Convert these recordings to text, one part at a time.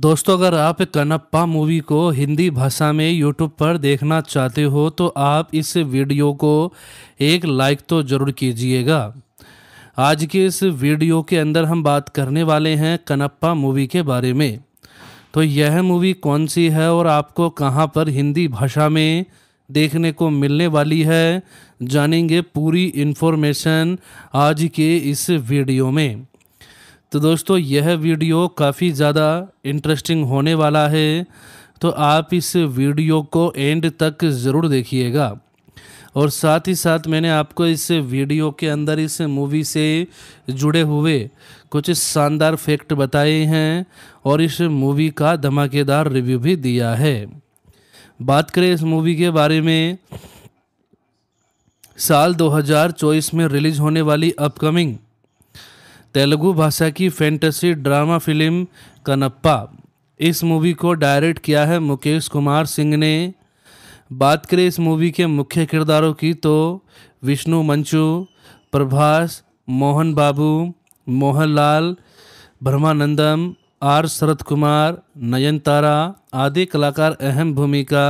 दोस्तों, अगर आप कनप्पा मूवी को हिंदी भाषा में यूट्यूब पर देखना चाहते हो तो आप इस वीडियो को एक लाइक तो ज़रूर कीजिएगा। आज के इस वीडियो के अंदर हम बात करने वाले हैं कनप्पा मूवी के बारे में। तो यह मूवी कौन सी है और आपको कहाँ पर हिंदी भाषा में देखने को मिलने वाली है, जानेंगे पूरी इन्फॉर्मेशन आज के इस वीडियो में। तो दोस्तों, यह वीडियो काफ़ी ज़्यादा इंटरेस्टिंग होने वाला है तो आप इस वीडियो को एंड तक ज़रूर देखिएगा। और साथ ही साथ मैंने आपको इस वीडियो के अंदर इस मूवी से जुड़े हुए कुछ शानदार फैक्ट बताए हैं और इस मूवी का धमाकेदार रिव्यू भी दिया है। बात करें इस मूवी के बारे में, साल 2024 में रिलीज़ होने वाली अपकमिंग तेलुगु भाषा की फैंटेसी ड्रामा फ़िल्म कनप्पा इस मूवी को डायरेक्ट किया है मुकेश कुमार सिंह ने। बात करें इस मूवी के मुख्य किरदारों की तो विष्णु मंचू, प्रभास, मोहन बाबू, मोहनलाल, ब्रह्मानंदम, आर शरद कुमार नयनतारा आदि कलाकार अहम भूमिका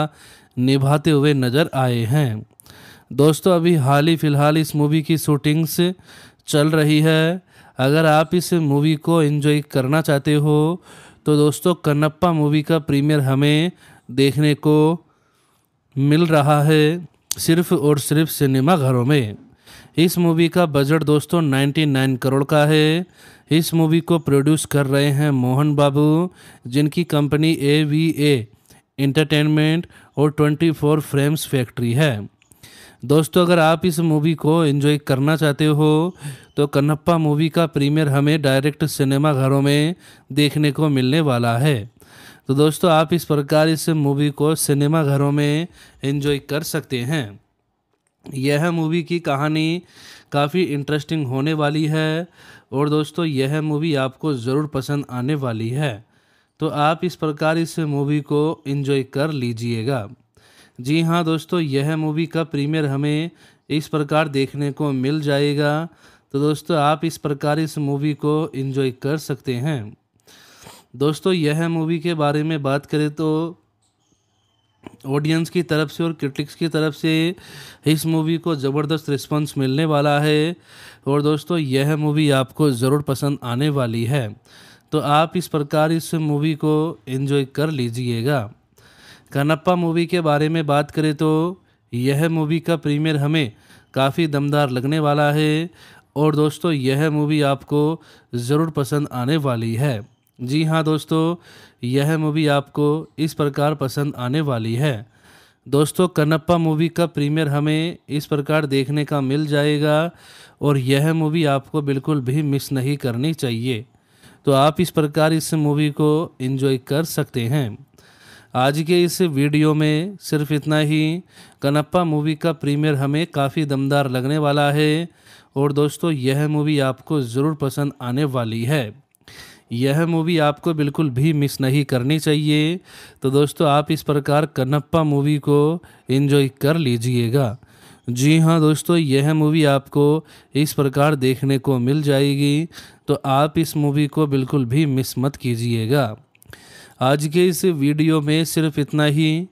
निभाते हुए नज़र आए हैं। दोस्तों, अभी हाल ही फ़िलहाल इस मूवी की शूटिंग्स चल रही है। अगर आप इस मूवी को एंजॉय करना चाहते हो तो दोस्तों कन्नप्पा मूवी का प्रीमियर हमें देखने को मिल रहा है सिर्फ़ और सिर्फ़ सिनेमा घरों में। इस मूवी का बजट दोस्तों 99 करोड़ का है। इस मूवी को प्रोड्यूस कर रहे हैं मोहन बाबू, जिनकी company A V A entertainment और 24 फ्रेम्स फैक्ट्री है। दोस्तों, अगर आप इस मूवी को एंजॉय करना चाहते हो तो कन्नप्पा मूवी का प्रीमियर हमें डायरेक्ट सिनेमा घरों में देखने को मिलने वाला है। तो दोस्तों, आप इस प्रकार इस मूवी को सिनेमा घरों में एंजॉय कर सकते हैं। यह मूवी की कहानी काफ़ी इंटरेस्टिंग होने वाली है और दोस्तों, यह मूवी आपको ज़रूर पसंद आने वाली है। तो आप इस प्रकार इस मूवी को एंजॉय कर लीजिएगा। जी हाँ दोस्तों, यह मूवी का प्रीमियर हमें इस प्रकार देखने को मिल जाएगा। तो दोस्तों, आप इस प्रकार इस मूवी को एंजॉय कर सकते हैं। दोस्तों, यह मूवी के बारे में बात करें तो ऑडियंस की तरफ़ से और क्रिटिक्स की तरफ़ से इस मूवी को ज़बरदस्त रिस्पांस मिलने वाला है। और दोस्तों, यह मूवी आपको ज़रूर पसंद आने वाली है। तो आप इस प्रकार इस मूवी को एंजॉय कर लीजिएगा। कनप्पा मूवी के बारे में बात करें तो यह मूवी का प्रीमियर हमें काफ़ी दमदार लगने वाला है और दोस्तों, यह मूवी आपको ज़रूर पसंद आने वाली है। जी हाँ दोस्तों, यह मूवी आपको इस प्रकार पसंद आने वाली है। दोस्तों, कन्नप्पा मूवी का प्रीमियर हमें इस प्रकार देखने का मिल जाएगा और यह मूवी आपको बिल्कुल भी मिस नहीं करनी चाहिए। तो आप इस प्रकार इस मूवी को एंजॉय कर सकते हैं। आज के इस वीडियो में सिर्फ़ इतना ही। कनप्पा मूवी का प्रीमियर हमें काफ़ी दमदार लगने वाला है और दोस्तों, यह मूवी आपको ज़रूर पसंद आने वाली है। यह मूवी आपको बिल्कुल भी मिस नहीं करनी चाहिए। तो दोस्तों, आप इस प्रकार कन्नप्पा मूवी को एंजॉय कर लीजिएगा। जी हाँ दोस्तों, यह मूवी आपको इस प्रकार देखने को मिल जाएगी। तो आप इस मूवी को बिल्कुल भी मिस मत कीजिएगा। आज के इस वीडियो में सिर्फ़ इतना ही।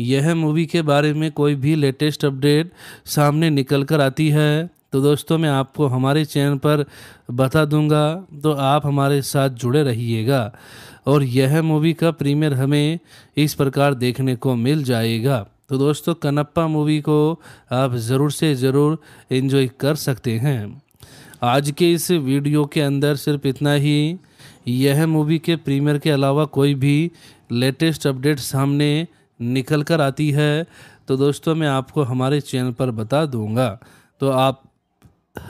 यह मूवी के बारे में कोई भी लेटेस्ट अपडेट सामने निकल कर आती है। तो दोस्तों, मैं आपको हमारे चैनल पर बता दूँगा तो आप हमारे साथ जुड़े रहिएगा। और यह मूवी का प्रीमियर हमें इस प्रकार देखने को मिल जाएगा। तो दोस्तों कनप्पा मूवी को आप ज़रूर से ज़रूर इन्जॉय कर सकते हैं। आज के इस वीडियो के अंदर सिर्फ़ इतना ही। यह मूवी के प्रीमियर के अलावा कोई भी लेटेस्ट अपडेट सामने निकल कर आती है तो दोस्तों मैं आपको हमारे चैनल पर बता दूँगा। तो आप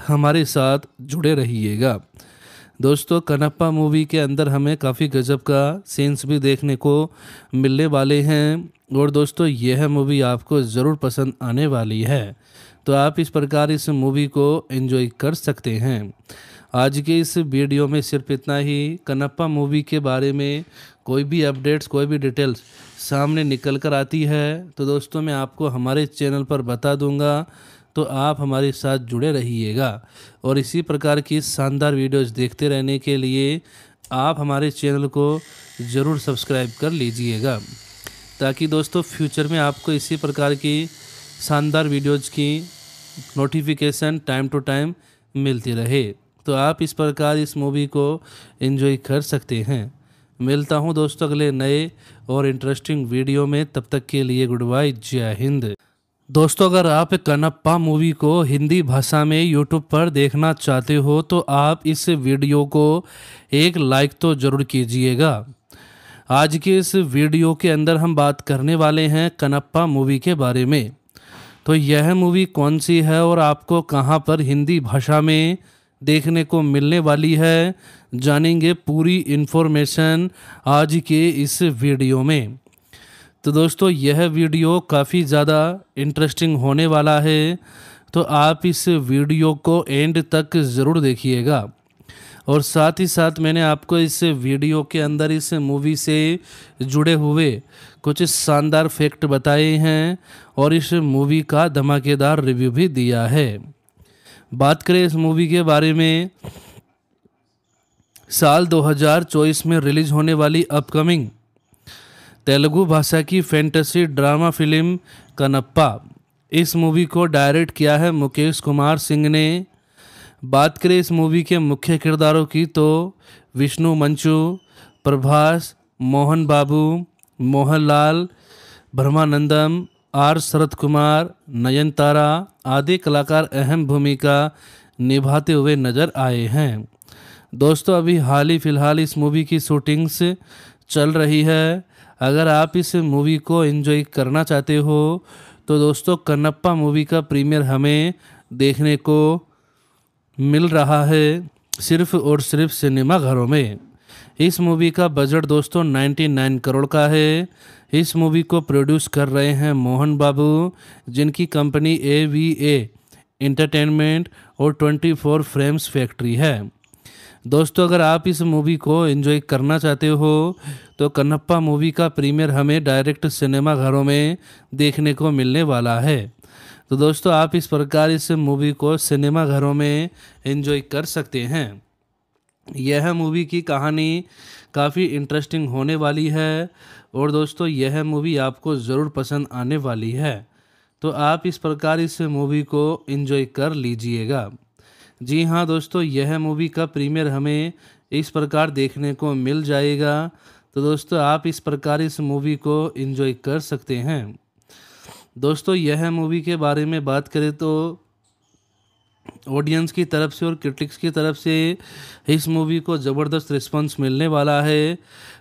हमारे साथ जुड़े रहिएगा। दोस्तों कनप्पा मूवी के अंदर हमें काफ़ी गजब का सीन्स भी देखने को मिलने वाले हैं, और दोस्तों, यह मूवी आपको ज़रूर पसंद आने वाली है। तो आप इस प्रकार इस मूवी को एंजॉय कर सकते हैं। आज के इस वीडियो में सिर्फ़ इतना ही। कनप्पा मूवी के बारे में कोई भी अपडेट्स, कोई भी डिटेल्स सामने निकल कर आती है तो दोस्तों मैं आपको हमारे चैनल पर बता दूँगा तो आप हमारे साथ जुड़े रहिएगा। और इसी प्रकार की शानदार वीडियोस देखते रहने के लिए आप हमारे चैनल को ज़रूर सब्सक्राइब कर लीजिएगा, ताकि दोस्तों फ्यूचर में आपको इसी प्रकार की शानदार वीडियोज़ की नोटिफिकेशन टाइम टू टाइम मिलती रहे। तो आप इस प्रकार इस मूवी को एंजॉय कर सकते हैं। मिलता हूँ दोस्तों अगले नए और इंटरेस्टिंग वीडियो में। तब तक के लिए गुड बाय जय हिंद। दोस्तों, अगर आप कनप्पा मूवी को हिंदी भाषा में यूट्यूब पर देखना चाहते हो तो आप इस वीडियो को एक लाइक तो ज़रूर कीजिएगा। आज के इस वीडियो के अंदर हम बात करने वाले हैं कनप्पा मूवी के बारे में। तो यह मूवी कौन सी है और आपको कहाँ पर हिंदी भाषा में देखने को मिलने वाली है। जानेंगे पूरी इन्फॉर्मेशन आज के इस वीडियो में। तो दोस्तों, यह वीडियो काफ़ी ज़्यादा इंटरेस्टिंग होने वाला है। तो आप इस वीडियो को एंड तक ज़रूर देखिएगा। और साथ ही साथ मैंने आपको इस वीडियो के अंदर इस मूवी से जुड़े हुए कुछ शानदार फैक्ट बताए हैं और इस मूवी का धमाकेदार रिव्यू भी दिया है। बात करें इस मूवी के बारे में, साल 2024 में रिलीज़ होने वाली अपकमिंग तेलुगु भाषा की फैंटेसी ड्रामा फ़िल्म कनप्पा इस मूवी को डायरेक्ट किया है मुकेश कुमार सिंह ने। बात करें इस मूवी के मुख्य किरदारों की तो विष्णु मंचू, प्रभास, मोहन बाबू, मोहनलाल, ब्रह्मानंदम आर शरद कुमार नयनतारा आदि कलाकार अहम भूमिका निभाते हुए नज़र आए हैं। दोस्तों, अभी हाल ही फ़िलहाल इस मूवी की शूटिंग्स चल रही है। अगर आप इस मूवी को एंजॉय करना चाहते हो तो दोस्तों, कन्नप्पा मूवी का प्रीमियर हमें देखने को मिल रहा है, सिर्फ़ और सिर्फ़ सिनेमा घरों में। इस मूवी का बजट दोस्तों 99 करोड़ का है। इस मूवी को प्रोड्यूस कर रहे हैं मोहन बाबू, जिनकी company A V A entertainment और 24 फ्रेम्स फैक्ट्री है। दोस्तों, अगर आप इस मूवी को एंजॉय करना चाहते हो तो कन्नप्पा मूवी का प्रीमियर हमें डायरेक्ट सिनेमा घरों में देखने को मिलने वाला है। तो दोस्तों, आप इस प्रकार इस मूवी को सिनेमा घरों में एंजॉय कर सकते हैं। यह मूवी की कहानी काफ़ी इंटरेस्टिंग होने वाली है। और दोस्तों, यह मूवी आपको ज़रूर पसंद आने वाली है। तो आप इस प्रकार इस मूवी को एंजॉय कर लीजिएगा। जी हाँ दोस्तों, यह मूवी का प्रीमियर हमें इस प्रकार देखने को मिल जाएगा। तो दोस्तों, आप इस प्रकार इस मूवी को एंजॉय कर सकते हैं। दोस्तों, यह मूवी के बारे में बात करें तो ऑडियंस की तरफ़ से और क्रिटिक्स की तरफ़ से इस मूवी को ज़बरदस्त रिस्पांस मिलने वाला है।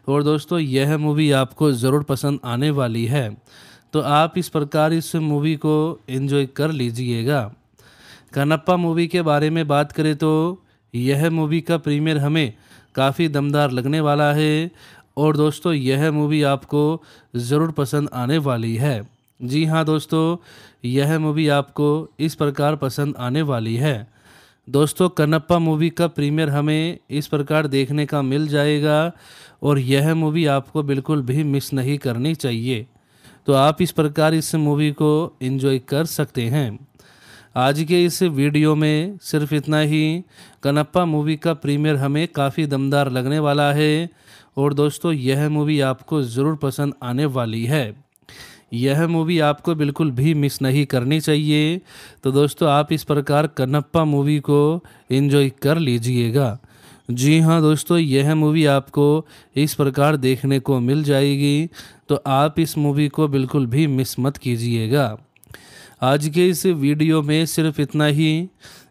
और दोस्तों, यह मूवी आपको ज़रूर पसंद आने वाली है। तो आप इस प्रकार इस मूवी को एंजॉय कर लीजिएगा। कनप्पा मूवी के बारे में बात करें तो यह मूवी का प्रीमियर हमें काफ़ी दमदार लगने वाला है। और दोस्तों, यह मूवी आपको ज़रूर पसंद आने वाली है। जी हाँ दोस्तों यह मूवी आपको इस प्रकार पसंद आने वाली है। दोस्तों कनप्पा मूवी का प्रीमियर हमें इस प्रकार देखने का मिल जाएगा और यह मूवी आपको बिल्कुल भी मिस नहीं करनी चाहिए। तो आप इस प्रकार इस मूवी को एंजॉय कर सकते हैं। आज के इस वीडियो में सिर्फ़ इतना ही। कनप्पा मूवी का प्रीमियर हमें काफ़ी दमदार लगने वाला है और दोस्तों, यह मूवी आपको ज़रूर पसंद आने वाली है। यह मूवी आपको बिल्कुल भी मिस नहीं करनी चाहिए। तो दोस्तों, आप इस प्रकार कन्नप्पा मूवी को एंजॉय कर लीजिएगा। जी हाँ दोस्तों, यह मूवी आपको इस प्रकार देखने को मिल जाएगी। तो आप इस मूवी को बिल्कुल भी मिस मत कीजिएगा। आज के इस वीडियो में सिर्फ़ इतना ही।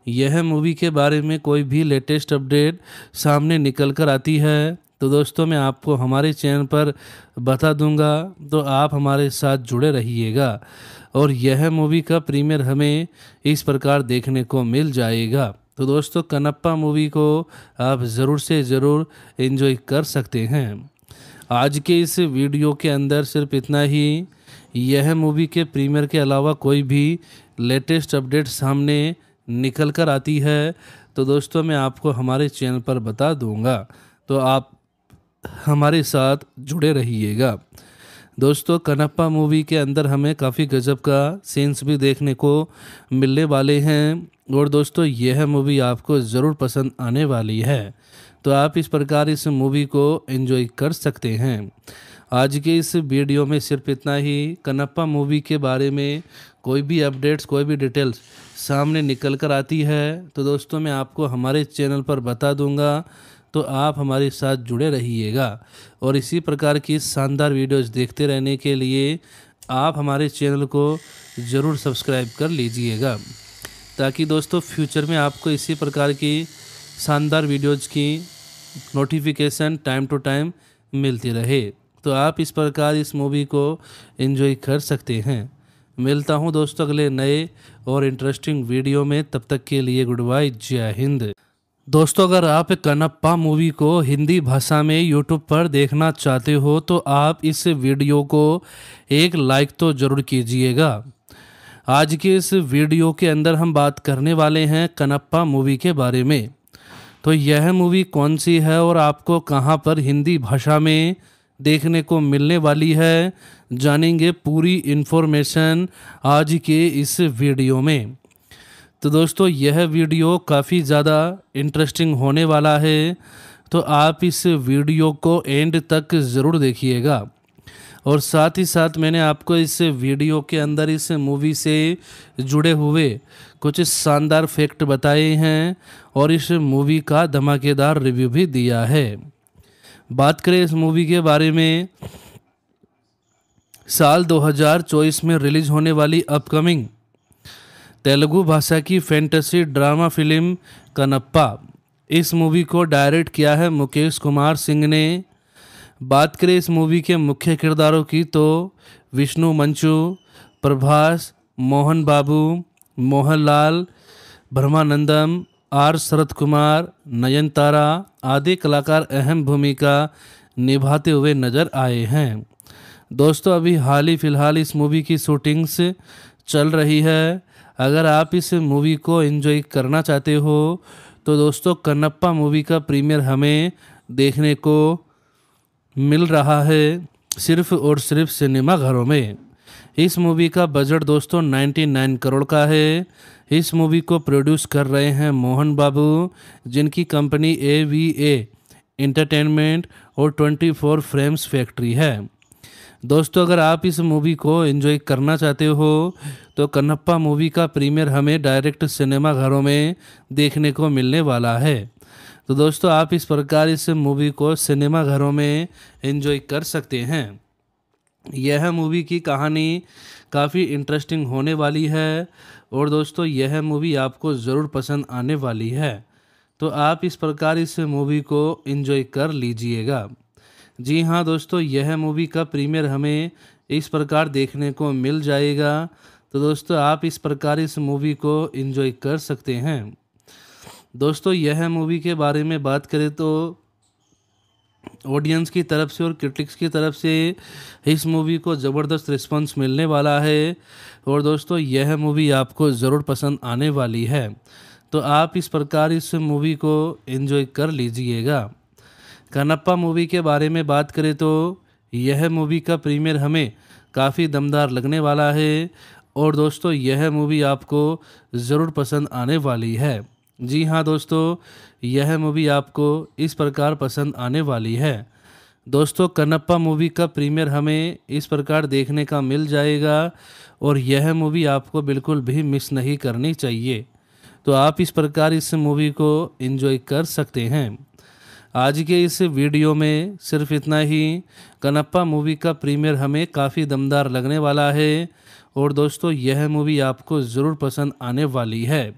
यह मूवी के बारे में कोई भी लेटेस्ट अपडेट सामने निकल कर आती है। तो दोस्तों, मैं आपको हमारे चैनल पर बता दूँगा तो आप हमारे साथ जुड़े रहिएगा और यह मूवी का प्रीमियर हमें इस प्रकार देखने को मिल जाएगा। तो दोस्तों कनप्पा मूवी को आप ज़रूर से ज़रूर इन्जॉय कर सकते हैं। आज के इस वीडियो के अंदर सिर्फ़ इतना ही। यह मूवी के प्रीमियर के अलावा कोई भी लेटेस्ट अपडेट सामने निकल कर आती है तो दोस्तों, मैं आपको हमारे चैनल पर बता दूँगा। तो आप हमारे साथ जुड़े रहिएगा। दोस्तों कनप्पा मूवी के अंदर हमें काफ़ी गजब का सीन्स भी देखने को मिलने वाले हैं और दोस्तों, यह मूवी आपको ज़रूर पसंद आने वाली है। तो आप इस प्रकार इस मूवी को एंजॉय कर सकते हैं। आज के इस वीडियो में सिर्फ़ इतना ही। कनप्पा मूवी के बारे में कोई भी अपडेट्स कोई भी डिटेल्स सामने निकल कर आती है। तो दोस्तों, मैं आपको हमारे चैनल पर बता दूँगा। तो आप हमारे साथ जुड़े रहिएगा। और इसी प्रकार की शानदार वीडियोस देखते रहने के लिए आप हमारे चैनल को ज़रूर सब्सक्राइब कर लीजिएगा। ताकि दोस्तों, फ्यूचर में आपको इसी प्रकार की शानदार वीडियोज़ की नोटिफिकेशन टाइम टू टाइम मिलती रहे। तो आप इस प्रकार इस मूवी को एंजॉय कर सकते हैं। मिलता हूँ दोस्तों अगले नए और इंटरेस्टिंग वीडियो में। तब तक के लिए गुड बाय, जय हिंद। दोस्तों, अगर आप कनप्पा मूवी को हिंदी भाषा में यूट्यूब पर देखना चाहते हो तो आप इस वीडियो को एक लाइक तो ज़रूर कीजिएगा। आज के इस वीडियो के अंदर हम बात करने वाले हैं कनप्पा मूवी के बारे में। तो यह मूवी कौन सी है और आपको कहाँ पर हिंदी भाषा में देखने को मिलने वाली है, जानेंगे पूरी इन्फॉर्मेशन आज के इस वीडियो में। तो दोस्तों, यह वीडियो काफ़ी ज़्यादा इंटरेस्टिंग होने वाला है तो आप इस वीडियो को एंड तक ज़रूर देखिएगा। और साथ ही साथ मैंने आपको इस वीडियो के अंदर इस मूवी से जुड़े हुए कुछ शानदार फैक्ट बताए हैं और इस मूवी का धमाकेदार रिव्यू भी दिया है। बात करें इस मूवी के बारे में, साल 2024 में रिलीज़ होने वाली अपकमिंग तेलुगु भाषा की फैंटेसी ड्रामा फ़िल्म कनप्पा इस मूवी को डायरेक्ट किया है मुकेश कुमार सिंह ने। बात करें इस मूवी के मुख्य किरदारों की तो विष्णु मंचू, प्रभास, मोहन बाबू, मोहनलाल, ब्रह्मानंदम, आर शरद कुमार, नयनतारा आदि कलाकार अहम भूमिका निभाते हुए नज़र आए हैं। दोस्तों, अभी हाल ही फ़िलहाल इस मूवी की शूटिंग्स चल रही है। अगर आप इस मूवी को एंजॉय करना चाहते हो तो दोस्तों कन्नप्पा मूवी का प्रीमियर हमें देखने को मिल रहा है सिर्फ़ और सिर्फ़ सिनेमा घरों में। इस मूवी का बजट दोस्तों 99 करोड़ का है। इस मूवी को प्रोड्यूस कर रहे हैं मोहन बाबू, जिनकी company A V A entertainment और 24 फ्रेम्स फैक्ट्री है। दोस्तों, अगर आप इस मूवी को एंजॉय करना चाहते हो तो कन्नप्पा मूवी का प्रीमियर हमें डायरेक्ट सिनेमा घरों में देखने को मिलने वाला है। तो दोस्तों, आप इस प्रकार इस मूवी को सिनेमा घरों में एंजॉय कर सकते हैं। यह मूवी की कहानी काफ़ी इंटरेस्टिंग होने वाली है और दोस्तों, यह मूवी आपको ज़रूर पसंद आने वाली है। तो आप इस प्रकार इस मूवी को एंजॉय कर लीजिएगा। जी हाँ दोस्तों, यह मूवी का प्रीमियर हमें इस प्रकार देखने को मिल जाएगा। तो दोस्तों, आप इस प्रकार इस मूवी को एंजॉय कर सकते हैं। दोस्तों, यह मूवी के बारे में बात करें तो ऑडियंस की तरफ़ से और क्रिटिक्स की तरफ़ से इस मूवी को ज़बरदस्त रिस्पांस मिलने वाला है। और दोस्तों, यह मूवी आपको ज़रूर पसंद आने वाली है। तो आप इस प्रकार इस मूवी को एंजॉय कर लीजिएगा। कनप्पा मूवी के बारे में बात करें तो यह मूवी का प्रीमियर हमें काफ़ी दमदार लगने वाला है और दोस्तों, यह मूवी आपको ज़रूर पसंद आने वाली है। जी हाँ दोस्तों, यह मूवी आपको इस प्रकार पसंद आने वाली है। दोस्तों कनप्पा मूवी का प्रीमियर हमें इस प्रकार देखने का मिल जाएगा और यह मूवी आपको बिल्कुल भी मिस नहीं करनी चाहिए। तो आप इस प्रकार इस मूवी को एंजॉय कर सकते हैं। आज के इस वीडियो में सिर्फ़ इतना ही। कनप्पा मूवी का प्रीमियर हमें काफ़ी दमदार लगने वाला है और दोस्तों, यह मूवी आपको ज़रूर पसंद आने वाली है।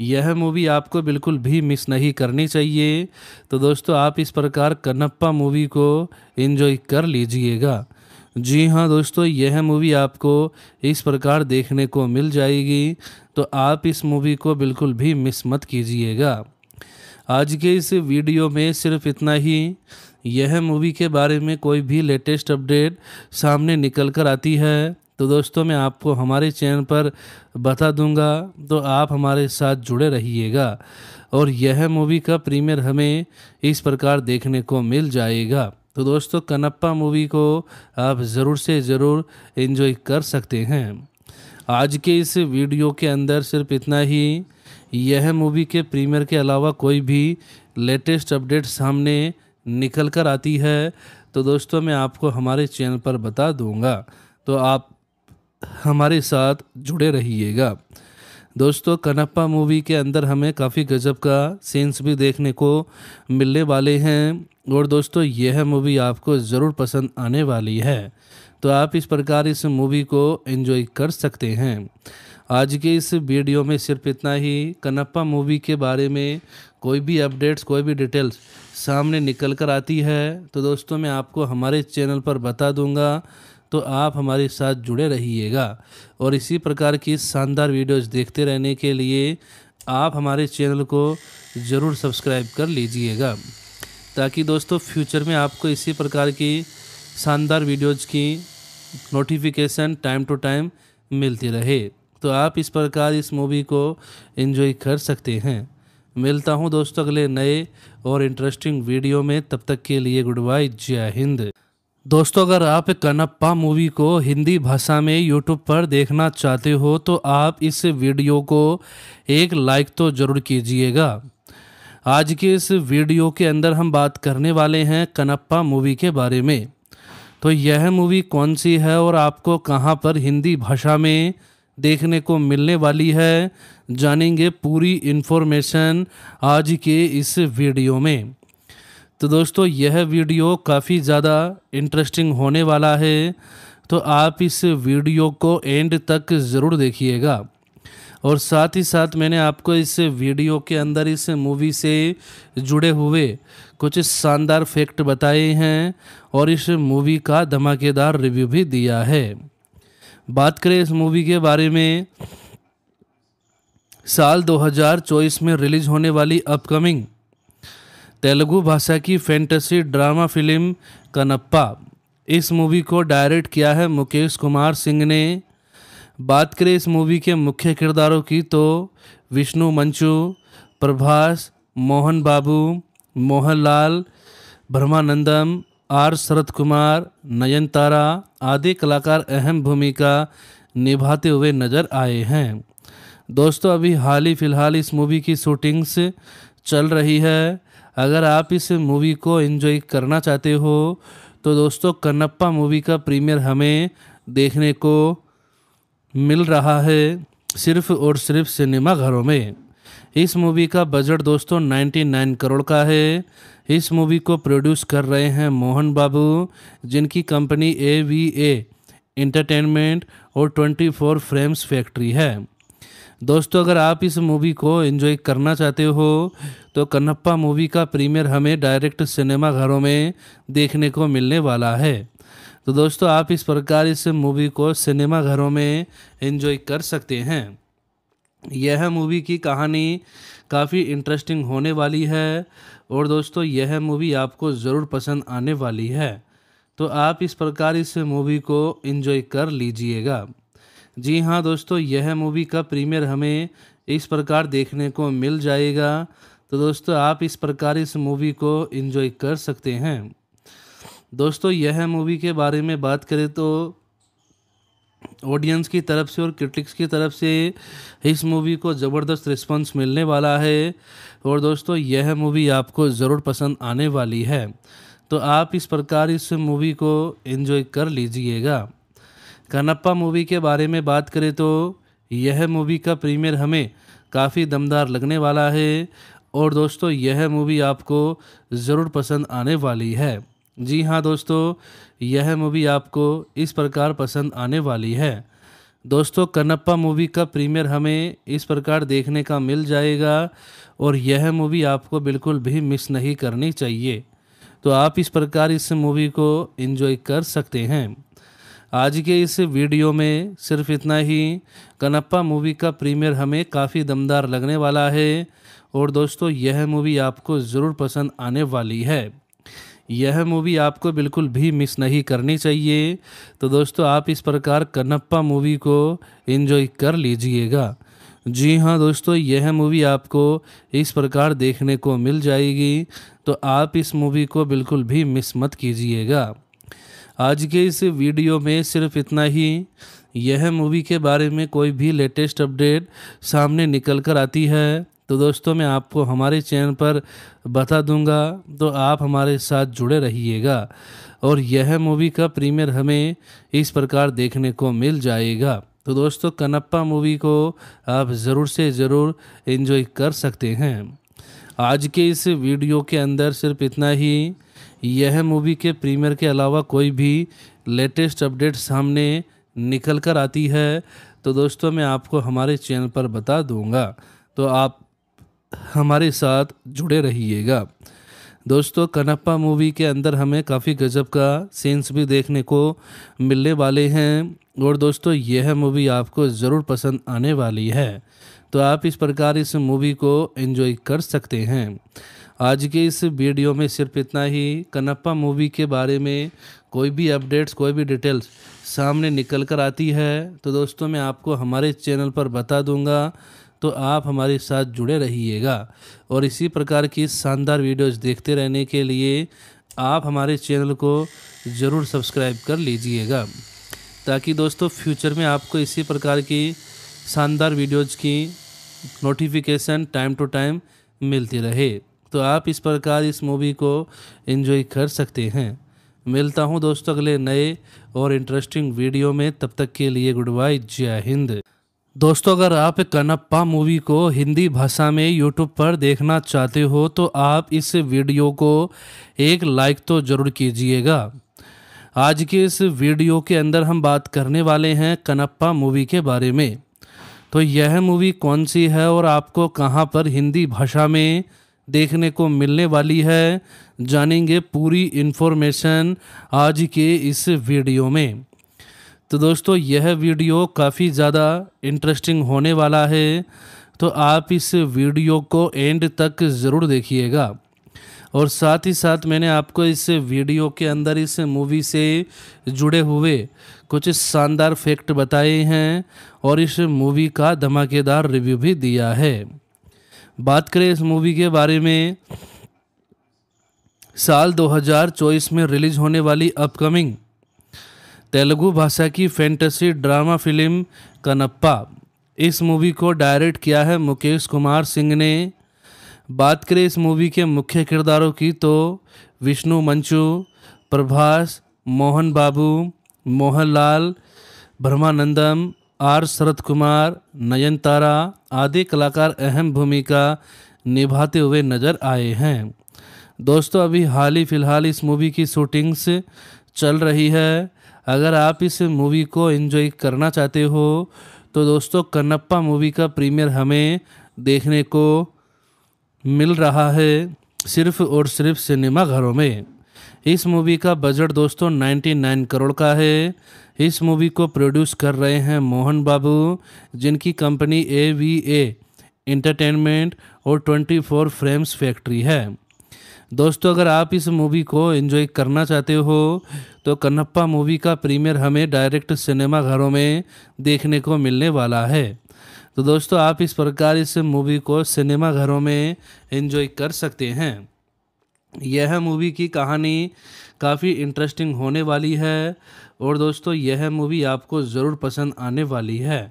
यह मूवी आपको बिल्कुल भी मिस नहीं करनी चाहिए। तो दोस्तों, आप इस प्रकार कन्नप्पा मूवी को एंजॉय कर लीजिएगा। जी हाँ दोस्तों, यह मूवी आपको इस प्रकार देखने को मिल जाएगी। तो आप इस मूवी को बिल्कुल भी मिस मत कीजिएगा। आज के इस वीडियो में सिर्फ़ इतना ही। यह मूवी के बारे में कोई भी लेटेस्ट अपडेट सामने निकल कर आती है। तो दोस्तों, मैं आपको हमारे चैनल पर बता दूँगा तो आप हमारे साथ जुड़े रहिएगा और यह मूवी का प्रीमियर हमें इस प्रकार देखने को मिल जाएगा। तो दोस्तों कनप्पा मूवी को आप ज़रूर से ज़रूर एंजॉय कर सकते हैं। आज के इस वीडियो के अंदर सिर्फ़ इतना ही। यह मूवी के प्रीमियर के अलावा कोई भी लेटेस्ट अपडेट सामने निकल कर आती है तो दोस्तों मैं आपको हमारे चैनल पर बता दूँगा। तो आप हमारे साथ जुड़े रहिएगा। दोस्तों कनप्पा मूवी के अंदर हमें काफ़ी गजब का सीन्स भी देखने को मिलने वाले हैं, और दोस्तों, यह मूवी आपको ज़रूर पसंद आने वाली है। तो आप इस प्रकार इस मूवी को एंजॉय कर सकते हैं। आज के इस वीडियो में सिर्फ़ इतना ही। कनप्पा मूवी के बारे में कोई भी अपडेट्स, कोई भी डिटेल्स सामने निकल कर आती है तो दोस्तों मैं आपको हमारे चैनल पर बता दूँगा तो आप हमारे साथ जुड़े रहिएगा। और इसी प्रकार की शानदार वीडियोस देखते रहने के लिए आप हमारे चैनल को ज़रूर सब्सक्राइब कर लीजिएगा, ताकि दोस्तों फ्यूचर में आपको इसी प्रकार की शानदार वीडियोज़ की नोटिफिकेशन टाइम टू टाइम मिलती रहे। तो आप इस प्रकार इस मूवी को एंजॉय कर सकते हैं। मिलता हूँ दोस्तों अगले नए और इंटरेस्टिंग वीडियो में। तब तक के लिए गुड बाय जय हिंद। दोस्तों, अगर आप कनप्पा मूवी को हिंदी भाषा में यूट्यूब पर देखना चाहते हो तो आप इस वीडियो को एक लाइक तो ज़रूर कीजिएगा। आज के इस वीडियो के अंदर हम बात करने वाले हैं कनप्पा मूवी के बारे में। तो यह मूवी कौन सी है और आपको कहाँ पर हिंदी भाषा में देखने को मिलने वाली है। जानेंगे पूरी इन्फॉर्मेशन आज के इस वीडियो में। तो दोस्तों, यह वीडियो काफ़ी ज़्यादा इंटरेस्टिंग होने वाला है। तो आप इस वीडियो को एंड तक ज़रूर देखिएगा। और साथ ही साथ मैंने आपको इस वीडियो के अंदर इस मूवी से जुड़े हुए कुछ शानदार फैक्ट बताए हैं और इस मूवी का धमाकेदार रिव्यू भी दिया है। बात करें इस मूवी के बारे में, साल 2024 में रिलीज़ होने वाली अपकमिंग तेलुगु भाषा की फैंटेसी ड्रामा फ़िल्म कनप्पा इस मूवी को डायरेक्ट किया है मुकेश कुमार सिंह ने। बात करें इस मूवी के मुख्य किरदारों की तो विष्णु मंचू, प्रभास, मोहन बाबू, मोहनलाल, ब्रह्मानंदम, आर शरद कुमार, नयनतारा आदि कलाकार अहम भूमिका निभाते हुए नज़र आए हैं। दोस्तों, अभी हाल ही फ़िलहाल इस मूवी की शूटिंग्स चल रही है। अगर आप इस मूवी को एंजॉय करना चाहते हो तो दोस्तों, कन्नप्पा मूवी का प्रीमियर हमें देखने को मिल रहा है सिर्फ़ और सिर्फ़ सिनेमा घरों में। इस मूवी का बजट दोस्तों 99 करोड़ का है। इस मूवी को प्रोड्यूस कर रहे हैं मोहन बाबू, जिनकी company A V A entertainment और 24 फ्रेम्स फैक्ट्री है। दोस्तों, अगर आप इस मूवी को एंजॉय करना चाहते हो तो कन्नप्पा मूवी का प्रीमियर हमें डायरेक्ट सिनेमा घरों में देखने को मिलने वाला है। तो दोस्तों, आप इस प्रकार इस मूवी को सिनेमा घरों में एंजॉय कर सकते हैं। यह मूवी की कहानी काफ़ी इंटरेस्टिंग होने वाली है और दोस्तों, यह मूवी आपको ज़रूर पसंद आने वाली है। तो आप इस प्रकार इस मूवी को एंजॉय कर लीजिएगा। जी हाँ दोस्तों, यह मूवी का प्रीमियर हमें इस प्रकार देखने को मिल जाएगा। तो दोस्तों, आप इस प्रकार इस मूवी को एंजॉय कर सकते हैं। दोस्तों, यह मूवी के बारे में बात करें तो ऑडियंस की तरफ़ से और क्रिटिक्स की तरफ़ से इस मूवी को ज़बरदस्त रिस्पांस मिलने वाला है। और दोस्तों, यह मूवी आपको ज़रूर पसंद आने वाली है। तो आप इस प्रकार इस मूवी को एंजॉय कर लीजिएगा। कनप्पा मूवी के बारे में बात करें तो यह मूवी का प्रीमियर हमें काफ़ी दमदार लगने वाला है। और दोस्तों, यह मूवी आपको ज़रूर पसंद आने वाली है। जी हाँ दोस्तों यह मूवी आपको इस प्रकार पसंद आने वाली है। दोस्तों कनप्पा मूवी का प्रीमियर हमें इस प्रकार देखने का मिल जाएगा और यह मूवी आपको बिल्कुल भी मिस नहीं करनी चाहिए। तो आप इस प्रकार इस मूवी को एंजॉय कर सकते हैं। आज के इस वीडियो में सिर्फ़ इतना ही। कनप्पा मूवी का प्रीमियर हमें काफ़ी दमदार लगने वाला है और दोस्तों, यह मूवी आपको ज़रूर पसंद आने वाली है। यह मूवी आपको बिल्कुल भी मिस नहीं करनी चाहिए। तो दोस्तों, आप इस प्रकार कन्नप्पा मूवी को एंजॉय कर लीजिएगा। जी हाँ दोस्तों, यह मूवी आपको इस प्रकार देखने को मिल जाएगी। तो आप इस मूवी को बिल्कुल भी मिस मत कीजिएगा। आज के इस वीडियो में सिर्फ़ इतना ही। यह मूवी के बारे में कोई भी लेटेस्ट अपडेट सामने निकल कर आती है। तो दोस्तों, मैं आपको हमारे चैनल पर बता दूँगा तो आप हमारे साथ जुड़े रहिएगा और यह मूवी का प्रीमियर हमें इस प्रकार देखने को मिल जाएगा। तो दोस्तों कनप्पा मूवी को आप ज़रूर से ज़रूर इन्जॉय कर सकते हैं। आज के इस वीडियो के अंदर सिर्फ़ इतना ही। यह मूवी के प्रीमियर के अलावा कोई भी लेटेस्ट अपडेट सामने निकल कर आती है तो दोस्तों, मैं आपको हमारे चैनल पर बता दूँगा। तो आप हमारे साथ जुड़े रहिएगा। दोस्तों कनप्पा मूवी के अंदर हमें काफ़ी गजब का सीन्स भी देखने को मिलने वाले हैं और दोस्तों, यह मूवी आपको ज़रूर पसंद आने वाली है। तो आप इस प्रकार इस मूवी को एंजॉय कर सकते हैं। आज के इस वीडियो में सिर्फ़ इतना ही। कनप्पा मूवी के बारे में कोई भी अपडेट्स कोई भी डिटेल्स सामने निकल कर आती है। तो दोस्तों, मैं आपको हमारे चैनल पर बता दूँगा। तो आप हमारे साथ जुड़े रहिएगा। और इसी प्रकार की शानदार वीडियोस देखते रहने के लिए आप हमारे चैनल को ज़रूर सब्सक्राइब कर लीजिएगा। ताकि दोस्तों, फ्यूचर में आपको इसी प्रकार की शानदार वीडियोज़ की नोटिफिकेशन टाइम टू टाइम मिलती रहे। तो आप इस प्रकार इस मूवी को एंजॉय कर सकते हैं। मिलता हूँ दोस्तों अगले नए और इंटरेस्टिंग वीडियो में। तब तक के लिए गुड बाय, जय हिंद। दोस्तों, अगर आप कनप्पा मूवी को हिंदी भाषा में यूट्यूब पर देखना चाहते हो तो आप इस वीडियो को एक लाइक तो ज़रूर कीजिएगा। आज के इस वीडियो के अंदर हम बात करने वाले हैं कनप्पा मूवी के बारे में। तो यह मूवी कौन सी है और आपको कहाँ पर हिंदी भाषा में देखने को मिलने वाली है, जानेंगे पूरी इन्फॉर्मेशन आज के इस वीडियो में। तो दोस्तों, यह वीडियो काफ़ी ज़्यादा इंटरेस्टिंग होने वाला है तो आप इस वीडियो को एंड तक ज़रूर देखिएगा। और साथ ही साथ मैंने आपको इस वीडियो के अंदर इस मूवी से जुड़े हुए कुछ शानदार फैक्ट बताए हैं और इस मूवी का धमाकेदार रिव्यू भी दिया है। बात करें इस मूवी के बारे में, साल 2024 में रिलीज़ होने वाली अपकमिंग तेलुगु भाषा की फैंटेसी ड्रामा फ़िल्म कनप्पा इस मूवी को डायरेक्ट किया है मुकेश कुमार सिंह ने। बात करें इस मूवी के मुख्य किरदारों की तो विष्णु, मंचू, प्रभास, मोहन बाबू, मोहनलाल, ब्रह्मानंदम, आर शरद कुमार नयनतारा आदि कलाकार अहम भूमिका निभाते हुए नज़र आए हैं। दोस्तों, अभी हाल ही फ़िलहाल इस मूवी की शूटिंग्स चल रही है। अगर आप इस मूवी को एंजॉय करना चाहते हो तो दोस्तों कन्नप्पा मूवी का प्रीमियर हमें देखने को मिल रहा है सिर्फ़ और सिर्फ़ सिनेमा घरों में। इस मूवी का बजट दोस्तों 99 करोड़ का है। इस मूवी को प्रोड्यूस कर रहे हैं मोहन बाबू, जिनकी company A V A entertainment और 24 फ्रेम्स फैक्ट्री है। दोस्तों अगर आप इस मूवी को एंजॉय करना चाहते हो तो कन्नप्पा मूवी का प्रीमियर हमें डायरेक्ट सिनेमा घरों में देखने को मिलने वाला है। तो दोस्तों, आप इस प्रकार इस मूवी को सिनेमा घरों में एंजॉय कर सकते हैं। यह मूवी की कहानी काफ़ी इंटरेस्टिंग होने वाली है और दोस्तों, यह मूवी आपको ज़रूर पसंद आने वाली है।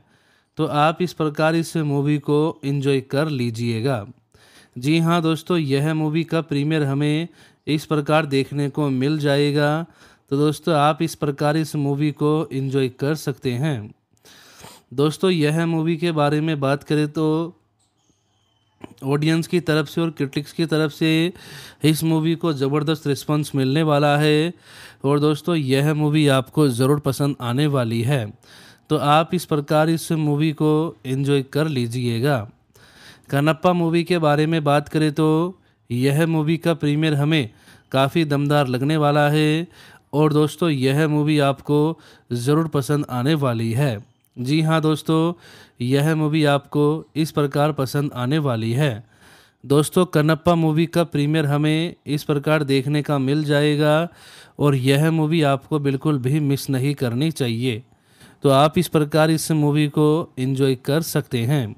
तो आप इस प्रकार इस मूवी को एंजॉय कर लीजिएगा। जी हाँ दोस्तों, यह मूवी का प्रीमियर हमें इस प्रकार देखने को मिल जाएगा। तो दोस्तों, आप इस प्रकार इस मूवी को इन्जॉय कर सकते हैं। दोस्तों, यह मूवी के बारे में बात करें तो ऑडियंस की तरफ़ से और क्रिटिक्स की तरफ़ से इस मूवी को ज़बरदस्त रिस्पांस मिलने वाला है। और दोस्तों, यह मूवी आपको ज़रूर पसंद आने वाली है। तो आप इस प्रकार इस मूवी को एंजॉय कर लीजिएगा। कनप्पा मूवी के बारे में बात करें तो यह मूवी का प्रीमियर हमें काफ़ी दमदार लगने वाला है। और दोस्तों, यह मूवी आपको ज़रूर पसंद आने वाली है। जी हाँ दोस्तों, यह मूवी आपको इस प्रकार पसंद आने वाली है। दोस्तों, कन्नप्पा मूवी का प्रीमियर हमें इस प्रकार देखने का मिल जाएगा और यह मूवी आपको बिल्कुल भी मिस नहीं करनी चाहिए। तो आप इस प्रकार इस मूवी को एंजॉय कर सकते हैं।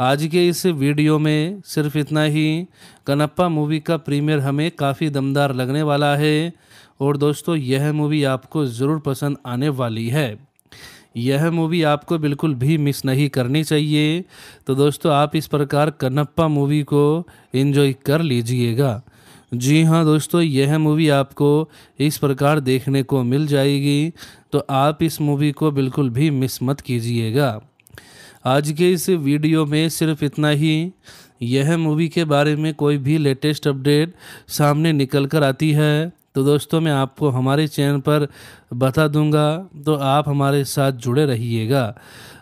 आज के इस वीडियो में सिर्फ़ इतना ही कनप्पा मूवी का प्रीमियर हमें काफ़ी दमदार लगने वाला है। और दोस्तों, यह मूवी आपको ज़रूर पसंद आने वाली है। यह मूवी आपको बिल्कुल भी मिस नहीं करनी चाहिए। तो दोस्तों, आप इस प्रकार कनप्पा मूवी को एंजॉय कर लीजिएगा। जी हाँ दोस्तों, यह मूवी आपको इस प्रकार देखने को मिल जाएगी। तो आप इस मूवी को बिल्कुल भी मिस मत कीजिएगा। आज के इस वीडियो में सिर्फ़ इतना ही। यह मूवी के बारे में कोई भी लेटेस्ट अपडेट सामने निकल कर आती है। तो दोस्तों, मैं आपको हमारे चैनल पर बता दूँगा तो आप हमारे साथ जुड़े रहिएगा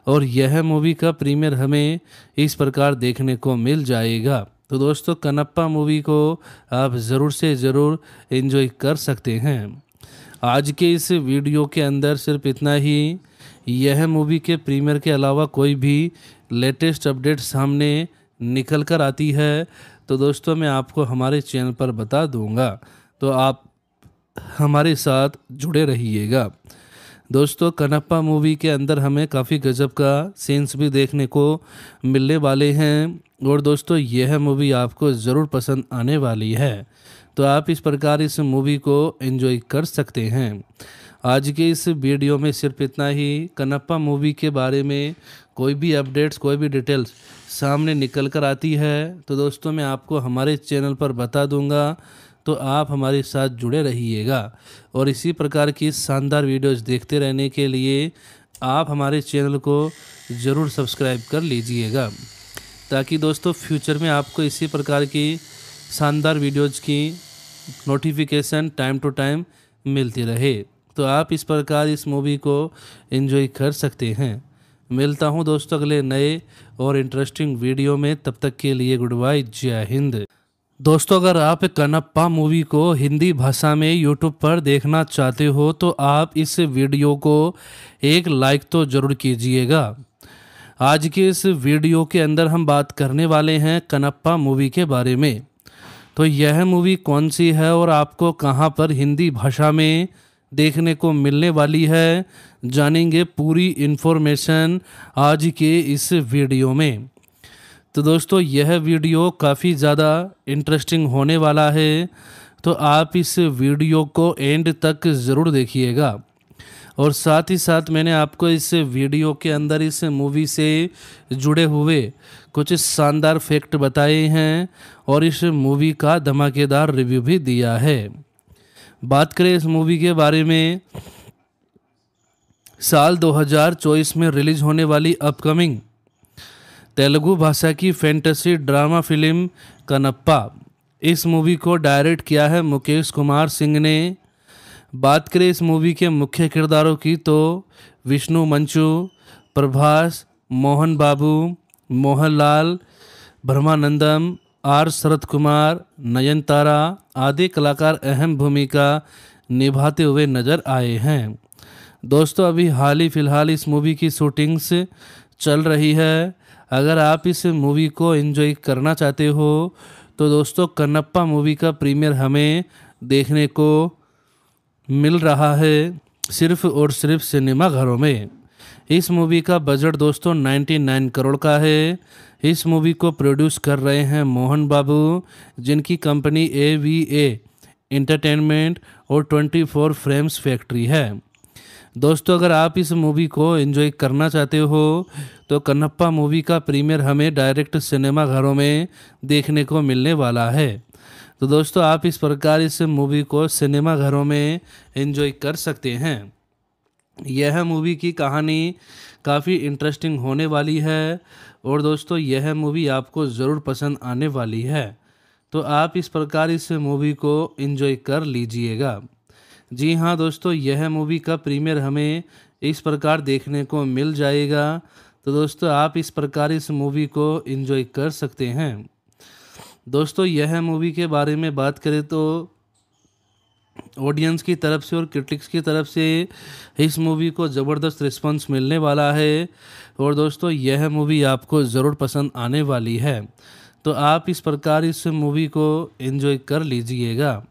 और यह मूवी का प्रीमियर हमें इस प्रकार देखने को मिल जाएगा। तो दोस्तों कनप्पा मूवी को आप ज़रूर से ज़रूर इन्जॉय कर सकते हैं। आज के इस वीडियो के अंदर सिर्फ़ इतना ही। यह मूवी के प्रीमियर के अलावा कोई भी लेटेस्ट अपडेट सामने निकल कर आती है तो दोस्तों, मैं आपको हमारे चैनल पर बता दूँगा। तो आप हमारे साथ जुड़े रहिएगा। दोस्तों कनप्पा मूवी के अंदर हमें काफ़ी गजब का सीन्स भी देखने को मिलने वाले हैं और दोस्तों, यह मूवी आपको ज़रूर पसंद आने वाली है। तो आप इस प्रकार इस मूवी को एंजॉय कर सकते हैं। आज के इस वीडियो में सिर्फ़ इतना ही। कनप्पा मूवी के बारे में कोई भी अपडेट्स कोई भी डिटेल्स सामने निकल कर आती है। तो दोस्तों, मैं आपको हमारे चैनल पर बता दूँगा। तो आप हमारे साथ जुड़े रहिएगा। और इसी प्रकार की शानदार वीडियोस देखते रहने के लिए आप हमारे चैनल को ज़रूर सब्सक्राइब कर लीजिएगा। ताकि दोस्तों, फ्यूचर में आपको इसी प्रकार की शानदार वीडियोज़ की नोटिफिकेशन टाइम टू टाइम मिलती रहे। तो आप इस प्रकार इस मूवी को एंजॉय कर सकते हैं। मिलता हूँ दोस्तों अगले नए और इंटरेस्टिंग वीडियो में। तब तक के लिए गुड बाय, जय हिंद। दोस्तों, अगर आप कनप्पा मूवी को हिंदी भाषा में यूट्यूब पर देखना चाहते हो तो आप इस वीडियो को एक लाइक तो ज़रूर कीजिएगा। आज के इस वीडियो के अंदर हम बात करने वाले हैं कनप्पा मूवी के बारे में। तो यह मूवी कौन सी है और आपको कहाँ पर हिंदी भाषा में देखने को मिलने वाली है, जानेंगे पूरी इन्फॉर्मेशन आज के इस वीडियो में। तो दोस्तों, यह वीडियो काफ़ी ज़्यादा इंटरेस्टिंग होने वाला है तो आप इस वीडियो को एंड तक ज़रूर देखिएगा। और साथ ही साथ मैंने आपको इस वीडियो के अंदर इस मूवी से जुड़े हुए कुछ शानदार फैक्ट बताए हैं और इस मूवी का धमाकेदार रिव्यू भी दिया है। बात करें इस मूवी के बारे में, साल 2024 में रिलीज़ होने वाली अपकमिंग तेलुगु भाषा की फैंटेसी ड्रामा फ़िल्म कनप्पा इस मूवी को डायरेक्ट किया है मुकेश कुमार सिंह ने। बात करें इस मूवी के मुख्य किरदारों की तो विष्णु मंचू, प्रभास, मोहन बाबू, मोहनलाल, ब्रह्मानंदम, आर शरद कुमार, नयनतारा आदि कलाकार अहम भूमिका निभाते हुए नज़र आए हैं। दोस्तों, अभी हाल ही फ़िलहाल इस मूवी की शूटिंग्स चल रही है। अगर आप इस मूवी को एंजॉय करना चाहते हो तो दोस्तों कन्नप्पा मूवी का प्रीमियर हमें देखने को मिल रहा है सिर्फ़ और सिर्फ़ सिनेमा घरों में। इस मूवी का बजट दोस्तों 99 करोड़ का है। इस मूवी को प्रोड्यूस कर रहे हैं मोहन बाबू, जिनकी company A V A entertainment और 24 फ्रेम्स फैक्ट्री है। दोस्तों अगर आप इस मूवी को एंजॉय करना चाहते हो तो कन्नप्पा मूवी का प्रीमियर हमें डायरेक्ट सिनेमा घरों में देखने को मिलने वाला है। तो दोस्तों, आप इस प्रकार इस मूवी को सिनेमा घरों में एंजॉय कर सकते हैं। यह मूवी की कहानी काफ़ी इंटरेस्टिंग होने वाली है और दोस्तों, यह मूवी आपको ज़रूर पसंद आने वाली है। तो आप इस प्रकार इस मूवी को एंजॉय कर लीजिएगा। जी हाँ दोस्तों, यह मूवी का प्रीमियर हमें इस प्रकार देखने को मिल जाएगा। तो दोस्तों, आप इस प्रकार इस मूवी को इन्जॉय कर सकते हैं। दोस्तों, यह मूवी के बारे में बात करें तो ऑडियंस की तरफ़ से और क्रिटिक्स की तरफ़ से इस मूवी को ज़बरदस्त रिस्पांस मिलने वाला है। और दोस्तों, यह मूवी आपको ज़रूर पसंद आने वाली है। तो आप इस प्रकार इस मूवी को एंजॉय कर लीजिएगा।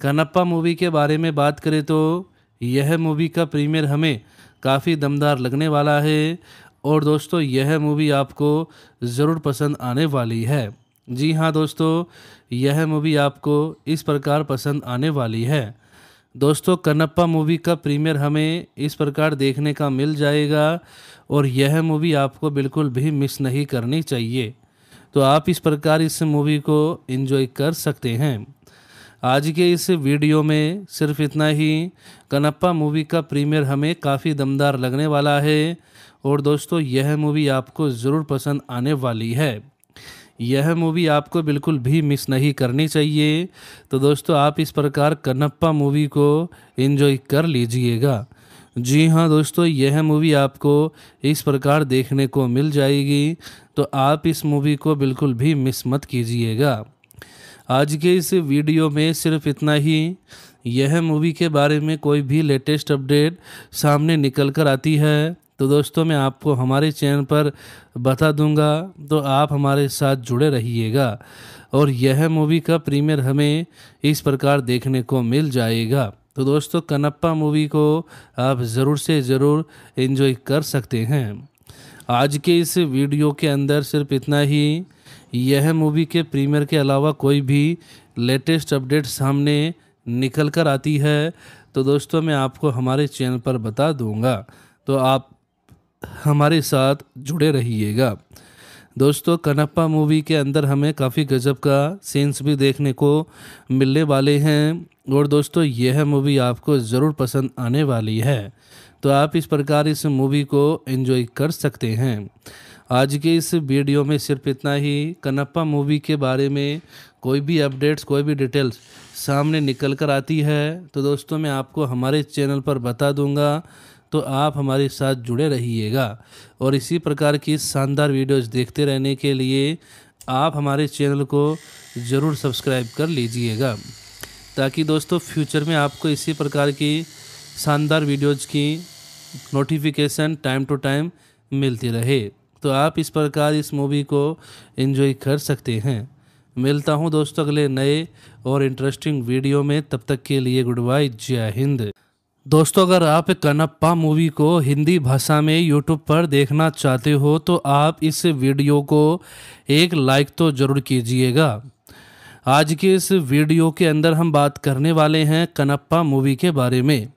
कनप्पा मूवी के बारे में बात करें तो यह मूवी का प्रीमियर हमें काफ़ी दमदार लगने वाला है। और दोस्तों, यह मूवी आपको ज़रूर पसंद आने वाली है। जी हाँ दोस्तों, यह मूवी आपको इस प्रकार पसंद आने वाली है। दोस्तों कनप्पा मूवी का प्रीमियर हमें इस प्रकार देखने का मिल जाएगा और यह मूवी आपको बिल्कुल भी मिस नहीं करनी चाहिए। तो आप इस प्रकार इस मूवी को एंजॉय कर सकते हैं। आज के इस वीडियो में सिर्फ़ इतना ही। कनप्पा मूवी का प्रीमियर हमें काफ़ी दमदार लगने वाला है। और दोस्तों, यह मूवी आपको ज़रूर पसंद आने वाली है। यह मूवी आपको बिल्कुल भी मिस नहीं करनी चाहिए। तो दोस्तों, आप इस प्रकार कन्नप्पा मूवी को एंजॉय कर लीजिएगा। जी हाँ दोस्तों, यह मूवी आपको इस प्रकार देखने को मिल जाएगी। तो आप इस मूवी को बिल्कुल भी मिस मत कीजिएगा। आज के इस वीडियो में सिर्फ़ इतना ही। यह मूवी के बारे में कोई भी लेटेस्ट अपडेट सामने निकल कर आती है। तो दोस्तों, मैं आपको हमारे चैनल पर बता दूँगा तो आप हमारे साथ जुड़े रहिएगा और यह मूवी का प्रीमियर हमें इस प्रकार देखने को मिल जाएगा। तो दोस्तों कनप्पा मूवी को आप ज़रूर से ज़रूर इन्जॉय कर सकते हैं। आज के इस वीडियो के अंदर सिर्फ़ इतना ही। यह मूवी के प्रीमियर के अलावा कोई भी लेटेस्ट अपडेट सामने निकल कर आती है तो दोस्तों, मैं आपको हमारे चैनल पर बता दूँगा। तो आप हमारे साथ जुड़े रहिएगा। दोस्तों कनप्पा मूवी के अंदर हमें काफ़ी गजब का सीन्स भी देखने को मिलने वाले हैं और दोस्तों, यह मूवी आपको ज़रूर पसंद आने वाली है। तो आप इस प्रकार इस मूवी को एंजॉय कर सकते हैं। आज के इस वीडियो में सिर्फ़ इतना ही। कनप्पा मूवी के बारे में कोई भी अपडेट्स कोई भी डिटेल्स सामने निकल कर आती है। तो दोस्तों, मैं आपको हमारे चैनल पर बता दूँगा। तो आप हमारे साथ जुड़े रहिएगा। और इसी प्रकार की शानदार वीडियोस देखते रहने के लिए आप हमारे चैनल को ज़रूर सब्सक्राइब कर लीजिएगा। ताकि दोस्तों, फ्यूचर में आपको इसी प्रकार की शानदार वीडियोज़ की नोटिफिकेशन टाइम टू टाइम मिलती रहे। तो आप इस प्रकार इस मूवी को एंजॉय कर सकते हैं। मिलता हूँ दोस्तों अगले नए और इंटरेस्टिंग वीडियो में। तब तक के लिए गुड बाय, जय हिंद। दोस्तों, अगर आप कनप्पा मूवी को हिंदी भाषा में यूट्यूब पर देखना चाहते हो तो आप इस वीडियो को एक लाइक तो ज़रूर कीजिएगा। आज के इस वीडियो के अंदर हम बात करने वाले हैं कनप्पा मूवी के बारे में।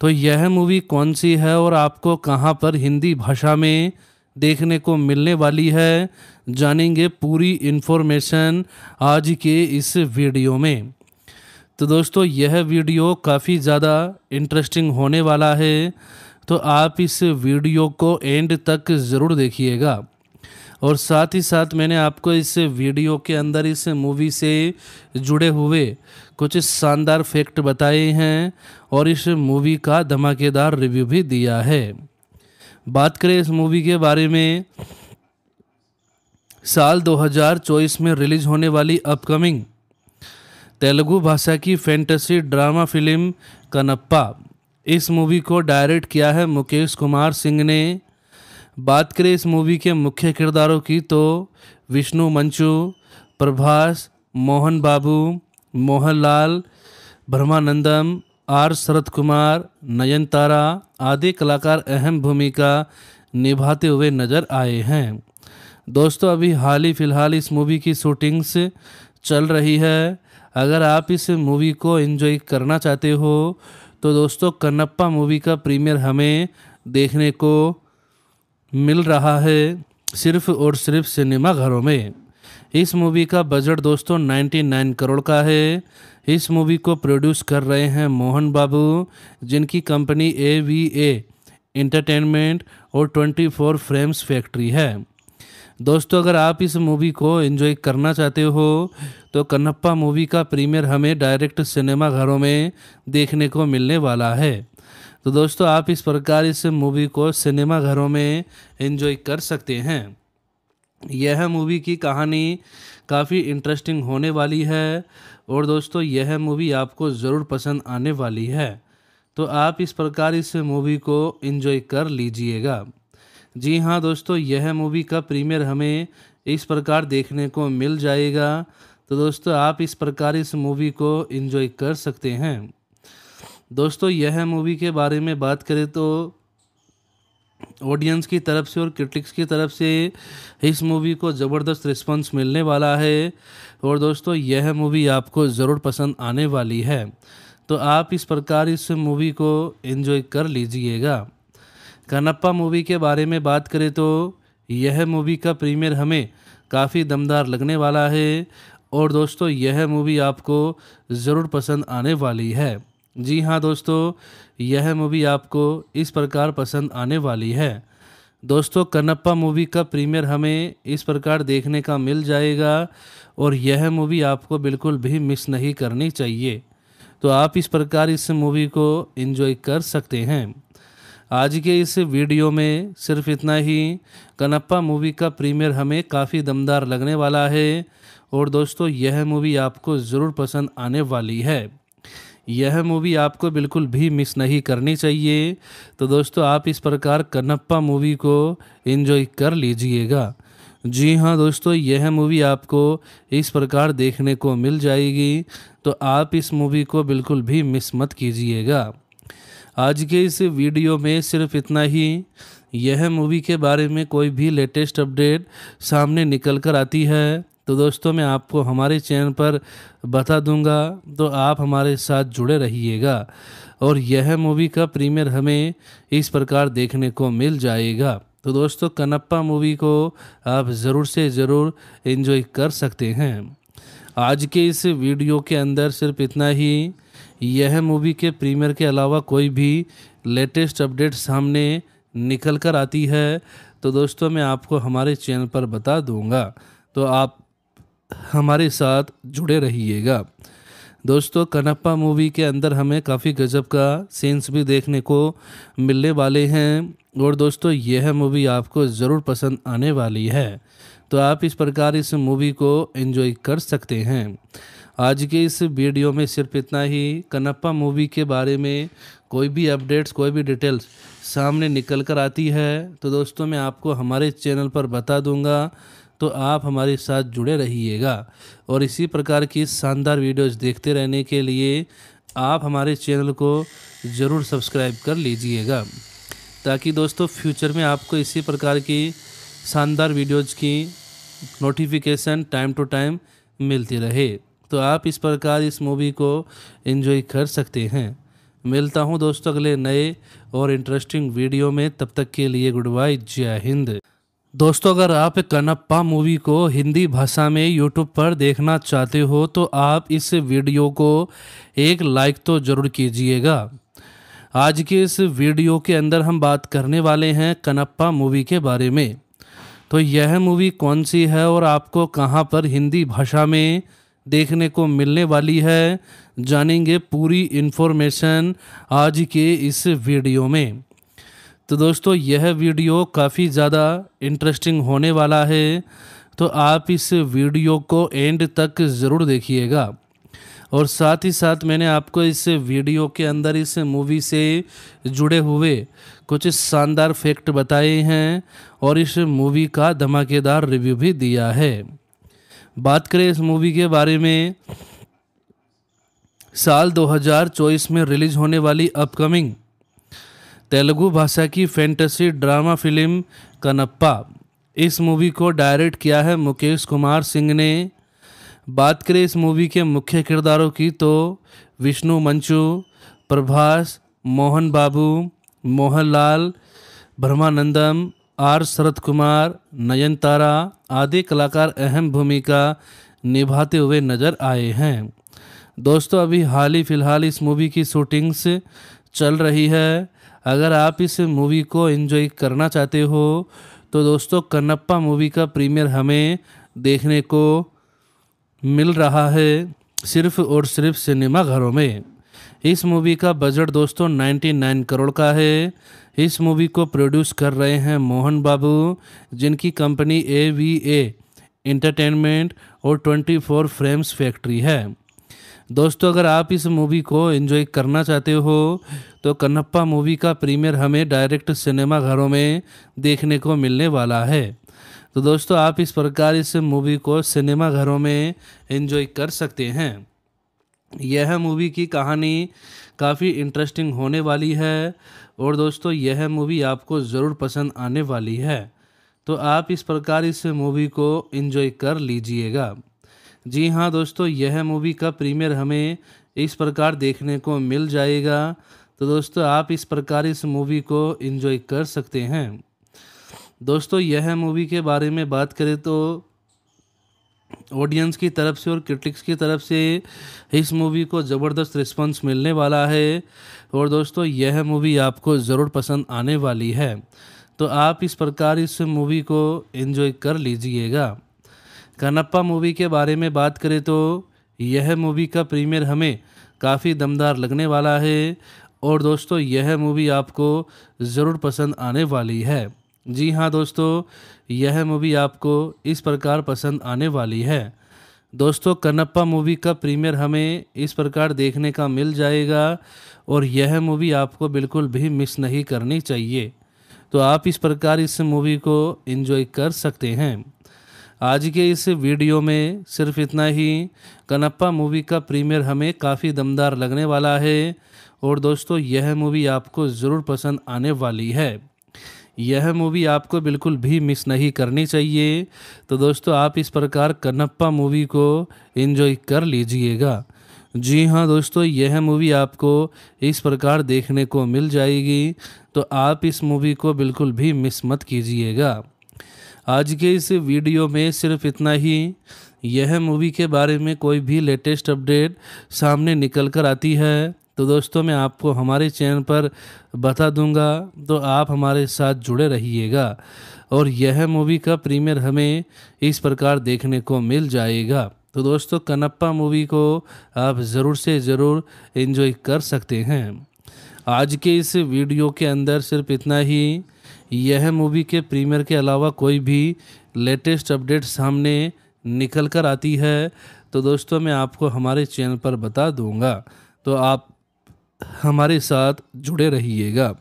तो यह मूवी कौन सी है और आपको कहाँ पर हिंदी भाषा में देखने को मिलने वाली है, जानेंगे पूरी इन्फॉर्मेशन आज के इस वीडियो में। तो दोस्तों, यह वीडियो काफ़ी ज़्यादा इंटरेस्टिंग होने वाला है तो आप इस वीडियो को एंड तक ज़रूर देखिएगा। और साथ ही साथ मैंने आपको इस वीडियो के अंदर इस मूवी से जुड़े हुए कुछ शानदार फैक्ट बताए हैं और इस मूवी का धमाकेदार रिव्यू भी दिया है। बात करें इस मूवी के बारे में, साल 2024 में रिलीज़ होने वाली अपकमिंग तेलुगु भाषा की फैंटेसी ड्रामा फ़िल्म कनप्पा इस मूवी को डायरेक्ट किया है मुकेश कुमार सिंह ने। बात करें इस मूवी के मुख्य किरदारों की तो विष्णु, मंचू, प्रभास, मोहन बाबू, मोहनलाल, ब्रह्मानंदम, आर शरद कुमार नयनतारा आदि कलाकार अहम भूमिका निभाते हुए नज़र आए हैं। दोस्तों, अभी हाल ही फ़िलहाल इस मूवी की शूटिंग्स चल रही है। अगर आप इस मूवी को एंजॉय करना चाहते हो तो दोस्तों कन्नप्पा मूवी का प्रीमियर हमें देखने को मिल रहा है सिर्फ़ और सिर्फ़ सिनेमा घरों में। इस मूवी का बजट दोस्तों 99 करोड़ का है। इस मूवी को प्रोड्यूस कर रहे हैं मोहन बाबू, जिनकी company A V A entertainment और 24 फ्रेम्स फैक्ट्री है। दोस्तों, अगर आप इस मूवी को एंजॉय करना चाहते हो तो कन्नप्पा मूवी का प्रीमियर हमें डायरेक्ट सिनेमा घरों में देखने को मिलने वाला है। तो दोस्तों, आप इस प्रकार इस मूवी को सिनेमा घरों में एंजॉय कर सकते हैं। यह मूवी की कहानी काफ़ी इंटरेस्टिंग होने वाली है और दोस्तों, यह मूवी आपको ज़रूर पसंद आने वाली है। तो आप इस प्रकार इस मूवी को एंजॉय कर लीजिएगा। जी हाँ दोस्तों, यह मूवी का प्रीमियर हमें इस प्रकार देखने को मिल जाएगा। तो दोस्तों, आप इस प्रकार इस मूवी को इन्जॉय कर सकते हैं। दोस्तों, यह मूवी के बारे में बात करें तो ऑडियंस की तरफ़ से और क्रिटिक्स की तरफ़ से इस मूवी को ज़बरदस्त रिस्पांस मिलने वाला है। और दोस्तों, यह मूवी आपको ज़रूर पसंद आने वाली है। तो आप इस प्रकार इस मूवी को एंजॉय कर लीजिएगा। कनप्पा मूवी के बारे में बात करें तो यह मूवी का प्रीमियर हमें काफ़ी दमदार लगने वाला है और दोस्तों, यह मूवी आपको ज़रूर पसंद आने वाली है। जी हाँ दोस्तों, यह मूवी आपको इस प्रकार पसंद आने वाली है। दोस्तों, कन्नप्पा मूवी का प्रीमियर हमें इस प्रकार देखने का मिल जाएगा और यह मूवी आपको बिल्कुल भी मिस नहीं करनी चाहिए। तो आप इस प्रकार इस मूवी को एंजॉय कर सकते हैं। आज के इस वीडियो में सिर्फ़ इतना ही। कनप्पा मूवी का प्रीमियर हमें काफ़ी दमदार लगने वाला है और दोस्तों, यह मूवी आपको ज़रूर पसंद आने वाली है। यह मूवी आपको बिल्कुल भी मिस नहीं करनी चाहिए। तो दोस्तों, आप इस प्रकार कनप्पा मूवी को एंजॉय कर लीजिएगा। जी हाँ दोस्तों, यह मूवी आपको इस प्रकार देखने को मिल जाएगी। तो आप इस मूवी को बिल्कुल भी मिस मत कीजिएगा। आज के इस वीडियो में सिर्फ़ इतना ही। यह मूवी के बारे में कोई भी लेटेस्ट अपडेट सामने निकल कर आती है। तो दोस्तों, मैं आपको हमारे चैनल पर बता दूँगा तो आप हमारे साथ जुड़े रहिएगा। और यह मूवी का प्रीमियर हमें इस प्रकार देखने को मिल जाएगा। तो दोस्तों कनप्पा मूवी को आप ज़रूर से ज़रूर एंजॉय कर सकते हैं। आज के इस वीडियो के अंदर सिर्फ़ इतना ही। यह मूवी के प्रीमियर के अलावा कोई भी लेटेस्ट अपडेट सामने निकल कर आती है तो दोस्तों मैं आपको हमारे चैनल पर बता दूँगा। तो आप हमारे साथ जुड़े रहिएगा। दोस्तों कनप्पा मूवी के अंदर हमें काफ़ी गजब का सीन्स भी देखने को मिलने वाले हैं, और दोस्तों, यह मूवी आपको ज़रूर पसंद आने वाली है। तो आप इस प्रकार इस मूवी को एंजॉय कर सकते हैं। आज के इस वीडियो में सिर्फ़ इतना ही। कनप्पा मूवी के बारे में कोई भी अपडेट्स, कोई भी डिटेल्स सामने निकल कर आती है तो दोस्तों मैं आपको हमारे चैनल पर बता दूँगा तो आप हमारे साथ जुड़े रहिएगा। और इसी प्रकार की शानदार वीडियोस देखते रहने के लिए आप हमारे चैनल को ज़रूर सब्सक्राइब कर लीजिएगा, ताकि दोस्तों फ्यूचर में आपको इसी प्रकार की शानदार वीडियोज़ की नोटिफिकेशन टाइम टू टाइम मिलती रहे। तो आप इस प्रकार इस मूवी को एंजॉय कर सकते हैं। मिलता हूँ दोस्तों अगले नए और इंटरेस्टिंग वीडियो में। तब तक के लिए गुड बाय जय हिंद। दोस्तों, अगर आप कनप्पा मूवी को हिंदी भाषा में यूट्यूब पर देखना चाहते हो तो आप इस वीडियो को एक लाइक तो ज़रूर कीजिएगा। आज के इस वीडियो के अंदर हम बात करने वाले हैं कनप्पा मूवी के बारे में। तो यह मूवी कौन सी है और आपको कहाँ पर हिंदी भाषा में देखने को मिलने वाली है। जानेंगे पूरी इन्फॉर्मेशन आज के इस वीडियो में। तो दोस्तों, यह वीडियो काफ़ी ज़्यादा इंटरेस्टिंग होने वाला है। तो आप इस वीडियो को एंड तक ज़रूर देखिएगा। और साथ ही साथ मैंने आपको इस वीडियो के अंदर इस मूवी से जुड़े हुए कुछ शानदार फैक्ट बताए हैं और इस मूवी का धमाकेदार रिव्यू भी दिया है। बात करें इस मूवी के बारे में, साल 2024 में रिलीज़ होने वाली अपकमिंग तेलुगु भाषा की फैंटेसी ड्रामा फ़िल्म कनप्पा इस मूवी को डायरेक्ट किया है मुकेश कुमार सिंह ने। बात करें इस मूवी के मुख्य किरदारों की तो विष्णु, मंचू, प्रभास, मोहन बाबू, मोहनलाल, ब्रह्मानंदम आर शरद कुमार नयनतारा आदि कलाकार अहम भूमिका निभाते हुए नज़र आए हैं। दोस्तों, अभी हाल ही फ़िलहाल इस मूवी की शूटिंग्स चल रही है। अगर आप इस मूवी को एंजॉय करना चाहते हो तो दोस्तों, कन्नप्पा मूवी का प्रीमियर हमें देखने को मिल रहा है सिर्फ़ और सिर्फ़ सिनेमा घरों में। इस मूवी का बजट दोस्तों 99 करोड़ का है। इस मूवी को प्रोड्यूस कर रहे हैं मोहन बाबू, जिनकी company A V A entertainment और 24 फ्रेम्स फैक्ट्री है। दोस्तों, अगर आप इस मूवी को एंजॉय करना चाहते हो तो कन्नप्पा मूवी का प्रीमियर हमें डायरेक्ट सिनेमा घरों में देखने को मिलने वाला है। तो दोस्तों, आप इस प्रकार इस मूवी को सिनेमा घरों में एंजॉय कर सकते हैं। यह मूवी की कहानी काफ़ी इंटरेस्टिंग होने वाली है। और दोस्तों, यह मूवी आपको ज़रूर पसंद आने वाली है। तो आप इस प्रकार इस मूवी को इन्जॉय कर लीजिएगा। जी हाँ दोस्तों, यह मूवी का प्रीमियर हमें इस प्रकार देखने को मिल जाएगा। तो दोस्तों, आप इस प्रकार इस मूवी को इन्जॉय कर सकते हैं। दोस्तों, यह मूवी के बारे में बात करें तो ऑडियंस की तरफ़ से और क्रिटिक्स की तरफ़ से इस मूवी को ज़बरदस्त रिस्पांस मिलने वाला है। और दोस्तों, यह मूवी आपको ज़रूर पसंद आने वाली है तो आप इस प्रकार इस मूवी को एंजॉय कर लीजिएगा। कनप्पा मूवी के बारे में बात करें तो यह मूवी का प्रीमियर हमें काफ़ी दमदार लगने वाला है, और दोस्तों, यह मूवी आपको ज़रूर पसंद आने वाली है। जी हाँ दोस्तों, यह मूवी आपको इस प्रकार पसंद आने वाली है। दोस्तों, कन्नप्पा मूवी का प्रीमियर हमें इस प्रकार देखने का मिल जाएगा और यह मूवी आपको बिल्कुल भी मिस नहीं करनी चाहिए। तो आप इस प्रकार इस मूवी को एंजॉय कर सकते हैं। आज के इस वीडियो में सिर्फ़ इतना ही। कनप्पा मूवी का प्रीमियर हमें काफ़ी दमदार लगने वाला है और दोस्तों, यह मूवी आपको ज़रूर पसंद आने वाली है। यह मूवी आपको बिल्कुल भी मिस नहीं करनी चाहिए। तो दोस्तों, आप इस प्रकार कन्नप्पा मूवी को इन्जॉय कर लीजिएगा। जी हाँ दोस्तों, यह मूवी आपको इस प्रकार देखने को मिल जाएगी। तो आप इस मूवी को बिल्कुल भी मिस मत कीजिएगा। आज के इस वीडियो में सिर्फ़ इतना ही। यह मूवी के बारे में कोई भी लेटेस्ट अपडेट सामने निकल कर आती है। तो दोस्तों, मैं आपको हमारे चैनल पर बता दूँगा तो आप हमारे साथ जुड़े रहिएगा और यह मूवी का प्रीमियर हमें इस प्रकार देखने को मिल जाएगा। तो दोस्तों कनप्पा मूवी को आप ज़रूर से ज़रूर इन्जॉय कर सकते हैं। आज के इस वीडियो के अंदर सिर्फ़ इतना ही। यह मूवी के प्रीमियर के अलावा कोई भी लेटेस्ट अपडेट सामने निकल कर आती है तो दोस्तों, मैं आपको हमारे चैनल पर बता दूँगा। तो आप हमारे साथ जुड़े रहिएगा।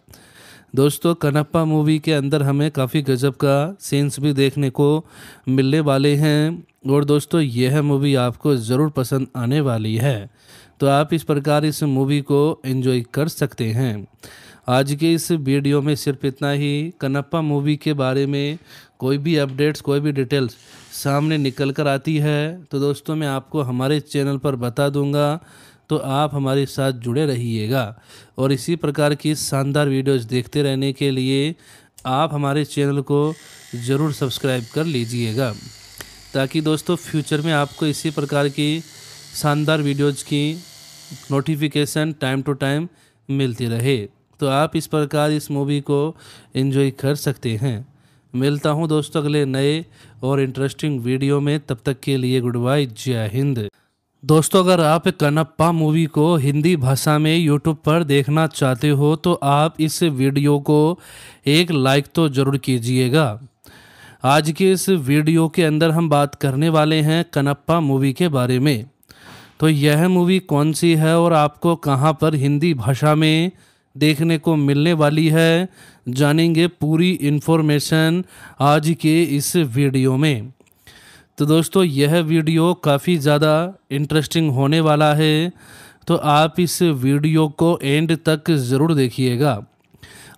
दोस्तों कनप्पा मूवी के अंदर हमें काफ़ी गजब का सीन्स भी देखने को मिलने वाले हैं और दोस्तों, यह मूवी आपको ज़रूर पसंद आने वाली है। तो आप इस प्रकार इस मूवी को एंजॉय कर सकते हैं। आज के इस वीडियो में सिर्फ़ इतना ही। कनप्पा मूवी के बारे में कोई भी अपडेट्स कोई भी डिटेल्स सामने निकल कर आती है। तो दोस्तों, मैं आपको हमारे चैनल पर बता दूँगा। तो आप हमारे साथ जुड़े रहिएगा। और इसी प्रकार की शानदार वीडियोस देखते रहने के लिए आप हमारे चैनल को ज़रूर सब्सक्राइब कर लीजिएगा। ताकि दोस्तों, फ्यूचर में आपको इसी प्रकार की शानदार वीडियोज़ की नोटिफिकेशन टाइम टू टाइम मिलती रहे। तो आप इस प्रकार इस मूवी को एंजॉय कर सकते हैं। मिलता हूँ दोस्तों अगले नए और इंटरेस्टिंग वीडियो में। तब तक के लिए गुड बाय, जय हिंद। दोस्तों, अगर आप कनप्पा मूवी को हिंदी भाषा में यूट्यूब पर देखना चाहते हो तो आप इस वीडियो को एक लाइक तो ज़रूर कीजिएगा। आज के इस वीडियो के अंदर हम बात करने वाले हैं कनप्पा मूवी के बारे में। तो यह मूवी कौन सी है और आपको कहाँ पर हिंदी भाषा में देखने को मिलने वाली है, जानेंगे पूरी इन्फॉर्मेशन आज के इस वीडियो में। तो दोस्तों, यह वीडियो काफ़ी ज़्यादा इंटरेस्टिंग होने वाला है तो आप इस वीडियो को एंड तक ज़रूर देखिएगा।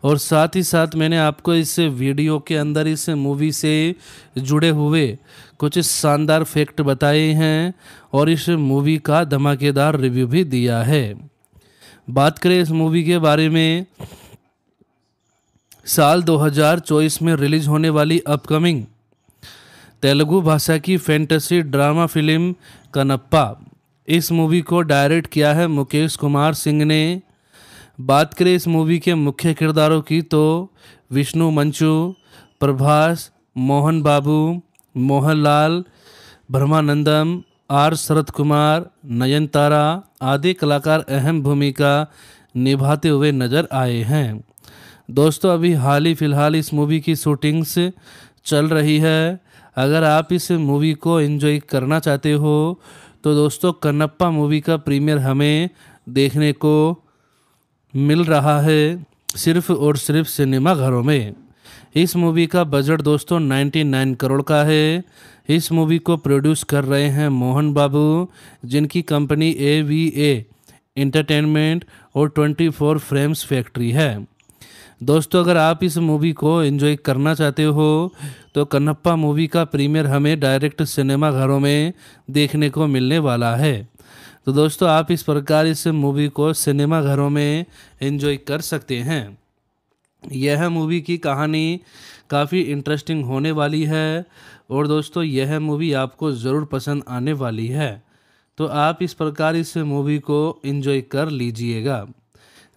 और साथ ही साथ मैंने आपको इस वीडियो के अंदर इस मूवी से जुड़े हुए कुछ शानदार फैक्ट बताए हैं और इस मूवी का धमाकेदार रिव्यू भी दिया है। बात करें इस मूवी के बारे में, साल 2024 में रिलीज़ होने वाली अपकमिंग तेलुगु भाषा की फैंटेसी ड्रामा फ़िल्म कनप्पा इस मूवी को डायरेक्ट किया है मुकेश कुमार सिंह ने। बात करें इस मूवी के मुख्य किरदारों की तो विष्णु, मंचू, प्रभास, मोहन बाबू, मोहनलाल, ब्रह्मानंदम, आर शरद कुमार नयनतारा आदि कलाकार अहम भूमिका निभाते हुए नज़र आए हैं। दोस्तों, अभी हाल ही फ़िलहाल इस मूवी की शूटिंग्स चल रही है। अगर आप इस मूवी को एंजॉय करना चाहते हो तो दोस्तों कन्नप्पा मूवी का प्रीमियर हमें देखने को मिल रहा है सिर्फ़ और सिर्फ़ सिनेमा घरों में। इस मूवी का बजट दोस्तों 99 करोड़ का है। इस मूवी को प्रोड्यूस कर रहे हैं मोहन बाबू, जिनकी company A V A entertainment और 24 फ्रेम्स फैक्ट्री है। दोस्तों, अगर आप इस मूवी को एंजॉय करना चाहते हो तो कन्नप्पा मूवी का प्रीमियर हमें डायरेक्ट सिनेमा घरों में देखने को मिलने वाला है। तो दोस्तों, आप इस प्रकार इस मूवी को सिनेमा घरों में एंजॉय कर सकते हैं। यह मूवी की कहानी काफ़ी इंटरेस्टिंग होने वाली है और दोस्तों, यह मूवी आपको ज़रूर पसंद आने वाली है। तो आप इस प्रकार इस मूवी को एंजॉय कर लीजिएगा।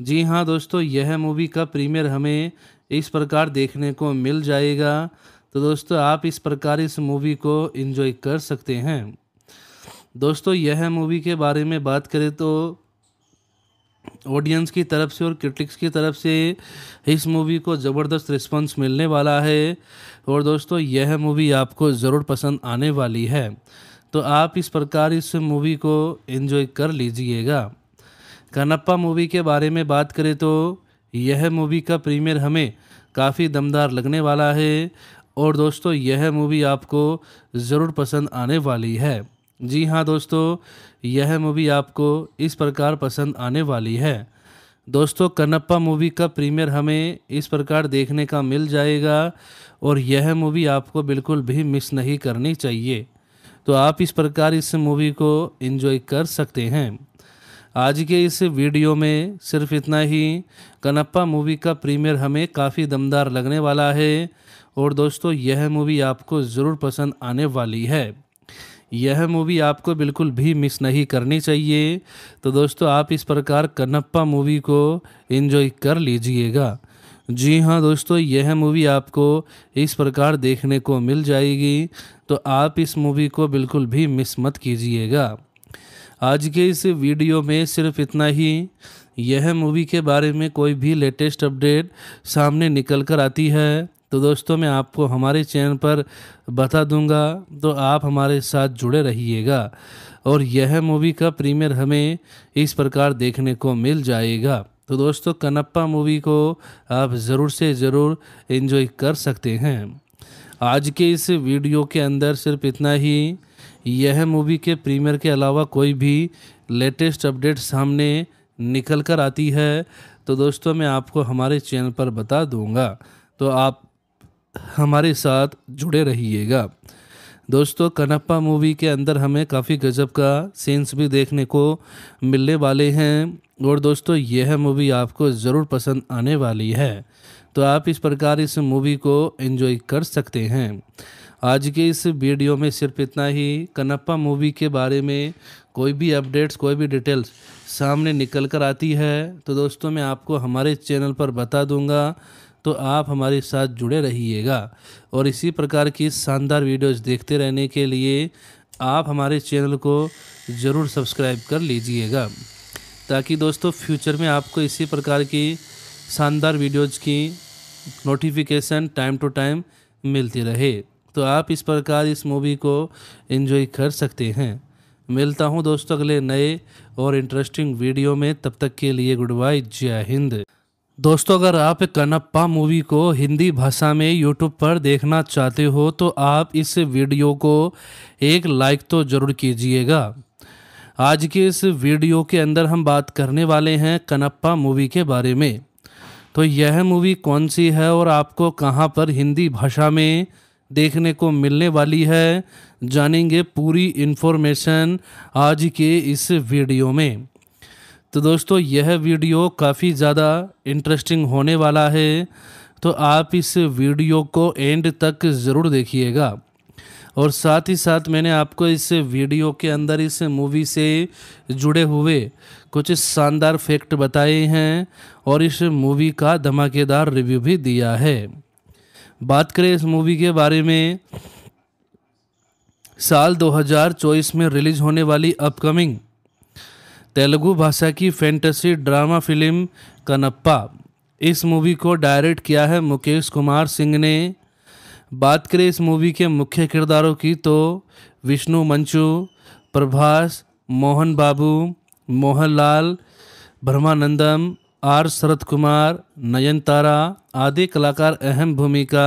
जी हाँ दोस्तों, यह मूवी का प्रीमियर हमें इस प्रकार देखने को मिल जाएगा। तो दोस्तों, आप इस प्रकार इस मूवी को इन्जॉय कर सकते हैं। दोस्तों, यह मूवी के बारे में बात करें तो ऑडियंस की तरफ़ से और क्रिटिक्स की तरफ़ से इस मूवी को ज़बरदस्त रिस्पांस मिलने वाला है। और दोस्तों, यह मूवी आपको ज़रूर पसंद आने वाली है। तो आप इस प्रकार इस मूवी को एंजॉय कर लीजिएगा। कनप्पा मूवी के बारे में बात करें तो यह मूवी का प्रीमियर हमें काफ़ी दमदार लगने वाला है। और दोस्तों, यह मूवी आपको ज़रूर पसंद आने वाली है। जी हाँ दोस्तों, यह मूवी आपको इस प्रकार पसंद आने वाली है। दोस्तों कनप्पा मूवी का प्रीमियर हमें इस प्रकार देखने का मिल जाएगा और यह मूवी आपको बिल्कुल भी मिस नहीं करनी चाहिए। तो आप इस प्रकार इस मूवी को एंजॉय कर सकते हैं। आज के इस वीडियो में सिर्फ़ इतना ही। कनप्पा मूवी का प्रीमियर हमें काफ़ी दमदार लगने वाला है और दोस्तों, यह मूवी आपको ज़रूर पसंद आने वाली है। यह मूवी आपको बिल्कुल भी मिस नहीं करनी चाहिए। तो दोस्तों, आप इस प्रकार कनप्पा मूवी को एंजॉय कर लीजिएगा। जी हाँ दोस्तों, यह मूवी आपको इस प्रकार देखने को मिल जाएगी। तो आप इस मूवी को बिल्कुल भी मिस मत कीजिएगा। आज के इस वीडियो में सिर्फ़ इतना ही। यह मूवी के बारे में कोई भी लेटेस्ट अपडेट सामने निकल कर आती है। तो दोस्तों, मैं आपको हमारे चैनल पर बता दूँगा तो आप हमारे साथ जुड़े रहिएगा। और यह मूवी का प्रीमियर हमें इस प्रकार देखने को मिल जाएगा। तो दोस्तों कनप्पा मूवी को आप ज़रूर से ज़रूर इन्जॉय कर सकते हैं। आज के इस वीडियो के अंदर सिर्फ़ इतना ही। यह मूवी के प्रीमियर के अलावा कोई भी लेटेस्ट अपडेट सामने निकल कर आती है तो दोस्तों मैं आपको हमारे चैनल पर बता दूँगा। तो आप हमारे साथ जुड़े रहिएगा। दोस्तों कनप्पा मूवी के अंदर हमें काफ़ी गजब का सीन्स भी देखने को मिलने वाले हैं, और दोस्तों, यह मूवी आपको ज़रूर पसंद आने वाली है। तो आप इस प्रकार इस मूवी को एंजॉय कर सकते हैं। आज के इस वीडियो में सिर्फ़ इतना ही। कनप्पा मूवी के बारे में कोई भी अपडेट्स, कोई भी डिटेल्स सामने निकल कर आती है तो दोस्तों मैं आपको हमारे चैनल पर बता दूँगा तो आप हमारे साथ जुड़े रहिएगा। और इसी प्रकार की शानदार वीडियोस देखते रहने के लिए आप हमारे चैनल को ज़रूर सब्सक्राइब कर लीजिएगा, ताकि दोस्तों फ्यूचर में आपको इसी प्रकार की शानदार वीडियोज़ की नोटिफिकेशन टाइम टू टाइम मिलती रहे। तो आप इस प्रकार इस मूवी को इन्जॉय कर सकते हैं। मिलता हूँ दोस्तों अगले नए और इंटरेस्टिंग वीडियो में। तब तक के लिए गुड बाय जय हिंद। दोस्तों, अगर आप कनप्पा मूवी को हिंदी भाषा में यूट्यूब पर देखना चाहते हो तो आप इस वीडियो को एक लाइक तो ज़रूर कीजिएगा। आज के इस वीडियो के अंदर हम बात करने वाले हैं कनप्पा मूवी के बारे में। तो यह मूवी कौन सी है और आपको कहाँ पर हिंदी भाषा में देखने को मिलने वाली है। जानेंगे पूरी इन्फॉर्मेशन आज के इस वीडियो में। तो दोस्तों, यह वीडियो काफ़ी ज़्यादा इंटरेस्टिंग होने वाला है। तो आप इस वीडियो को एंड तक ज़रूर देखिएगा। और साथ ही साथ मैंने आपको इस वीडियो के अंदर इस मूवी से जुड़े हुए कुछ शानदार फैक्ट बताए हैं और इस मूवी का धमाकेदार रिव्यू भी दिया है। बात करें इस मूवी के बारे में, साल 2024 में रिलीज़ होने वाली अपकमिंग तेलुगु भाषा की फैंटेसी ड्रामा फ़िल्म कनप्पा इस मूवी को डायरेक्ट किया है मुकेश कुमार सिंह ने। बात करें इस मूवी के मुख्य किरदारों की तो विष्णु, मंचू, प्रभास, मोहन बाबू, मोहनलाल, ब्रह्मानंदम आर शरद कुमार नयनतारा आदि कलाकार अहम भूमिका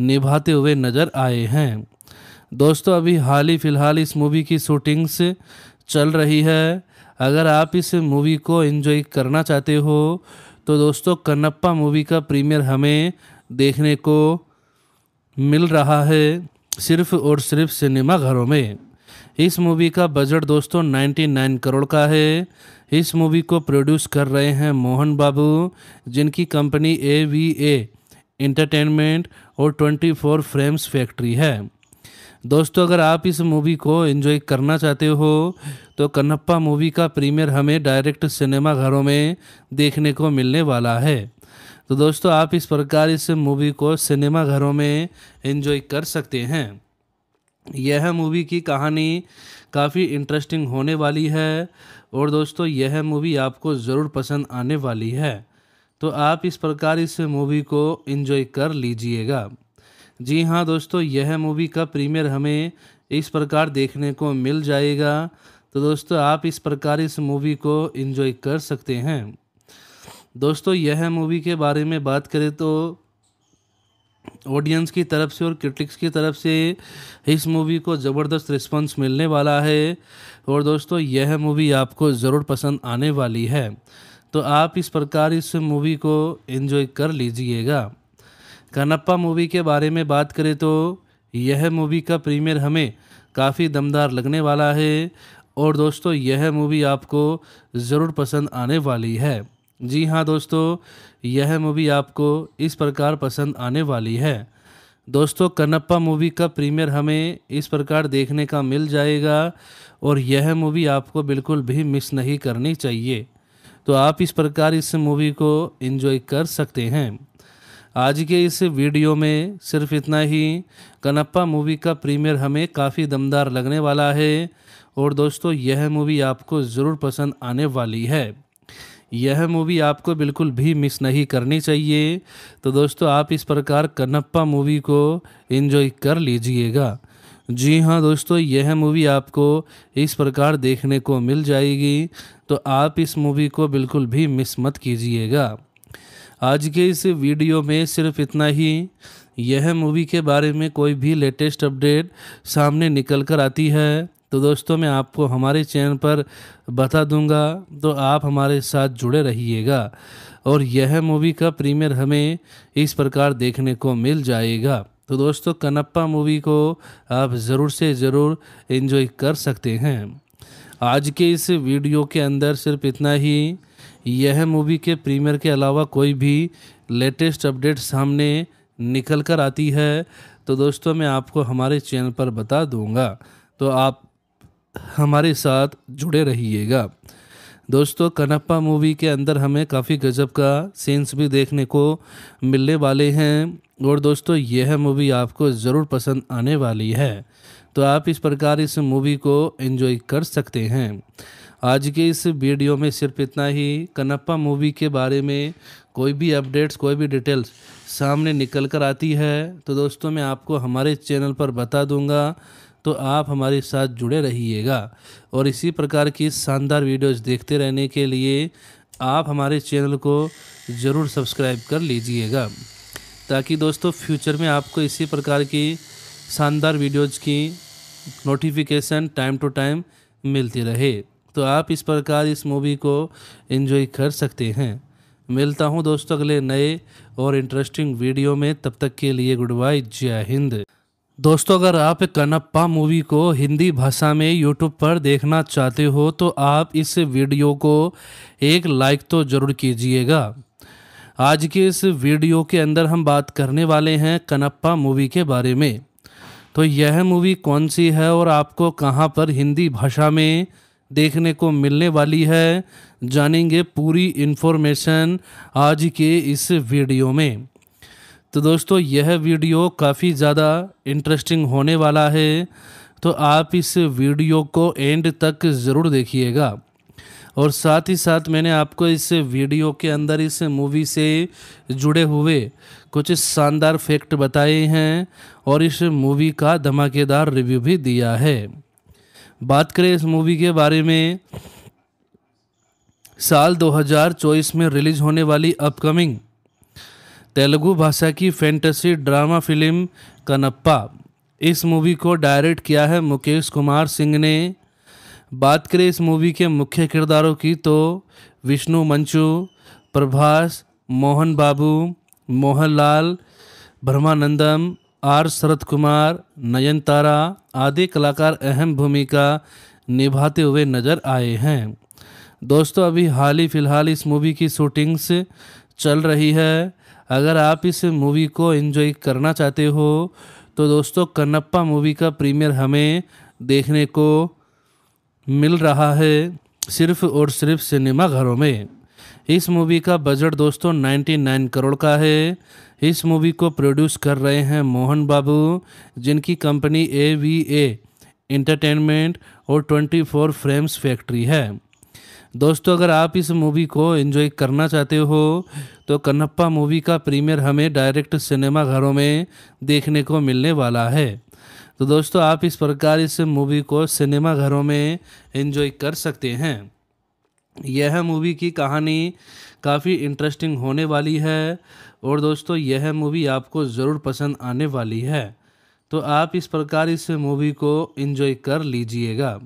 निभाते हुए नज़र आए हैं। दोस्तों, अभी हाल ही फ़िलहाल इस मूवी की शूटिंग्स चल रही है। अगर आप इस मूवी को एंजॉय करना चाहते हो तो दोस्तों, कन्नप्पा मूवी का प्रीमियर हमें देखने को मिल रहा है सिर्फ़ और सिर्फ़ सिनेमा घरों में। इस मूवी का बजट दोस्तों 99 करोड़ का है। इस मूवी को प्रोड्यूस कर रहे हैं मोहन बाबू, जिनकी company A V A entertainment और 24 फ्रेम्स फैक्ट्री है। दोस्तों, अगर आप इस मूवी को एंजॉय करना चाहते हो तो कन्नप्पा मूवी का प्रीमियर हमें डायरेक्ट सिनेमा घरों में देखने को मिलने वाला है। तो दोस्तों, आप इस प्रकार इस मूवी को सिनेमा घरों में एंजॉय कर सकते हैं। यह मूवी की कहानी काफ़ी इंटरेस्टिंग होने वाली है। और दोस्तों, यह मूवी आपको ज़रूर पसंद आने वाली है तो आप इस प्रकार इस मूवी को इन्जॉय कर लीजिएगा। जी हाँ दोस्तों, यह मूवी का प्रीमियर हमें इस प्रकार देखने को मिल जाएगा तो दोस्तों, आप इस प्रकार इस मूवी को इन्जॉय कर सकते हैं। दोस्तों, यह मूवी के बारे में बात करें तो ऑडियंस की तरफ़ से और क्रिटिक्स की तरफ़ से इस मूवी को ज़बरदस्त रिस्पांस मिलने वाला है। और दोस्तों, यह मूवी आपको ज़रूर पसंद आने वाली है। तो आप इस प्रकार इस मूवी को एंजॉय कर लीजिएगा। कनप्पा मूवी के बारे में बात करें तो यह मूवी का प्रीमियर हमें काफ़ी दमदार लगने वाला है। और दोस्तों, यह मूवी आपको ज़रूर पसंद आने वाली है। जी हाँ दोस्तों यह मूवी आपको इस प्रकार पसंद आने वाली है। दोस्तों कनप्पा मूवी का प्रीमियर हमें इस प्रकार देखने का मिल जाएगा और यह मूवी आपको बिल्कुल भी मिस नहीं करनी चाहिए। तो आप इस प्रकार इस मूवी को एंजॉय कर सकते हैं। आज के इस वीडियो में सिर्फ़ इतना ही। कनप्पा मूवी का प्रीमियर हमें काफ़ी दमदार लगने वाला है और दोस्तों, यह मूवी आपको ज़रूर पसंद आने वाली है। यह मूवी आपको बिल्कुल भी मिस नहीं करनी चाहिए। तो दोस्तों, आप इस प्रकार कन्नप्पा मूवी को इन्जॉय कर लीजिएगा। जी हाँ दोस्तों, यह मूवी आपको इस प्रकार देखने को मिल जाएगी। तो आप इस मूवी को बिल्कुल भी मिस मत कीजिएगा। आज के इस वीडियो में सिर्फ़ इतना ही। यह मूवी के बारे में कोई भी लेटेस्ट अपडेट सामने निकल कर आती है। तो दोस्तों, मैं आपको हमारे चैनल पर बता दूँगा तो आप हमारे साथ जुड़े रहिएगा और यह मूवी का प्रीमियर हमें इस प्रकार देखने को मिल जाएगा। तो दोस्तों कनप्पा मूवी को आप ज़रूर से ज़रूर इन्जॉय कर सकते हैं। आज के इस वीडियो के अंदर सिर्फ़ इतना ही। यह मूवी के प्रीमियर के अलावा कोई भी लेटेस्ट अपडेट सामने निकल कर आती है तो दोस्तों, मैं आपको हमारे चैनल पर बता दूँगा। तो आप हमारे साथ जुड़े रहिएगा। दोस्तों कनप्पा मूवी के अंदर हमें काफ़ी गजब का सीन्स भी देखने को मिलने वाले हैं और दोस्तों, यह मूवी आपको ज़रूर पसंद आने वाली है। तो आप इस प्रकार इस मूवी को एंजॉय कर सकते हैं। आज के इस वीडियो में सिर्फ़ इतना ही। कनप्पा मूवी के बारे में कोई भी अपडेट्स कोई भी डिटेल्स सामने निकल कर आती है। तो दोस्तों, मैं आपको हमारे चैनल पर बता दूँगा तो आप हमारे साथ जुड़े रहिएगा। और इसी प्रकार की शानदार वीडियोस देखते रहने के लिए आप हमारे चैनल को ज़रूर सब्सक्राइब कर लीजिएगा। ताकि दोस्तों, फ्यूचर में आपको इसी प्रकार की शानदार वीडियोज़ की नोटिफिकेशन टाइम टू टाइम मिलती रहे। तो आप इस प्रकार इस मूवी को एंजॉय कर सकते हैं। मिलता हूँ दोस्तों अगले नए और इंटरेस्टिंग वीडियो में। तब तक के लिए गुड बाय, जय हिंद। दोस्तों, अगर आप कनप्पा मूवी को हिंदी भाषा में यूट्यूब पर देखना चाहते हो तो आप इस वीडियो को एक लाइक तो ज़रूर कीजिएगा। आज के इस वीडियो के अंदर हम बात करने वाले हैं कनप्पा मूवी के बारे में। तो यह मूवी कौन सी है और आपको कहाँ पर हिंदी भाषा में देखने को मिलने वाली है, जानेंगे पूरी इन्फॉर्मेशन आज के इस वीडियो में। तो दोस्तों, यह वीडियो काफ़ी ज़्यादा इंटरेस्टिंग होने वाला है तो आप इस वीडियो को एंड तक ज़रूर देखिएगा। और साथ ही साथ मैंने आपको इस वीडियो के अंदर इस मूवी से जुड़े हुए कुछ शानदार फैक्ट बताए हैं और इस मूवी का धमाकेदार रिव्यू भी दिया है। बात करें इस मूवी के बारे में, साल 2024 में रिलीज़ होने वाली अपकमिंग तेलुगु भाषा की फैंटेसी ड्रामा फ़िल्म कनप्पा इस मूवी को डायरेक्ट किया है मुकेश कुमार सिंह ने। बात करें इस मूवी के मुख्य किरदारों की तो विष्णु, मंचू, प्रभास, मोहन बाबू, मोहनलाल, ब्रह्मानंदम, आर शरद कुमार नयनतारा आदि कलाकार अहम भूमिका निभाते हुए नज़र आए हैं। दोस्तों, अभी हाल ही फ़िलहाल इस मूवी की शूटिंग्स चल रही है। अगर आप इस मूवी को एंजॉय करना चाहते हो तो दोस्तों कन्नप्पा मूवी का प्रीमियर हमें देखने को मिल रहा है सिर्फ़ और सिर्फ़ सिनेमा घरों में। इस मूवी का बजट दोस्तों 99 करोड़ का है। इस मूवी को प्रोड्यूस कर रहे हैं मोहन बाबू, जिनकी company A V A entertainment और 24 फ्रेम्स फैक्ट्री है। दोस्तों, अगर आप इस मूवी को एंजॉय करना चाहते हो तो कन्नप्पा मूवी का प्रीमियर हमें डायरेक्ट सिनेमा घरों में देखने को मिलने वाला है। तो दोस्तों, आप इस प्रकार इस मूवी को सिनेमा घरों में एंजॉय कर सकते हैं। यह मूवी की कहानी काफ़ी इंटरेस्टिंग होने वाली है और दोस्तों, यह मूवी आपको ज़रूर पसंद आने वाली है। तो आप इस प्रकार इस मूवी को एंजॉय कर लीजिएगा।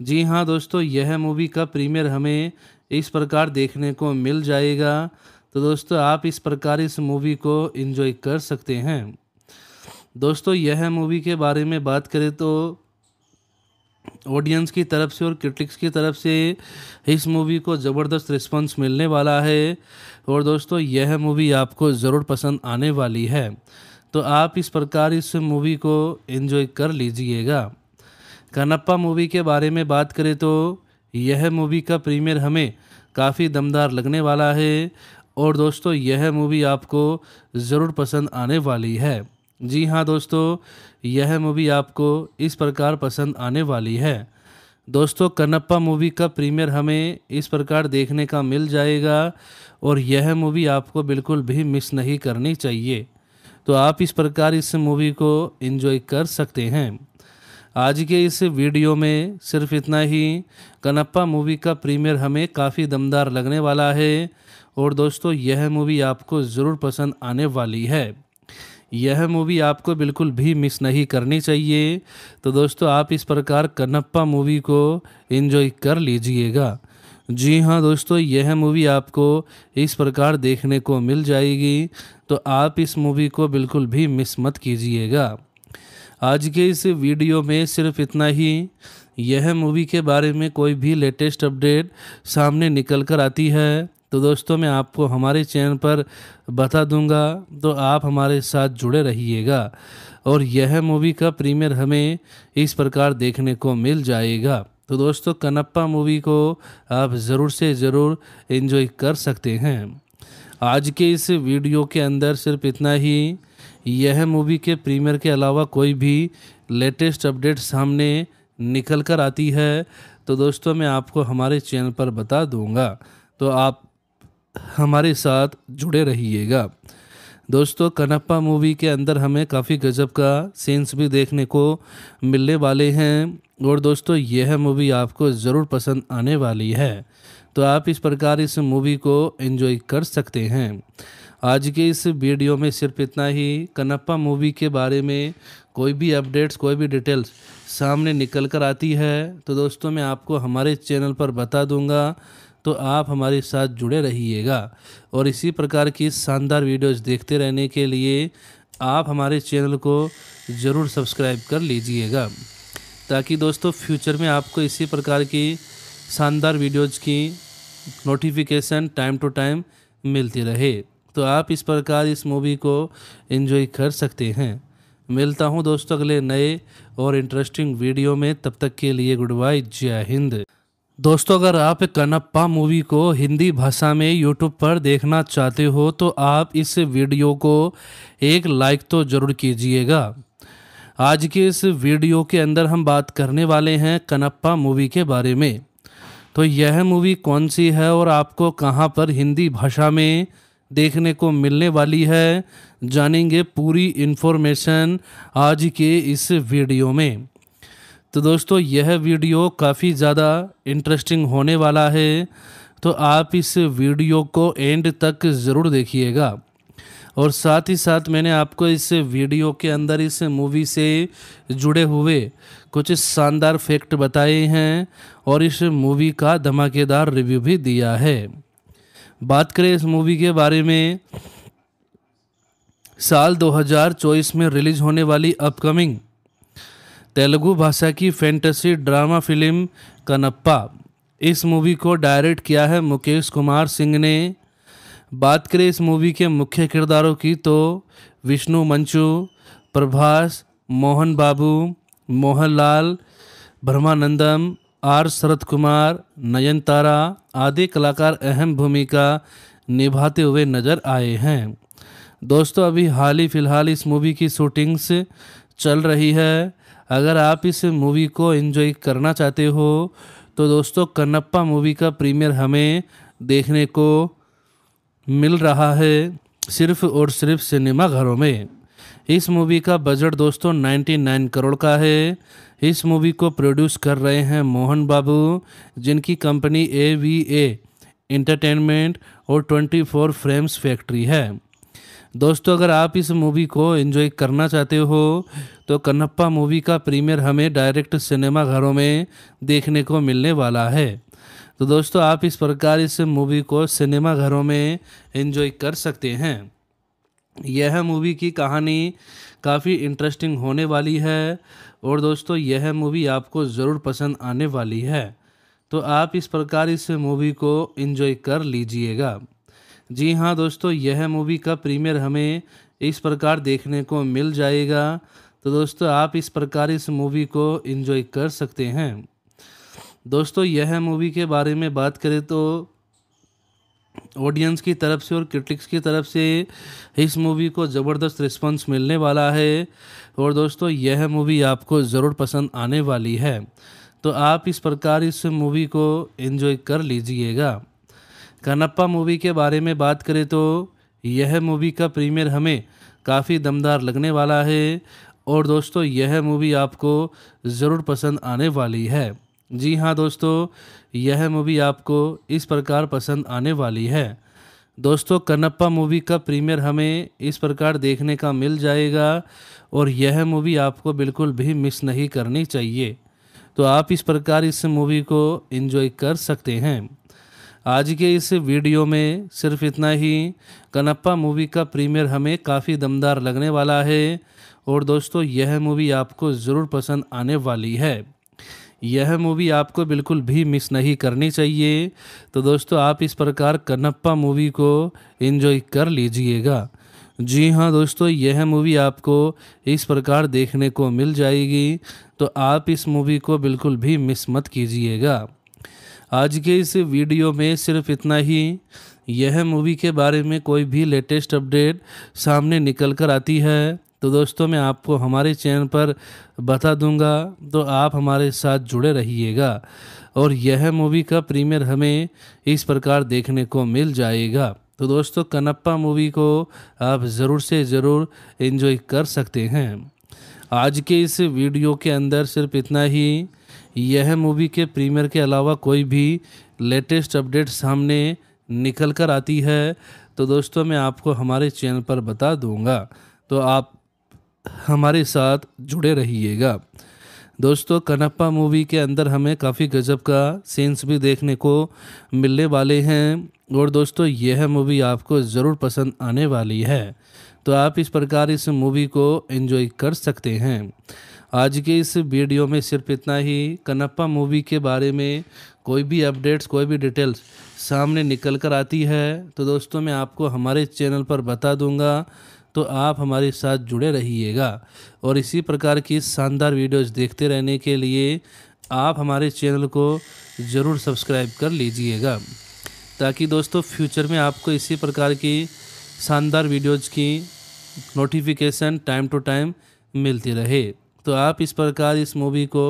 जी हाँ दोस्तों, यह मूवी का प्रीमियर हमें इस प्रकार देखने को मिल जाएगा। तो दोस्तों, आप इस प्रकार इस मूवी को इन्जॉय कर सकते हैं। दोस्तों, यह मूवी के बारे में बात करें तो ऑडियंस की तरफ़ से और क्रिटिक्स की तरफ़ से इस मूवी को ज़बरदस्त रिस्पांस मिलने वाला है। और दोस्तों, यह मूवी आपको ज़रूर पसंद आने वाली है। तो आप इस प्रकार इस मूवी को एंजॉय कर लीजिएगा। कनप्पा मूवी के बारे में बात करें तो यह मूवी का प्रीमियर हमें काफ़ी दमदार लगने वाला है। और दोस्तों, यह मूवी आपको ज़रूर पसंद आने वाली है। जी हाँ दोस्तों, यह मूवी आपको इस प्रकार पसंद आने वाली है। दोस्तों कनप्पा मूवी का प्रीमियर हमें इस प्रकार देखने का मिल जाएगा और यह मूवी आपको बिल्कुल भी मिस नहीं करनी चाहिए। तो आप इस प्रकार इस मूवी को एंजॉय कर सकते हैं। आज के इस वीडियो में सिर्फ़ इतना ही। कनप्पा मूवी का प्रीमियर हमें काफ़ी दमदार लगने वाला है और दोस्तों, यह मूवी आपको ज़रूर पसंद आने वाली है। यह मूवी आपको बिल्कुल भी मिस नहीं करनी चाहिए। तो दोस्तों, आप इस प्रकार कनप्पा मूवी को एंजॉय कर लीजिएगा। जी हाँ दोस्तों, यह मूवी आपको इस प्रकार देखने को मिल जाएगी। तो आप इस मूवी को बिल्कुल भी मिस मत कीजिएगा। आज के इस वीडियो में सिर्फ़ इतना ही। यह मूवी के बारे में कोई भी लेटेस्ट अपडेट सामने निकल कर आती है। तो दोस्तों, मैं आपको हमारे चैनल पर बता दूँगा तो आप हमारे साथ जुड़े रहिएगा। और यह मूवी का प्रीमियर हमें इस प्रकार देखने को मिल जाएगा। तो दोस्तों कनप्पा मूवी को आप ज़रूर से ज़रूर इन्जॉय कर सकते हैं। आज के इस वीडियो के अंदर सिर्फ़ इतना ही। यह मूवी के प्रीमियर के अलावा कोई भी लेटेस्ट अपडेट सामने निकल कर आती है तो दोस्तों मैं आपको हमारे चैनल पर बता दूँगा। तो आप हमारे साथ जुड़े रहिएगा। दोस्तों कनप्पा मूवी के अंदर हमें काफ़ी गजब का सीन्स भी देखने को मिलने वाले हैं, और दोस्तों, यह मूवी आपको ज़रूर पसंद आने वाली है। तो आप इस प्रकार इस मूवी को एंजॉय कर सकते हैं। आज के इस वीडियो में सिर्फ़ इतना ही। कनप्पा मूवी के बारे में कोई भी अपडेट्स, कोई भी डिटेल्स सामने निकल कर आती है तो दोस्तों मैं आपको हमारे चैनल पर बता दूँगा तो आप हमारे साथ जुड़े रहिएगा। और इसी प्रकार की शानदार वीडियोस देखते रहने के लिए आप हमारे चैनल को ज़रूर सब्सक्राइब कर लीजिएगा, ताकि दोस्तों फ्यूचर में आपको इसी प्रकार की शानदार वीडियोज़ की नोटिफिकेशन टाइम टू टाइम मिलती रहे। तो आप इस प्रकार इस मूवी को इन्जॉय कर सकते हैं। मिलता हूँ दोस्तों अगले नए और इंटरेस्टिंग वीडियो में। तब तक के लिए गुड बाय जय हिंद। दोस्तों, अगर आप कनप्पा मूवी को हिंदी भाषा में यूट्यूब पर देखना चाहते हो तो आप इस वीडियो को एक लाइक तो ज़रूर कीजिएगा। आज के इस वीडियो के अंदर हम बात करने वाले हैं कनप्पा मूवी के बारे में। तो यह मूवी कौन सी है और आपको कहाँ पर हिंदी भाषा में देखने को मिलने वाली है। जानेंगे पूरी इन्फॉर्मेशन आज के इस वीडियो में। तो दोस्तों, यह वीडियो काफ़ी ज़्यादा इंटरेस्टिंग होने वाला है। तो आप इस वीडियो को एंड तक ज़रूर देखिएगा। और साथ ही साथ मैंने आपको इस वीडियो के अंदर इस मूवी से जुड़े हुए कुछ शानदार फैक्ट बताए हैं और इस मूवी का धमाकेदार रिव्यू भी दिया है। बात करें इस मूवी के बारे में, साल 2024 में रिलीज़ होने वाली अपकमिंग तेलुगु भाषा की फैंटेसी ड्रामा फ़िल्म कनप्पा इस मूवी को डायरेक्ट किया है मुकेश कुमार सिंह ने। बात करें इस मूवी के मुख्य किरदारों की तो विष्णु, मंचू, प्रभास, मोहन बाबू, मोहनलाल, ब्रह्मानंदम आर शरद कुमार, नयनतारा आदि कलाकार अहम भूमिका निभाते हुए नज़र आए हैं। दोस्तों, अभी हाल ही फ़िलहाल इस मूवी की शूटिंग्स चल रही है। अगर आप इस मूवी को एंजॉय करना चाहते हो तो दोस्तों, कन्नप्पा मूवी का प्रीमियर हमें देखने को मिल रहा है सिर्फ़ और सिर्फ़ सिनेमा घरों में। इस मूवी का बजट दोस्तों 99 करोड़ का है। इस मूवी को प्रोड्यूस कर रहे हैं मोहन बाबू, जिनकी company A V A entertainment और 24 फ्रेम्स फैक्ट्री है। दोस्तों, अगर आप इस मूवी को एंजॉय करना चाहते हो तो कन्नप्पा मूवी का प्रीमियर हमें डायरेक्ट सिनेमा घरों में देखने को मिलने वाला है। तो दोस्तों, आप इस प्रकार इस मूवी को सिनेमा घरों में एंजॉय कर सकते हैं। यह मूवी की कहानी काफ़ी इंटरेस्टिंग होने वाली है। और दोस्तों, यह मूवी आपको ज़रूर पसंद आने वाली है। तो आप इस प्रकार इस मूवी को इन्जॉय कर लीजिएगा। जी हाँ दोस्तों, यह मूवी का प्रीमियर हमें इस प्रकार देखने को मिल जाएगा। तो दोस्तों, आप इस प्रकार इस मूवी को इन्जॉय कर सकते हैं। दोस्तों, यह मूवी के बारे में बात करें तो ऑडियंस की तरफ़ से और क्रिटिक्स की तरफ़ से इस मूवी को ज़बरदस्त रिस्पांस मिलने वाला है। और दोस्तों, यह मूवी आपको ज़रूर पसंद आने वाली है। तो आप इस प्रकार इस मूवी को एंजॉय कर लीजिएगा। कनप्पा मूवी के बारे में बात करें तो यह मूवी का प्रीमियर हमें काफ़ी दमदार लगने वाला है। और दोस्तों, यह मूवी आपको ज़रूर पसंद आने वाली है। जी हाँ दोस्तों यह मूवी आपको इस प्रकार पसंद आने वाली है। दोस्तों, कन्नप्पा मूवी का प्रीमियर हमें इस प्रकार देखने का मिल जाएगा और यह मूवी आपको बिल्कुल भी मिस नहीं करनी चाहिए। तो आप इस प्रकार इस मूवी को एंजॉय कर सकते हैं। आज के इस वीडियो में सिर्फ़ इतना ही। कनप्पा मूवी का प्रीमियर हमें काफ़ी दमदार लगने वाला है और दोस्तों, यह मूवी आपको ज़रूर पसंद आने वाली है। यह मूवी आपको बिल्कुल भी मिस नहीं करनी चाहिए। तो दोस्तों, आप इस प्रकार कन्नप्पा मूवी को इन्जॉय कर लीजिएगा। जी हाँ दोस्तों, यह मूवी आपको इस प्रकार देखने को मिल जाएगी। तो आप इस मूवी को बिल्कुल भी मिस मत कीजिएगा। आज के इस वीडियो में सिर्फ़ इतना ही। यह मूवी के बारे में कोई भी लेटेस्ट अपडेट सामने निकल कर आती है। तो दोस्तों, मैं आपको हमारे चैनल पर बता दूँगा तो आप हमारे साथ जुड़े रहिएगा और यह मूवी का प्रीमियर हमें इस प्रकार देखने को मिल जाएगा। तो दोस्तों कनप्पा मूवी को आप ज़रूर से ज़रूर इन्जॉय कर सकते हैं। आज के इस वीडियो के अंदर सिर्फ़ इतना ही। यह मूवी के प्रीमियर के अलावा कोई भी लेटेस्ट अपडेट सामने निकल कर आती है तो दोस्तों, मैं आपको हमारे चैनल पर बता दूँगा। तो आप हमारे साथ जुड़े रहिएगा। दोस्तों कनप्पा मूवी के अंदर हमें काफ़ी गजब का सीन्स भी देखने को मिलने वाले हैं और दोस्तों, यह मूवी आपको ज़रूर पसंद आने वाली है। तो आप इस प्रकार इस मूवी को एंजॉय कर सकते हैं। आज के इस वीडियो में सिर्फ़ इतना ही। कनप्पा मूवी के बारे में कोई भी अपडेट्स कोई भी डिटेल्स सामने निकल कर आती है। तो दोस्तों, मैं आपको हमारे चैनल पर बता दूँगा तो आप हमारे साथ जुड़े रहिएगा। और इसी प्रकार की शानदार वीडियोस देखते रहने के लिए आप हमारे चैनल को ज़रूर सब्सक्राइब कर लीजिएगा। ताकि दोस्तों, फ्यूचर में आपको इसी प्रकार की शानदार वीडियोज़ की नोटिफिकेशन टाइम टू टाइम मिलती रहे। तो आप इस प्रकार इस मूवी को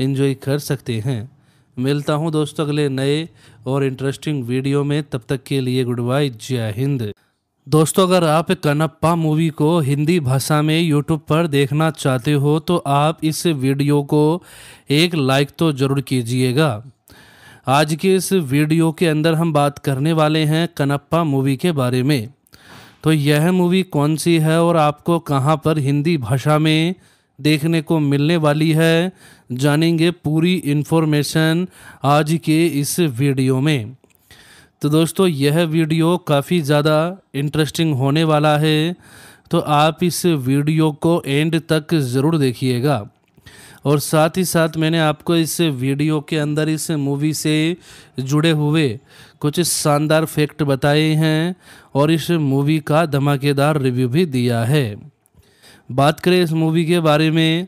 एंजॉय कर सकते हैं। मिलता हूँ दोस्तों अगले नए और इंटरेस्टिंग वीडियो में। तब तक के लिए गुड बाय, जय हिंद। दोस्तों, अगर आप कनप्पा मूवी को हिंदी भाषा में यूट्यूब पर देखना चाहते हो तो आप इस वीडियो को एक लाइक तो ज़रूर कीजिएगा। आज के इस वीडियो के अंदर हम बात करने वाले हैं कनप्पा मूवी के बारे में। तो यह मूवी कौन सी है और आपको कहाँ पर हिंदी भाषा में देखने को मिलने वाली है, जानेंगे पूरी इन्फॉर्मेशन आज के इस वीडियो में। तो दोस्तों, यह वीडियो काफ़ी ज़्यादा इंटरेस्टिंग होने वाला है तो आप इस वीडियो को एंड तक ज़रूर देखिएगा। और साथ ही साथ मैंने आपको इस वीडियो के अंदर इस मूवी से जुड़े हुए कुछ शानदार फैक्ट बताए हैं और इस मूवी का धमाकेदार रिव्यू भी दिया है। बात करें इस मूवी के बारे में,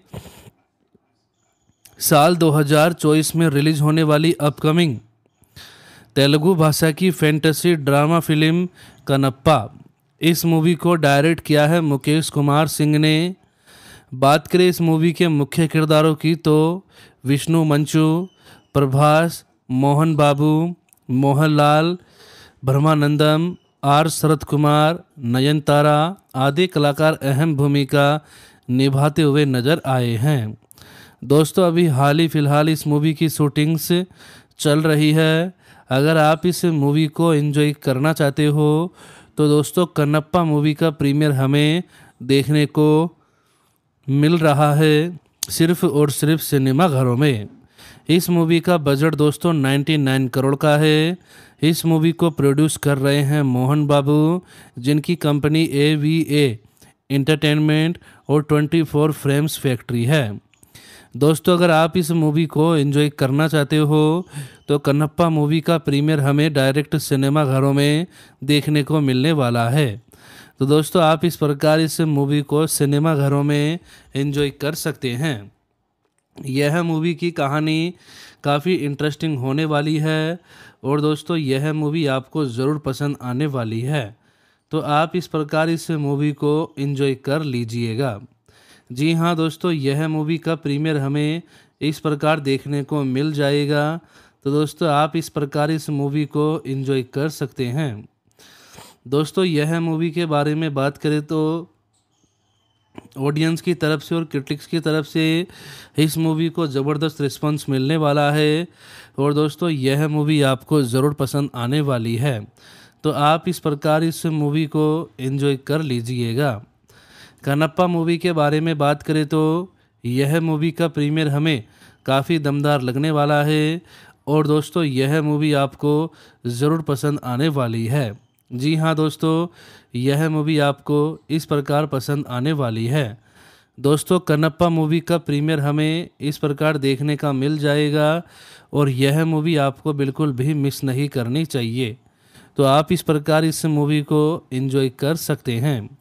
साल 2024 में रिलीज़ होने वाली अपकमिंग तेलुगु भाषा की फैंटेसी ड्रामा फ़िल्म कनप्पा इस मूवी को डायरेक्ट किया है मुकेश कुमार सिंह ने। बात करें इस मूवी के मुख्य किरदारों की तो विष्णु, मंचू, प्रभास, मोहन बाबू, मोहनलाल, ब्रह्मानंदम, आर शरद कुमार नयनतारा आदि कलाकार अहम भूमिका निभाते हुए नज़र आए हैं। दोस्तों, अभी हाल ही फ़िलहाल इस मूवी की शूटिंग्स चल रही है। अगर आप इस मूवी को एंजॉय करना चाहते हो तो दोस्तों कन्नप्पा मूवी का प्रीमियर हमें देखने को मिल रहा है सिर्फ़ और सिर्फ़ सिनेमा घरों में। इस मूवी का बजट दोस्तों 99 करोड़ का है। इस मूवी को प्रोड्यूस कर रहे हैं मोहन बाबू, जिनकी company A V A entertainment और 24 फ्रेम्स फैक्ट्री है। दोस्तों, अगर आप इस मूवी को एंजॉय करना चाहते हो तो कन्नप्पा मूवी का प्रीमियर हमें डायरेक्ट सिनेमा घरों में देखने को मिलने वाला है। तो दोस्तों, आप इस प्रकार इस मूवी को सिनेमा घरों में एंजॉय कर सकते हैं। यह मूवी की कहानी काफ़ी इंटरेस्टिंग होने वाली है और दोस्तों, यह मूवी आपको ज़रूर पसंद आने वाली है। तो आप इस प्रकार इस मूवी को एंजॉय कर लीजिएगा। जी हाँ दोस्तों, यह मूवी का प्रीमियर हमें इस प्रकार देखने को मिल जाएगा। तो दोस्तों, आप इस प्रकार इस मूवी को एंजॉय कर सकते हैं। दोस्तों, यह मूवी के बारे में बात करें तो ऑडियंस की तरफ़ से और क्रिटिक्स की तरफ़ से इस मूवी को ज़बरदस्त रिस्पांस मिलने वाला है। और दोस्तों, यह मूवी आपको ज़रूर पसंद आने वाली है। तो आप इस प्रकार इस मूवी को एंजॉय कर लीजिएगा। कनप्पा मूवी के बारे में बात करें तो यह मूवी का प्रीमियर हमें काफ़ी दमदार लगने वाला है। और दोस्तों, यह मूवी आपको ज़रूर पसंद आने वाली है। जी हाँ दोस्तों, यह मूवी आपको इस प्रकार पसंद आने वाली है। दोस्तों कनप्पा मूवी का प्रीमियर हमें इस प्रकार देखने का मिल जाएगा और यह मूवी आपको बिल्कुल भी मिस नहीं करनी चाहिए। तो आप इस प्रकार इस मूवी को एंजॉय कर सकते हैं।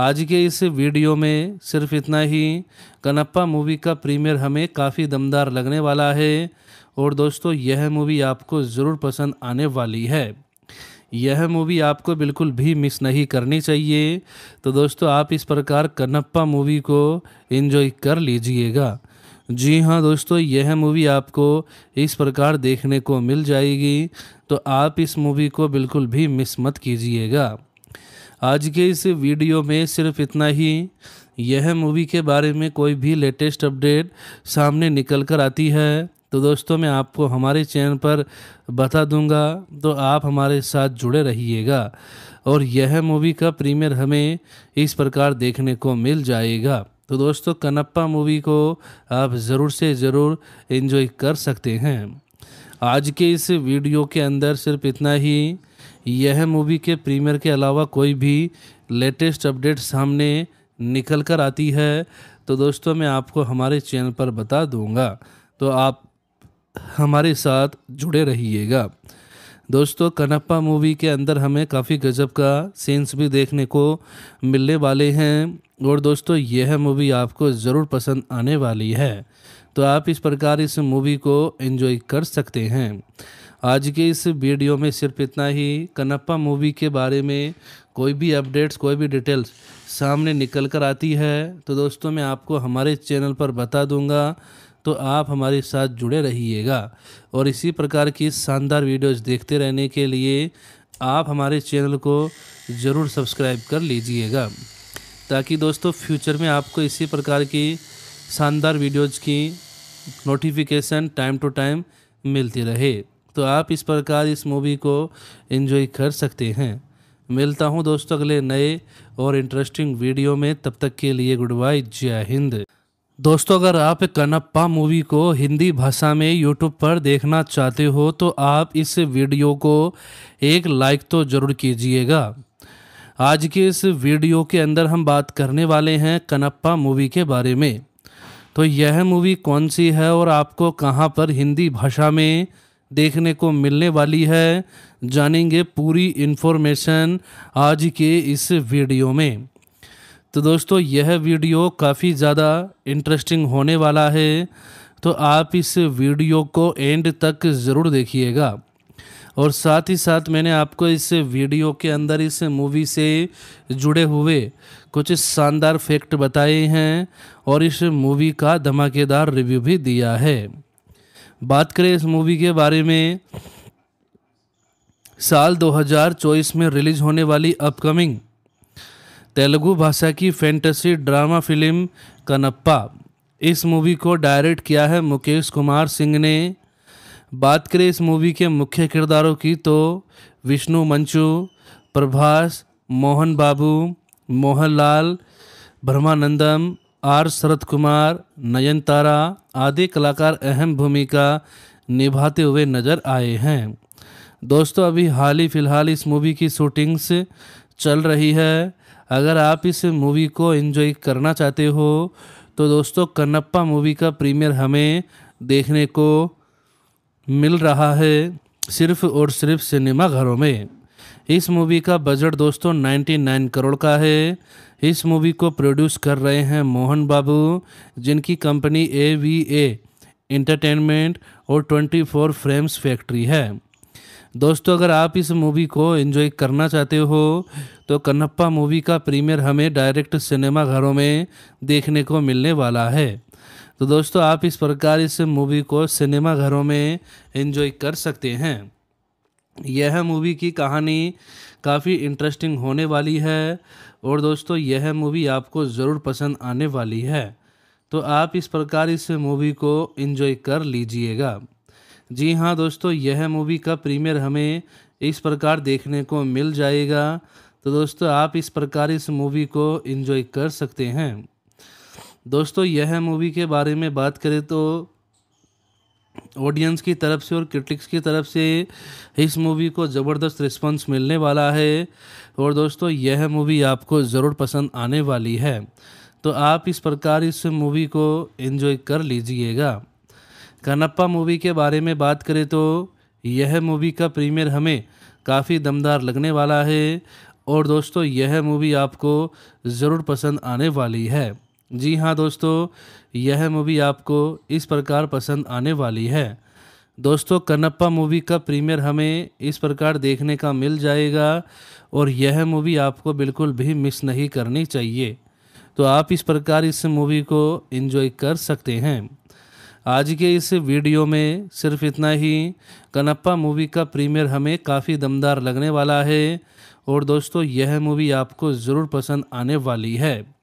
आज के इस वीडियो में सिर्फ़ इतना ही। कनप्पा मूवी का प्रीमियर हमें काफ़ी दमदार लगने वाला है और दोस्तों, यह मूवी आपको ज़रूर पसंद आने वाली है। यह मूवी आपको बिल्कुल भी मिस नहीं करनी चाहिए। तो दोस्तों, आप इस प्रकार कन्नप्पा मूवी को एंजॉय कर लीजिएगा। जी हाँ दोस्तों, यह मूवी आपको इस प्रकार देखने को मिल जाएगी। तो आप इस मूवी को बिल्कुल भी मिस मत कीजिएगा। आज के इस वीडियो में सिर्फ़ इतना ही। यह मूवी के बारे में कोई भी लेटेस्ट अपडेट सामने निकल कर आती है। तो दोस्तों, मैं आपको हमारे चैनल पर बता दूँगा तो आप हमारे साथ जुड़े रहिएगा। और यह मूवी का प्रीमियर हमें इस प्रकार देखने को मिल जाएगा। तो दोस्तों कनप्पा मूवी को आप ज़रूर से ज़रूर इन्जॉय कर सकते हैं। आज के इस वीडियो के अंदर सिर्फ़ इतना ही। यह मूवी के प्रीमियर के अलावा कोई भी लेटेस्ट अपडेट सामने निकल कर आती है तो दोस्तों मैं आपको हमारे चैनल पर बता दूँगा। तो आप हमारे साथ जुड़े रहिएगा। दोस्तों कनप्पा मूवी के अंदर हमें काफ़ी गजब का सीन्स भी देखने को मिलने वाले हैं, और दोस्तों, यह मूवी आपको ज़रूर पसंद आने वाली है। तो आप इस प्रकार इस मूवी को एंजॉय कर सकते हैं। आज के इस वीडियो में सिर्फ़ इतना ही। कनप्पा मूवी के बारे में कोई भी अपडेट्स, कोई भी डिटेल्स सामने निकल कर आती है तो दोस्तों मैं आपको हमारे चैनल पर बता दूँगा तो आप हमारे साथ जुड़े रहिएगा। और इसी प्रकार की शानदार वीडियोस देखते रहने के लिए आप हमारे चैनल को ज़रूर सब्सक्राइब कर लीजिएगा, ताकि दोस्तों फ्यूचर में आपको इसी प्रकार की शानदार वीडियोज़ की नोटिफिकेशन टाइम टू टाइम मिलती रहे। तो आप इस प्रकार इस मूवी को एंजॉय कर सकते हैं। मिलता हूँ दोस्तों अगले नए और इंटरेस्टिंग वीडियो में। तब तक के लिए गुड बाय जय हिंद। दोस्तों, अगर आप कनप्पा मूवी को हिंदी भाषा में यूट्यूब पर देखना चाहते हो तो आप इस वीडियो को एक लाइक तो ज़रूर कीजिएगा। आज के इस वीडियो के अंदर हम बात करने वाले हैं कनप्पा मूवी के बारे में। तो यह मूवी कौन सी है और आपको कहाँ पर हिंदी भाषा में देखने को मिलने वाली है। जानेंगे पूरी इन्फॉर्मेशन आज के इस वीडियो में। तो दोस्तों, यह वीडियो काफ़ी ज़्यादा इंटरेस्टिंग होने वाला है। तो आप इस वीडियो को एंड तक ज़रूर देखिएगा। और साथ ही साथ मैंने आपको इस वीडियो के अंदर इस मूवी से जुड़े हुए कुछ शानदार फैक्ट बताए हैं और इस मूवी का धमाकेदार रिव्यू भी दिया है। बात करें इस मूवी के बारे में, साल 2024 में रिलीज़ होने वाली अपकमिंग तेलुगु भाषा की फैंटेसी ड्रामा फ़िल्म कनप्पा इस मूवी को डायरेक्ट किया है मुकेश कुमार सिंह ने। बात करें इस मूवी के मुख्य किरदारों की तो विष्णु मंचू, प्रभास, मोहन बाबू, मोहनलाल, ब्रह्मानंदम आर शरद कुमार, नयनतारा आदि कलाकार अहम भूमिका निभाते हुए नज़र आए हैं। दोस्तों, अभी हाल ही फ़िलहाल इस मूवी की शूटिंग्स चल रही है। अगर आप इस मूवी को एंजॉय करना चाहते हो तो दोस्तों, कन्नप्पा मूवी का प्रीमियर हमें देखने को मिल रहा है, सिर्फ़ और सिर्फ़ सिनेमा घरों में। इस मूवी का बजट दोस्तों 99 करोड़ का है। इस मूवी को प्रोड्यूस कर रहे हैं मोहन बाबू, जिनकी company A V A entertainment और 24 फ्रेम्स फैक्ट्री है। दोस्तों, अगर आप इस मूवी को एंजॉय करना चाहते हो तो कन्नप्पा मूवी का प्रीमियर हमें डायरेक्ट सिनेमा घरों में देखने को मिलने वाला है। तो दोस्तों, आप इस प्रकार इस मूवी को सिनेमा घरों में एंजॉय कर सकते हैं। यह मूवी की कहानी काफ़ी इंटरेस्टिंग होने वाली है और दोस्तों, यह मूवी आपको ज़रूर पसंद आने वाली है। तो आप इस प्रकार इस मूवी को इन्जॉय कर लीजिएगा। जी हाँ दोस्तों, यह मूवी का प्रीमियर हमें इस प्रकार देखने को मिल जाएगा। तो दोस्तों, आप इस प्रकार इस मूवी को इन्जॉय कर सकते हैं। दोस्तों, यह मूवी के बारे में बात करें तो ऑडियंस की तरफ़ से और क्रिटिक्स की तरफ़ से इस मूवी को ज़बरदस्त रिस्पांस मिलने वाला है। और दोस्तों, यह मूवी आपको ज़रूर पसंद आने वाली है। तो आप इस प्रकार इस मूवी को एंजॉय कर लीजिएगा। कनप्पा मूवी के बारे में बात करें तो यह मूवी का प्रीमियर हमें काफ़ी दमदार लगने वाला है। और दोस्तों, यह मूवी आपको ज़रूर पसंद आने वाली है। जी हाँ दोस्तों यह मूवी आपको इस प्रकार पसंद आने वाली है। दोस्तों, कन्नप्पा मूवी का प्रीमियर हमें इस प्रकार देखने का मिल जाएगा और यह मूवी आपको बिल्कुल भी मिस नहीं करनी चाहिए। तो आप इस प्रकार इस मूवी को एंजॉय कर सकते हैं। आज के इस वीडियो में सिर्फ़ इतना ही। कनप्पा मूवी का प्रीमियर हमें काफ़ी दमदार लगने वाला है और दोस्तों, यह मूवी आपको ज़रूर पसंद आने वाली है।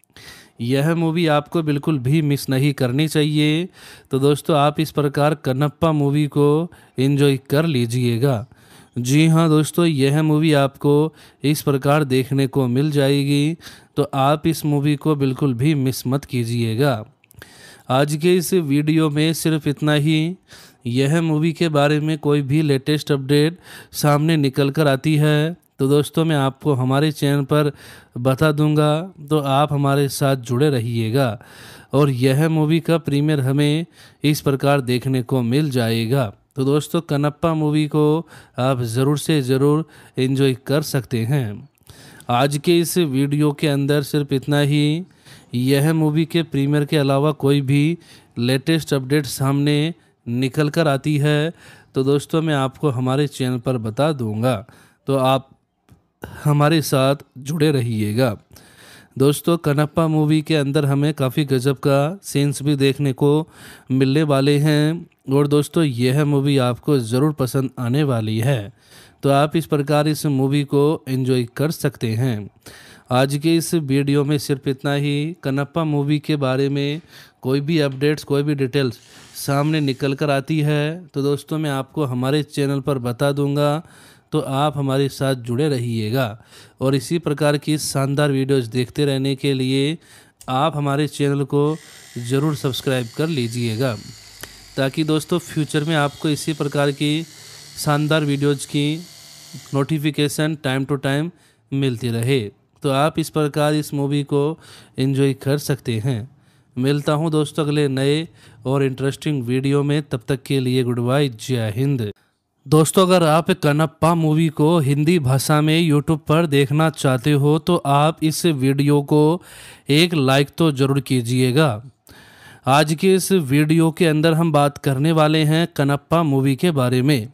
यह मूवी आपको बिल्कुल भी मिस नहीं करनी चाहिए। तो दोस्तों, आप इस प्रकार कन्नप्पा मूवी को इन्जॉय कर लीजिएगा। जी हाँ दोस्तों, यह मूवी आपको इस प्रकार देखने को मिल जाएगी। तो आप इस मूवी को बिल्कुल भी मिस मत कीजिएगा। आज के इस वीडियो में सिर्फ़ इतना ही। यह मूवी के बारे में कोई भी लेटेस्ट अपडेट सामने निकल कर आती है। तो दोस्तों, मैं आपको हमारे चैनल पर बता दूँगा तो आप हमारे साथ जुड़े रहिएगा और यह मूवी का प्रीमियर हमें इस प्रकार देखने को मिल जाएगा। तो दोस्तों कनप्पा मूवी को आप ज़रूर से ज़रूर इन्जॉय कर सकते हैं। आज के इस वीडियो के अंदर सिर्फ़ इतना ही। यह मूवी के प्रीमियर के अलावा कोई भी लेटेस्ट अपडेट सामने निकल कर आती है तो दोस्तों, मैं आपको हमारे चैनल पर बता दूँगा। तो आप हमारे साथ जुड़े रहिएगा। दोस्तों कनप्पा मूवी के अंदर हमें काफ़ी गजब का सीन्स भी देखने को मिलने वाले हैं और दोस्तों, यह मूवी आपको ज़रूर पसंद आने वाली है। तो आप इस प्रकार इस मूवी को एंजॉय कर सकते हैं। आज के इस वीडियो में सिर्फ़ इतना ही। कनप्पा मूवी के बारे में कोई भी अपडेट्स कोई भी डिटेल्स सामने निकल कर आती है। तो दोस्तों, मैं आपको हमारे चैनल पर बता दूँगा तो आप हमारे साथ जुड़े रहिएगा। और इसी प्रकार की शानदार वीडियोस देखते रहने के लिए आप हमारे चैनल को ज़रूर सब्सक्राइब कर लीजिएगा। ताकि दोस्तों, फ्यूचर में आपको इसी प्रकार की शानदार वीडियोज़ की नोटिफिकेशन टाइम टू टाइम मिलती रहे। तो आप इस प्रकार इस मूवी को एंजॉय कर सकते हैं। मिलता हूँ दोस्तों अगले नए और इंटरेस्टिंग वीडियो में। तब तक के लिए गुड बाय, जय हिंद। दोस्तों, अगर आप कनप्पा मूवी को हिंदी भाषा में यूट्यूब पर देखना चाहते हो तो आप इस वीडियो को एक लाइक तो ज़रूर कीजिएगा। आज के इस वीडियो के अंदर हम बात करने वाले हैं कनप्पा मूवी के बारे में।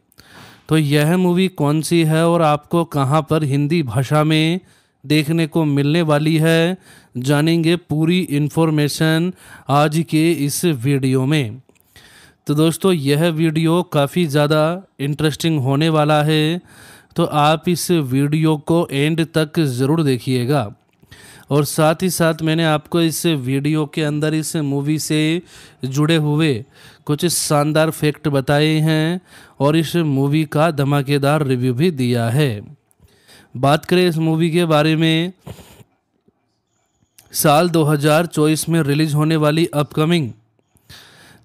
तो यह मूवी कौन सी है और आपको कहाँ पर हिंदी भाषा में देखने को मिलने वाली है, जानेंगे पूरी इन्फॉर्मेशन आज के इस वीडियो में। तो दोस्तों, यह वीडियो काफ़ी ज़्यादा इंटरेस्टिंग होने वाला है तो आप इस वीडियो को एंड तक ज़रूर देखिएगा। और साथ ही साथ मैंने आपको इस वीडियो के अंदर इस मूवी से जुड़े हुए कुछ शानदार फैक्ट बताए हैं और इस मूवी का धमाकेदार रिव्यू भी दिया है। बात करें इस मूवी के बारे में, साल 2024 में रिलीज़ होने वाली अपकमिंग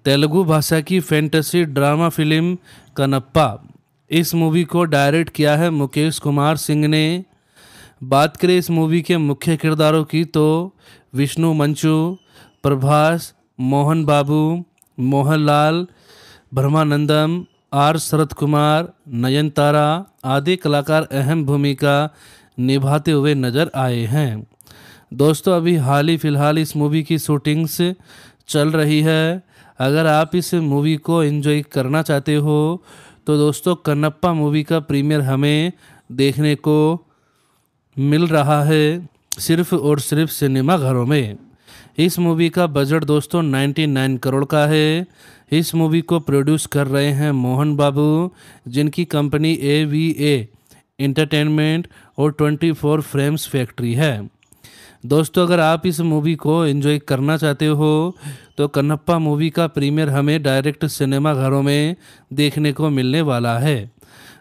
तेलुगु भाषा की फैंटेसी ड्रामा फ़िल्म कनप्पा इस मूवी को डायरेक्ट किया है मुकेश कुमार सिंह ने। बात करें इस मूवी के मुख्य किरदारों की तो विष्णु, मंचू, प्रभास, मोहन बाबू, मोहनलाल, ब्रह्मानंदम, आर शरद कुमार नयनतारा आदि कलाकार अहम भूमिका निभाते हुए नज़र आए हैं। दोस्तों, अभी हाल ही फ़िलहाल इस मूवी की शूटिंग्स चल रही है। अगर आप इस मूवी को एंजॉय करना चाहते हो तो दोस्तों कन्नप्पा मूवी का प्रीमियर हमें देखने को मिल रहा है सिर्फ़ और सिर्फ़ सिनेमा घरों में। इस मूवी का बजट दोस्तों 99 करोड़ का है। इस मूवी को प्रोड्यूस कर रहे हैं मोहन बाबू, जिनकी company A V A entertainment और 24 फ्रेम्स फैक्ट्री है। दोस्तों, अगर आप इस मूवी को एंजॉय करना चाहते हो तो कन्नप्पा मूवी का प्रीमियर हमें डायरेक्ट सिनेमा घरों में देखने को मिलने वाला है।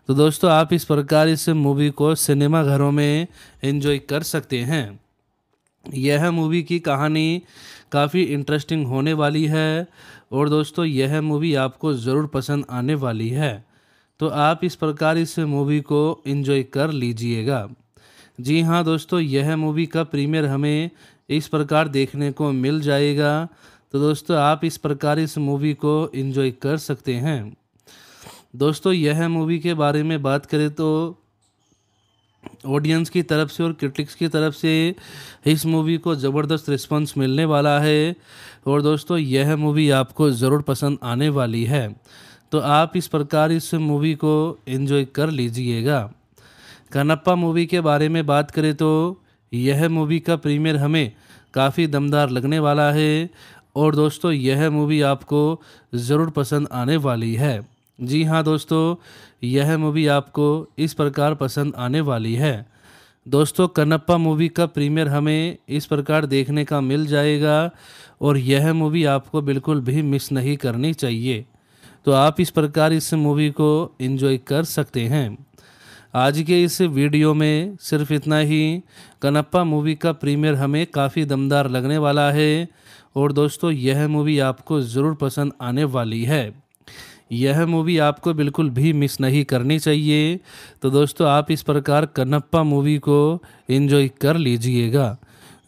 तो दोस्तों, आप इस प्रकार इस मूवी को सिनेमा घरों में एंजॉय कर सकते हैं। यह मूवी की कहानी काफ़ी इंटरेस्टिंग होने वाली है और दोस्तों, यह मूवी आपको ज़रूर पसंद आने वाली है। तो आप इस प्रकार इस मूवी को एंजॉय कर लीजिएगा। जी हाँ दोस्तों, यह मूवी का प्रीमियर हमें इस प्रकार देखने को मिल जाएगा। तो दोस्तों, आप इस प्रकार इस मूवी को इन्जॉय कर सकते हैं। दोस्तों, यह मूवी के बारे में बात करें तो ऑडियंस की तरफ़ से और क्रिटिक्स की तरफ़ से इस मूवी को ज़बरदस्त रिस्पांस मिलने वाला है। और दोस्तों, यह मूवी आपको ज़रूर पसंद आने वाली है। तो आप इस प्रकार इस मूवी को एंजॉय कर लीजिएगा। कनप्पा मूवी के बारे में बात करें तो यह मूवी का प्रीमियर हमें काफ़ी दमदार लगने वाला है। और दोस्तों, यह मूवी आपको ज़रूर पसंद आने वाली है। जी हाँ दोस्तों, यह मूवी आपको इस प्रकार पसंद आने वाली है। दोस्तों, कन्नप्पा मूवी का प्रीमियर हमें इस प्रकार देखने का मिल जाएगा और यह मूवी आपको बिल्कुल भी मिस नहीं करनी चाहिए। तो आप इस प्रकार इस मूवी को एंजॉय कर सकते हैं। आज के इस वीडियो में सिर्फ़ इतना ही। कनप्पा मूवी का प्रीमियर हमें काफ़ी दमदार लगने वाला है और दोस्तों, यह मूवी आपको ज़रूर पसंद आने वाली है। यह मूवी आपको बिल्कुल भी मिस नहीं करनी चाहिए। तो दोस्तों, आप इस प्रकार कन्नप्पा मूवी को एंजॉय कर लीजिएगा।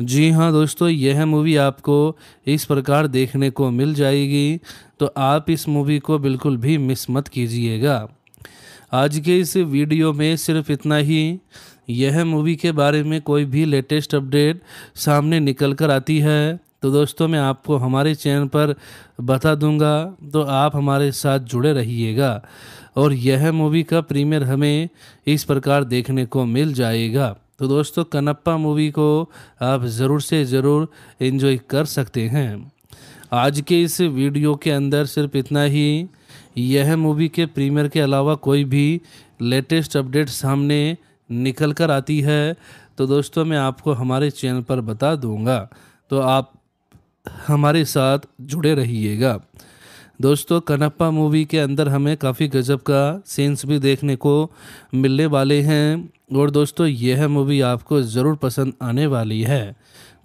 जी हाँ दोस्तों, यह मूवी आपको इस प्रकार देखने को मिल जाएगी। तो आप इस मूवी को बिल्कुल भी मिस मत कीजिएगा। आज के इस वीडियो में सिर्फ़ इतना ही। यह मूवी के बारे में कोई भी लेटेस्ट अपडेट सामने निकल कर आती है। तो दोस्तों, मैं आपको हमारे चैनल पर बता दूँगा तो आप हमारे साथ जुड़े रहिएगा। और यह मूवी का प्रीमियर हमें इस प्रकार देखने को मिल जाएगा। तो दोस्तों कनप्पा मूवी को आप ज़रूर से ज़रूर इन्जॉय कर सकते हैं। आज के इस वीडियो के अंदर सिर्फ़ इतना ही। यह मूवी के प्रीमियर के अलावा कोई भी लेटेस्ट अपडेट सामने निकल कर आती है तो दोस्तों मैं आपको हमारे चैनल पर बता दूँगा। तो आप हमारे साथ जुड़े रहिएगा। दोस्तों कनप्पा मूवी के अंदर हमें काफ़ी गजब का सीन्स भी देखने को मिलने वाले हैं, और दोस्तों, यह मूवी आपको ज़रूर पसंद आने वाली है।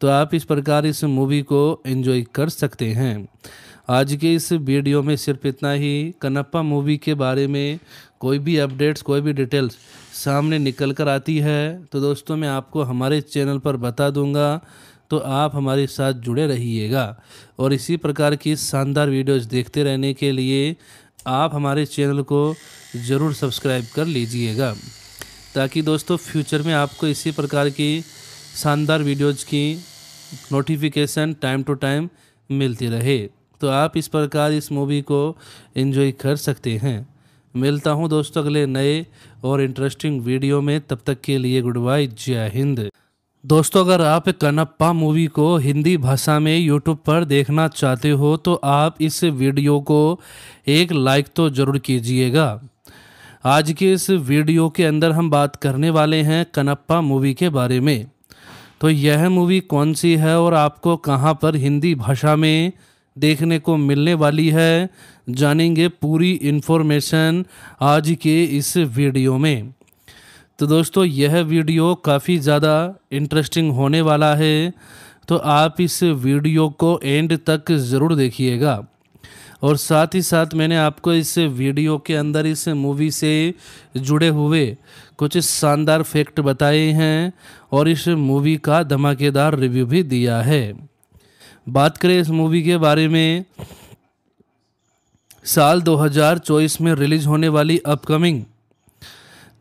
तो आप इस प्रकार इस मूवी को एंजॉय कर सकते हैं। आज के इस वीडियो में सिर्फ़ इतना ही। कनप्पा मूवी के बारे में कोई भी अपडेट्स, कोई भी डिटेल्स सामने निकल कर आती है तो दोस्तों मैं आपको हमारे चैनल पर बता दूँगा तो आप हमारे साथ जुड़े रहिएगा। और इसी प्रकार की शानदार वीडियोस देखते रहने के लिए आप हमारे चैनल को ज़रूर सब्सक्राइब कर लीजिएगा, ताकि दोस्तों फ्यूचर में आपको इसी प्रकार की शानदार वीडियोज़ की नोटिफिकेशन टाइम टू टाइम मिलती रहे। तो आप इस प्रकार इस मूवी को एंजॉय कर सकते हैं। मिलता हूँ दोस्तों अगले नए और इंटरेस्टिंग वीडियो में। तब तक के लिए गुड बाय जय हिंद। दोस्तों, अगर आप कनप्पा मूवी को हिंदी भाषा में यूट्यूब पर देखना चाहते हो तो आप इस वीडियो को एक लाइक तो ज़रूर कीजिएगा। आज के इस वीडियो के अंदर हम बात करने वाले हैं कनप्पा मूवी के बारे में। तो यह मूवी कौन सी है और आपको कहाँ पर हिंदी भाषा में देखने को मिलने वाली है। जानेंगे पूरी इन्फॉर्मेशन आज के इस वीडियो में। तो दोस्तों, यह वीडियो काफ़ी ज़्यादा इंटरेस्टिंग होने वाला है। तो आप इस वीडियो को एंड तक ज़रूर देखिएगा। और साथ ही साथ मैंने आपको इस वीडियो के अंदर इस मूवी से जुड़े हुए कुछ शानदार फैक्ट बताए हैं और इस मूवी का धमाकेदार रिव्यू भी दिया है। बात करें इस मूवी के बारे में, साल 2024 में रिलीज़ होने वाली अपकमिंग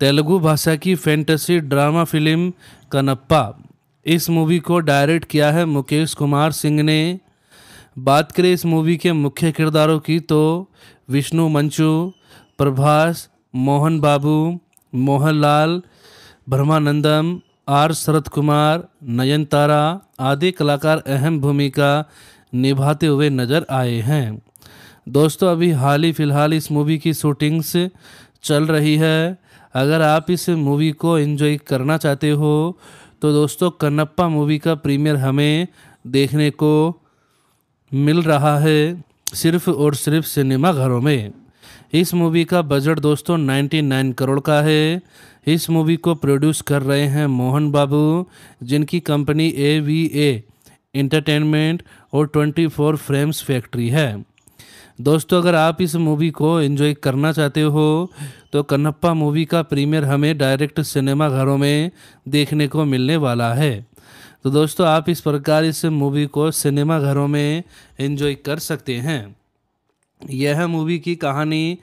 तेलुगु भाषा की फैंटेसी ड्रामा फ़िल्म कनप्पा इस मूवी को डायरेक्ट किया है मुकेश कुमार सिंह ने। बात करें इस मूवी के मुख्य किरदारों की तो विष्णु मंचू, प्रभास, मोहन बाबू, मोहनलाल, ब्रह्मानंदम, आर शरद कुमार, नयनतारा आदि कलाकार अहम भूमिका निभाते हुए नज़र आए हैं। दोस्तों, अभी हाल ही फ़िलहाल इस मूवी की शूटिंग्स चल रही है। अगर आप इस मूवी को एंजॉय करना चाहते हो तो दोस्तों, कन्नप्पा मूवी का प्रीमियर हमें देखने को मिल रहा है, सिर्फ़ और सिर्फ़ सिनेमा घरों में। इस मूवी का बजट दोस्तों 99 करोड़ का है। इस मूवी को प्रोड्यूस कर रहे हैं मोहन बाबू, जिनकी company A V A entertainment और 24 फ्रेम्स फैक्ट्री है। दोस्तों, अगर आप इस मूवी को एंजॉय करना चाहते हो तो कन्नप्पा मूवी का प्रीमियर हमें डायरेक्ट सिनेमा घरों में देखने को मिलने वाला है। तो दोस्तों, आप इस प्रकार इस मूवी को सिनेमा घरों में एंजॉय कर सकते हैं। यह मूवी की कहानी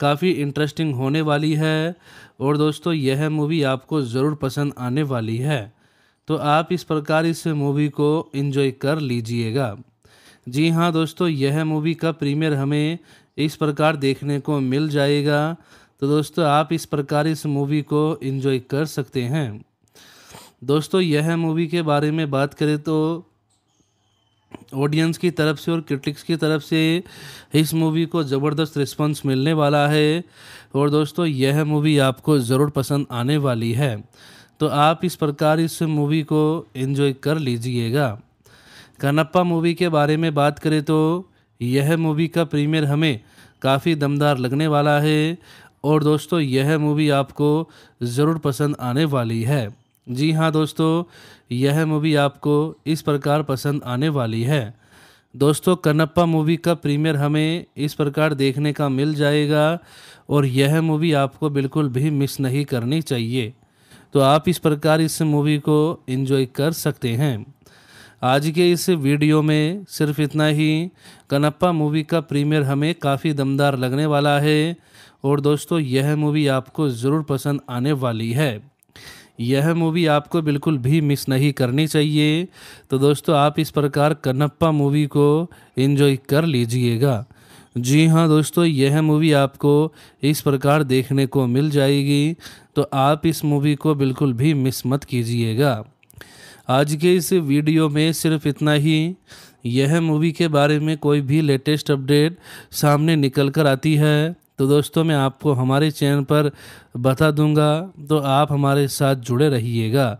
काफ़ी इंटरेस्टिंग होने वाली है और दोस्तों, यह मूवी आपको ज़रूर पसंद आने वाली है। तो आप इस प्रकार इस मूवी को इन्जॉय कर लीजिएगा। जी हाँ दोस्तों, यह मूवी का प्रीमियर हमें इस प्रकार देखने को मिल जाएगा। तो दोस्तों, आप इस प्रकार इस मूवी को इन्जॉय कर सकते हैं। दोस्तों, यह मूवी के बारे में बात करें तो ऑडियंस की तरफ़ से और क्रिटिक्स की तरफ़ से इस मूवी को ज़बरदस्त रिस्पांस मिलने वाला है। और दोस्तों, यह मूवी आपको ज़रूर पसंद आने वाली है। तो आप इस प्रकार इस मूवी को एंजॉय कर लीजिएगा। कनप्पा मूवी के बारे में बात करें तो यह मूवी का प्रीमियर हमें काफ़ी दमदार लगने वाला है। और दोस्तों, यह मूवी आपको ज़रूर पसंद आने वाली है। जी हाँ दोस्तों यह मूवी आपको इस प्रकार पसंद आने वाली है। दोस्तों, कन्नप्पा मूवी का प्रीमियर हमें इस प्रकार देखने का मिल जाएगा और यह मूवी आपको बिल्कुल भी मिस नहीं करनी चाहिए। तो आप इस प्रकार इस मूवी को एंजॉय कर सकते हैं। आज के इस वीडियो में सिर्फ़ इतना ही। कनप्पा मूवी का प्रीमियर हमें काफ़ी दमदार लगने वाला है और दोस्तों, यह मूवी आपको ज़रूर पसंद आने वाली है। यह मूवी आपको बिल्कुल भी मिस नहीं करनी चाहिए। तो दोस्तों, आप इस प्रकार कन्नप्पा मूवी को एंजॉय कर लीजिएगा। जी हाँ दोस्तों, यह मूवी आपको इस प्रकार देखने को मिल जाएगी। तो आप इस मूवी को बिल्कुल भी मिस मत कीजिएगा। आज के इस वीडियो में सिर्फ़ इतना ही। यह मूवी के बारे में कोई भी लेटेस्ट अपडेट सामने निकल कर आती है। तो दोस्तों, मैं आपको हमारे चैनल पर बता दूँगा तो आप हमारे साथ जुड़े रहिएगा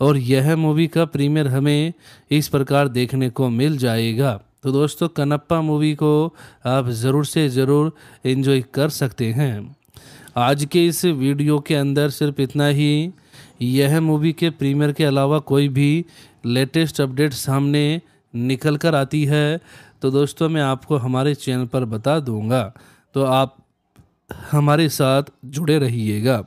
और यह मूवी का प्रीमियर हमें इस प्रकार देखने को मिल जाएगा। तो दोस्तों कनप्पा मूवी को आप ज़रूर से ज़रूर इन्जॉय कर सकते हैं। आज के इस वीडियो के अंदर सिर्फ़ इतना ही। यह मूवी के प्रीमियर के अलावा कोई भी लेटेस्ट अपडेट सामने निकल कर आती है तो दोस्तों, मैं आपको हमारे चैनल पर बता दूँगा। तो आप हमारे साथ जुड़े रहिएगा।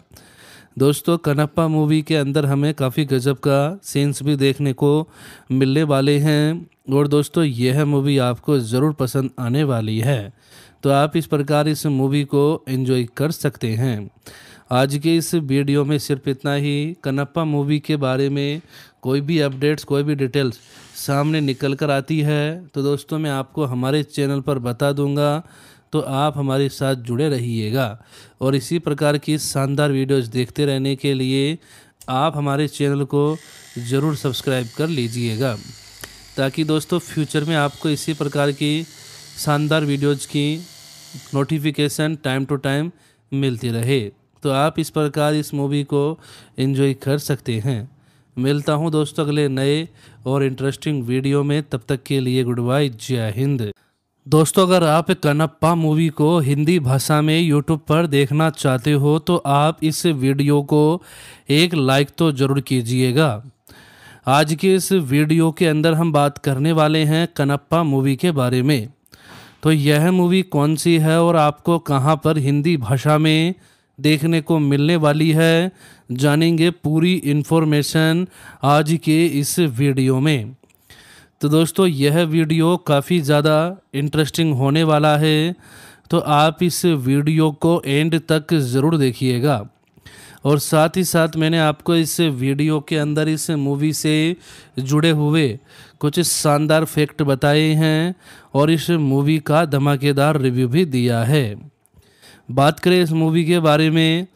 दोस्तों कनप्पा मूवी के अंदर हमें काफ़ी गजब का सीन्स भी देखने को मिलने वाले हैं और दोस्तों, यह मूवी आपको ज़रूर पसंद आने वाली है। तो आप इस प्रकार इस मूवी को एंजॉय कर सकते हैं। आज के इस वीडियो में सिर्फ़ इतना ही। कनप्पा मूवी के बारे में कोई भी अपडेट्स कोई भी डिटेल्स सामने निकल कर आती है। तो दोस्तों, मैं आपको हमारे चैनल पर बता दूँगा तो आप हमारे साथ जुड़े रहिएगा। और इसी प्रकार की शानदार वीडियोस देखते रहने के लिए आप हमारे चैनल को ज़रूर सब्सक्राइब कर लीजिएगा। ताकि दोस्तों, फ्यूचर में आपको इसी प्रकार की शानदार वीडियोज़ की नोटिफिकेशन टाइम टू टाइम मिलती रहे। तो आप इस प्रकार इस मूवी को एंजॉय कर सकते हैं। मिलता हूँ दोस्तों अगले नए और इंटरेस्टिंग वीडियो में। तब तक के लिए गुड बाय, जय हिंद। दोस्तों, अगर आप कनप्पा मूवी को हिंदी भाषा में यूट्यूब पर देखना चाहते हो तो आप इस वीडियो को एक लाइक तो ज़रूर कीजिएगा। आज के इस वीडियो के अंदर हम बात करने वाले हैं कनप्पा मूवी के बारे में। तो यह मूवी कौन सी है और आपको कहाँ पर हिंदी भाषा में देखने को मिलने वाली है, जानेंगे पूरी इन्फॉर्मेशन आज के इस वीडियो में। तो दोस्तों, यह वीडियो काफ़ी ज़्यादा इंटरेस्टिंग होने वाला है तो आप इस वीडियो को एंड तक ज़रूर देखिएगा। और साथ ही साथ मैंने आपको इस वीडियो के अंदर इस मूवी से जुड़े हुए कुछ शानदार फैक्ट बताए हैं और इस मूवी का धमाकेदार रिव्यू भी दिया है। बात करें इस मूवी के बारे में,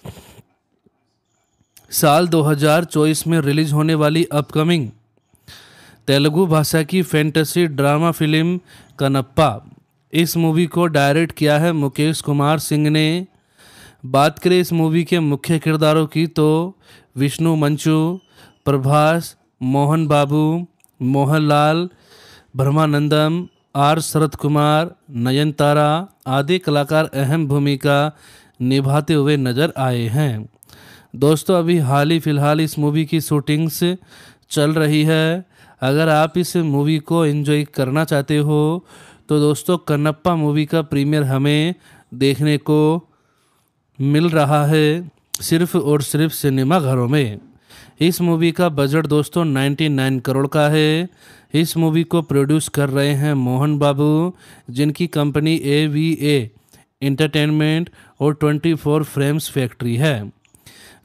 साल 2024 में रिलीज़ होने वाली अपकमिंग तेलुगु भाषा की फैंटेसी ड्रामा फ़िल्म कनप्पा इस मूवी को डायरेक्ट किया है मुकेश कुमार सिंह ने। बात करें इस मूवी के मुख्य किरदारों की तो विष्णु, मंचू, प्रभास, मोहन बाबू, मोहनलाल, ब्रह्मानंदम, आर शरद कुमार नयनतारा आदि कलाकार अहम भूमिका निभाते हुए नज़र आए हैं। दोस्तों, अभी हाल ही फ़िलहाल इस मूवी की शूटिंग्स चल रही है। अगर आप इस मूवी को एंजॉय करना चाहते हो तो दोस्तों कन्नप्पा मूवी का प्रीमियर हमें देखने को मिल रहा है सिर्फ़ और सिर्फ़ सिनेमा घरों में। इस मूवी का बजट दोस्तों 99 करोड़ का है। इस मूवी को प्रोड्यूस कर रहे हैं मोहन बाबू, जिनकी company A V A entertainment और 24 फ्रेम्स फैक्ट्री है।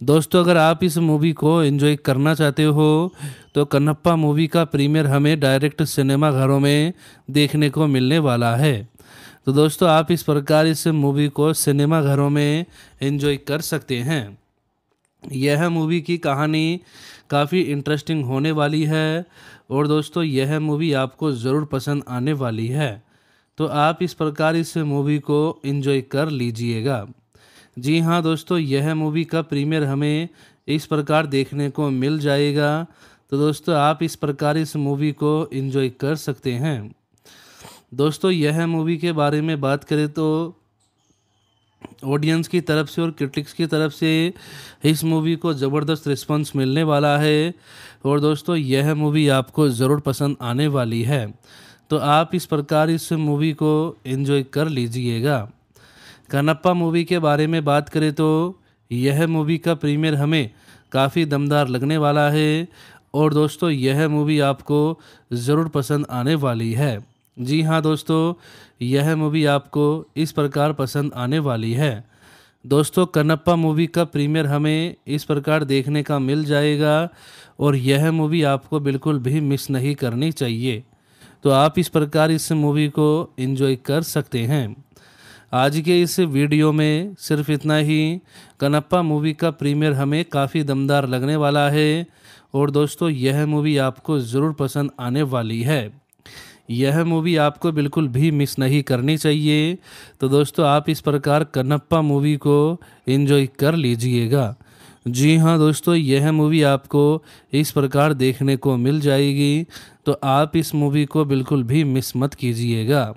दोस्तों, अगर आप इस मूवी को एंजॉय करना चाहते हो तो कन्नप्पा मूवी का प्रीमियर हमें डायरेक्ट सिनेमा घरों में देखने को मिलने वाला है। तो दोस्तों, आप इस प्रकार इस मूवी को सिनेमा घरों में एंजॉय कर सकते हैं। यह मूवी की कहानी काफ़ी इंटरेस्टिंग होने वाली है और दोस्तों, यह मूवी आपको ज़रूर पसंद आने वाली है। तो आप इस प्रकार इस मूवी को एंजॉय कर लीजिएगा। जी हाँ दोस्तों, यह मूवी का प्रीमियर हमें इस प्रकार देखने को मिल जाएगा। तो दोस्तों, आप इस प्रकार इस मूवी को इन्जॉय कर सकते हैं। दोस्तों, यह मूवी के बारे में बात करें तो ऑडियंस की तरफ़ से और क्रिटिक्स की तरफ़ से इस मूवी को ज़बरदस्त रिस्पांस मिलने वाला है। और दोस्तों, यह मूवी आपको ज़रूर पसंद आने वाली है। तो आप इस प्रकार इस मूवी को एंजॉय कर लीजिएगा। कनप्पा मूवी के बारे में बात करें तो यह मूवी का प्रीमियर हमें काफ़ी दमदार लगने वाला है। और दोस्तों, यह मूवी आपको ज़रूर पसंद आने वाली है। जी हाँ दोस्तों, यह मूवी आपको इस प्रकार पसंद आने वाली है। दोस्तों कन्नप्पा मूवी का प्रीमियर हमें इस प्रकार देखने का मिल जाएगा और यह मूवी आपको बिल्कुल भी मिस नहीं करनी चाहिए। तो आप इस प्रकार इस मूवी को एंजॉय कर सकते हैं। आज के इस वीडियो में सिर्फ़ इतना ही। कनप्पा मूवी का प्रीमियर हमें काफ़ी दमदार लगने वाला है और दोस्तों, यह मूवी आपको ज़रूर पसंद आने वाली है। यह मूवी आपको बिल्कुल भी मिस नहीं करनी चाहिए। तो दोस्तों, आप इस प्रकार कनप्पा मूवी को एंजॉय कर लीजिएगा। जी हाँ दोस्तों, यह मूवी आपको इस प्रकार देखने को मिल जाएगी। तो आप इस मूवी को बिल्कुल भी मिस मत कीजिएगा।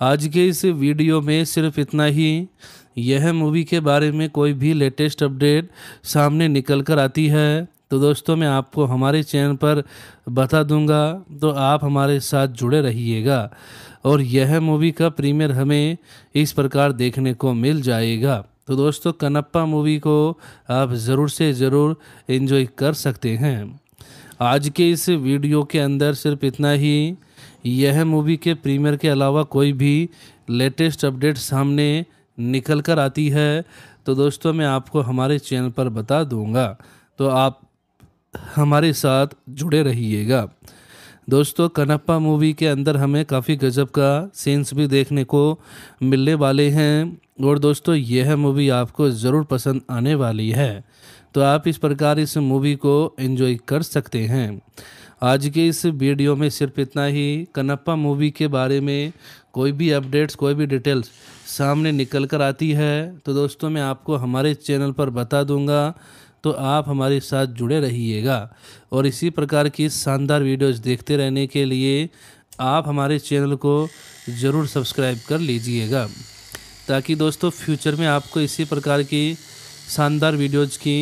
आज के इस वीडियो में सिर्फ़ इतना ही। यह मूवी के बारे में कोई भी लेटेस्ट अपडेट सामने निकल कर आती है। तो दोस्तों, मैं आपको हमारे चैनल पर बता दूँगा तो आप हमारे साथ जुड़े रहिएगा। और यह मूवी का प्रीमियर हमें इस प्रकार देखने को मिल जाएगा। तो दोस्तों कनप्पा मूवी को आप ज़रूर से ज़रूर इन्जॉय कर सकते हैं। आज के इस वीडियो के अंदर सिर्फ़ इतना ही। यह मूवी के प्रीमियर के अलावा कोई भी लेटेस्ट अपडेट सामने निकल कर आती है तो दोस्तों मैं आपको हमारे चैनल पर बता दूँगा। तो आप हमारे साथ जुड़े रहिएगा। दोस्तों कनप्पा मूवी के अंदर हमें काफ़ी गजब का सीन्स भी देखने को मिलने वाले हैं, और दोस्तों, यह मूवी आपको ज़रूर पसंद आने वाली है। तो आप इस प्रकार इस मूवी को एंजॉय कर सकते हैं। आज के इस वीडियो में सिर्फ़ इतना ही। कनप्पा मूवी के बारे में कोई भी अपडेट्स, कोई भी डिटेल्स सामने निकल कर आती है तो दोस्तों मैं आपको हमारे चैनल पर बता दूँगा तो आप हमारे साथ जुड़े रहिएगा। और इसी प्रकार की शानदार वीडियोज़ देखते रहने के लिए आप हमारे चैनल को ज़रूर सब्सक्राइब कर लीजिएगा, ताकि दोस्तों फ्यूचर में आपको इसी प्रकार की शानदार वीडियोज़ की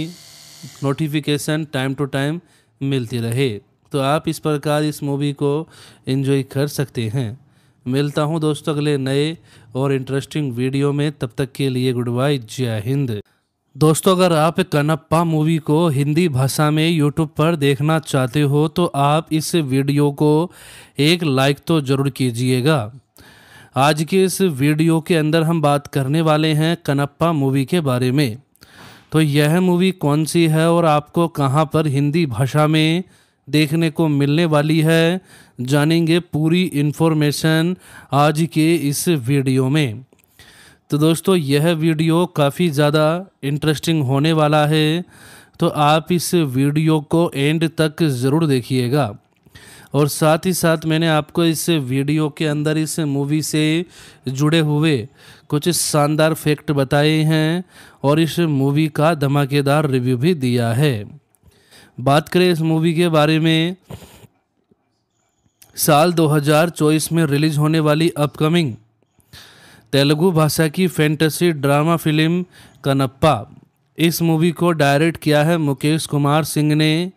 नोटिफिकेशन टाइम टू टाइम मिलती रहे। तो आप इस प्रकार इस मूवी को इन्जॉय कर सकते हैं। मिलता हूँ दोस्तों अगले नए और इंटरेस्टिंग वीडियो में। तब तक के लिए गुड बाय जय हिंद। दोस्तों, अगर आप कनप्पा मूवी को हिंदी भाषा में यूट्यूब पर देखना चाहते हो तो आप इस वीडियो को एक लाइक तो ज़रूर कीजिएगा। आज के इस वीडियो के अंदर हम बात करने वाले हैं कनप्पा मूवी के बारे में। तो यह मूवी कौन सी है और आपको कहाँ पर हिंदी भाषा में देखने को मिलने वाली है। जानेंगे पूरी इन्फॉर्मेशन आज के इस वीडियो में। तो दोस्तों, यह वीडियो काफ़ी ज़्यादा इंटरेस्टिंग होने वाला है। तो आप इस वीडियो को एंड तक ज़रूर देखिएगा। और साथ ही साथ मैंने आपको इस वीडियो के अंदर इस मूवी से जुड़े हुए कुछ शानदार फैक्ट बताए हैं और इस मूवी का धमाकेदार रिव्यू भी दिया है। बात करें इस मूवी के बारे में, साल 2024 में रिलीज़ होने वाली अपकमिंग तेलुगु भाषा की फैंटेसी ड्रामा फ़िल्म कनप्पा इस मूवी को डायरेक्ट किया है मुकेश कुमार सिंह ने।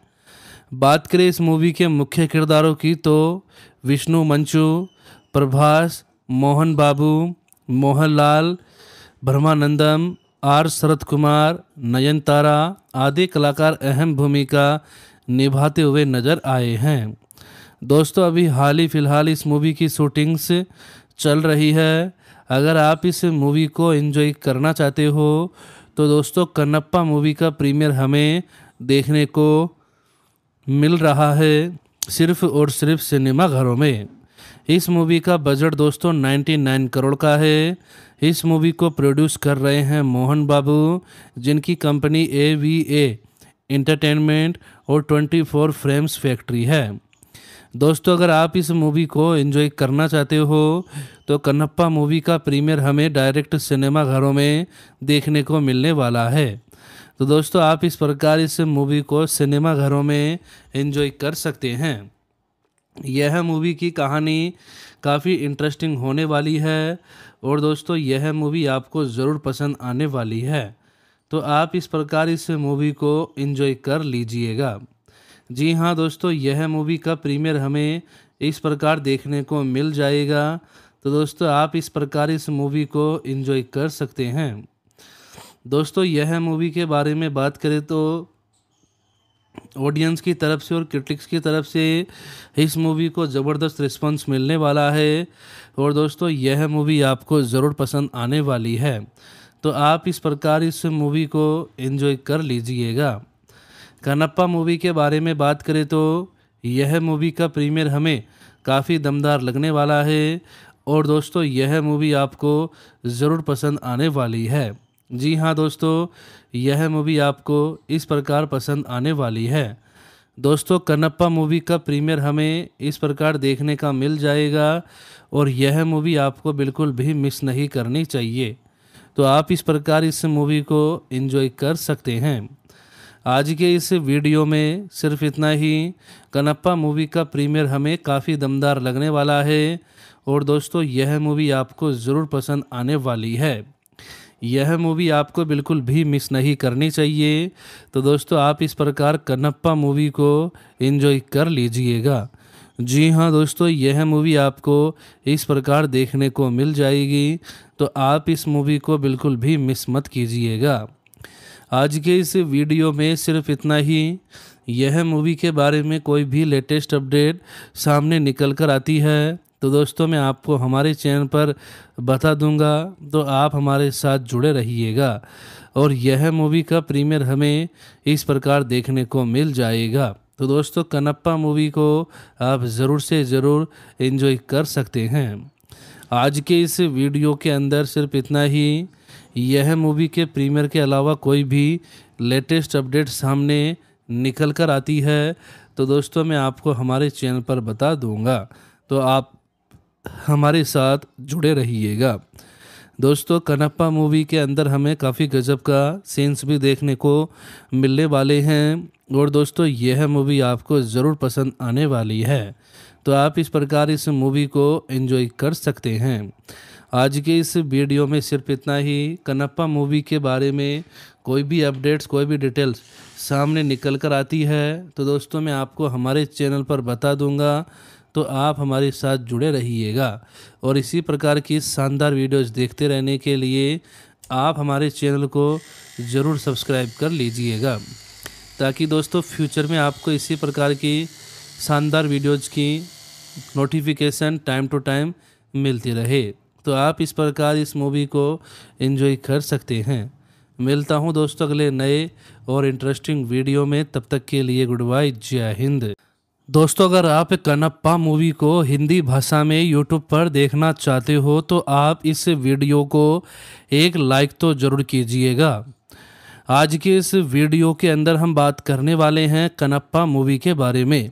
बात करें इस मूवी के मुख्य किरदारों की तो विष्णु मंचू, प्रभास, मोहन बाबू, मोहनलाल, ब्रह्मानंदम आर शरद कुमार, नयनतारा आदि कलाकार अहम भूमिका निभाते हुए नज़र आए हैं। दोस्तों, अभी हाल ही फ़िलहाल इस मूवी की शूटिंग्स चल रही है। अगर आप इस मूवी को एंजॉय करना चाहते हो तो दोस्तों, कन्नप्पा मूवी का प्रीमियर हमें देखने को मिल रहा है सिर्फ़ और सिर्फ़ सिनेमा घरों में। इस मूवी का बजट दोस्तों 99 करोड़ का है। इस मूवी को प्रोड्यूस कर रहे हैं मोहन बाबू, जिनकी company A V A entertainment और 24 फ्रेम्स फैक्ट्री है। दोस्तों, अगर आप इस मूवी को एंजॉय करना चाहते हो तो कन्नप्पा मूवी का प्रीमियर हमें डायरेक्ट सिनेमा घरों में देखने को मिलने वाला है। तो दोस्तों, आप इस प्रकार इस मूवी को सिनेमा घरों में एंजॉय कर सकते हैं। यह मूवी की कहानी काफ़ी इंटरेस्टिंग होने वाली है। और दोस्तों, यह मूवी आपको ज़रूर पसंद आने वाली है। तो आप इस प्रकार इस मूवी को इन्जॉय कर लीजिएगा। जी हाँ दोस्तों, यह मूवी का प्रीमियर हमें इस प्रकार देखने को मिल जाएगा। तो दोस्तों, आप इस प्रकार इस मूवी को इन्जॉय कर सकते हैं। दोस्तों, यह मूवी के बारे में बात करें तो ऑडियंस की तरफ़ से और क्रिटिक्स की तरफ़ से इस मूवी को ज़बरदस्त रिस्पांस मिलने वाला है। और दोस्तों, यह मूवी आपको ज़रूर पसंद आने वाली है तो आप इस प्रकार इस मूवी को एंजॉय कर लीजिएगा। कनप्पा मूवी के बारे में बात करें तो यह मूवी का प्रीमियर हमें काफ़ी दमदार लगने वाला है, और दोस्तों, यह मूवी आपको ज़रूर पसंद आने वाली है। जी हाँ दोस्तों, यह मूवी आपको इस प्रकार पसंद आने वाली है। दोस्तों कनप्पा मूवी का प्रीमियर हमें इस प्रकार देखने का मिल जाएगा और यह मूवी आपको बिल्कुल भी मिस नहीं करनी चाहिए। तो आप इस प्रकार इस मूवी को एंजॉय कर सकते हैं। आज के इस वीडियो में सिर्फ़ इतना ही। कनप्पा मूवी का प्रीमियर हमें काफ़ी दमदार लगने वाला है और दोस्तों, यह मूवी आपको ज़रूर पसंद आने वाली है। यह मूवी आपको बिल्कुल भी मिस नहीं करनी चाहिए। तो दोस्तों, आप इस प्रकार कन्नप्पा मूवी को एंजॉय कर लीजिएगा। जी हाँ दोस्तों, यह मूवी आपको इस प्रकार देखने को मिल जाएगी। तो आप इस मूवी को बिल्कुल भी मिस मत कीजिएगा। आज के इस वीडियो में सिर्फ़ इतना ही। यह मूवी के बारे में कोई भी लेटेस्ट अपडेट सामने निकल कर आती है। तो दोस्तों, मैं आपको हमारे चैनल पर बता दूँगा तो आप हमारे साथ जुड़े रहिएगा और यह मूवी का प्रीमियर हमें इस प्रकार देखने को मिल जाएगा। तो दोस्तों कनप्पा मूवी को आप ज़रूर से ज़रूर इन्जॉय कर सकते हैं। आज के इस वीडियो के अंदर सिर्फ़ इतना ही। यह मूवी के प्रीमियर के अलावा कोई भी लेटेस्ट अपडेट सामने निकल कर आती है तो दोस्तों, मैं आपको हमारे चैनल पर बता दूँगा। तो आप हमारे साथ जुड़े रहिएगा। दोस्तों कनप्पा मूवी के अंदर हमें काफ़ी गजब का सीन्स भी देखने को मिलने वाले हैं और दोस्तों, यह मूवी आपको ज़रूर पसंद आने वाली है। तो आप इस प्रकार इस मूवी को एंजॉय कर सकते हैं। आज के इस वीडियो में सिर्फ़ इतना ही। कनप्पा मूवी के बारे में कोई भी अपडेट्स कोई भी डिटेल्स सामने निकल कर आती है। तो दोस्तों, मैं आपको हमारे चैनल पर बता दूँगा तो आप हमारे साथ जुड़े रहिएगा। और इसी प्रकार की शानदार वीडियोस देखते रहने के लिए आप हमारे चैनल को ज़रूर सब्सक्राइब कर लीजिएगा। ताकि दोस्तों, फ्यूचर में आपको इसी प्रकार की शानदार वीडियोज़ की नोटिफिकेशन टाइम टू टाइम मिलती रहे। तो आप इस प्रकार इस मूवी को एंजॉय कर सकते हैं। मिलता हूँ दोस्तों अगले नए और इंटरेस्टिंग वीडियो में। तब तक के लिए गुड बाय, जय हिंद। दोस्तों, अगर आप कनप्पा मूवी को हिंदी भाषा में यूट्यूब पर देखना चाहते हो तो आप इस वीडियो को एक लाइक तो ज़रूर कीजिएगा। आज के इस वीडियो के अंदर हम बात करने वाले हैं कनप्पा मूवी के बारे में।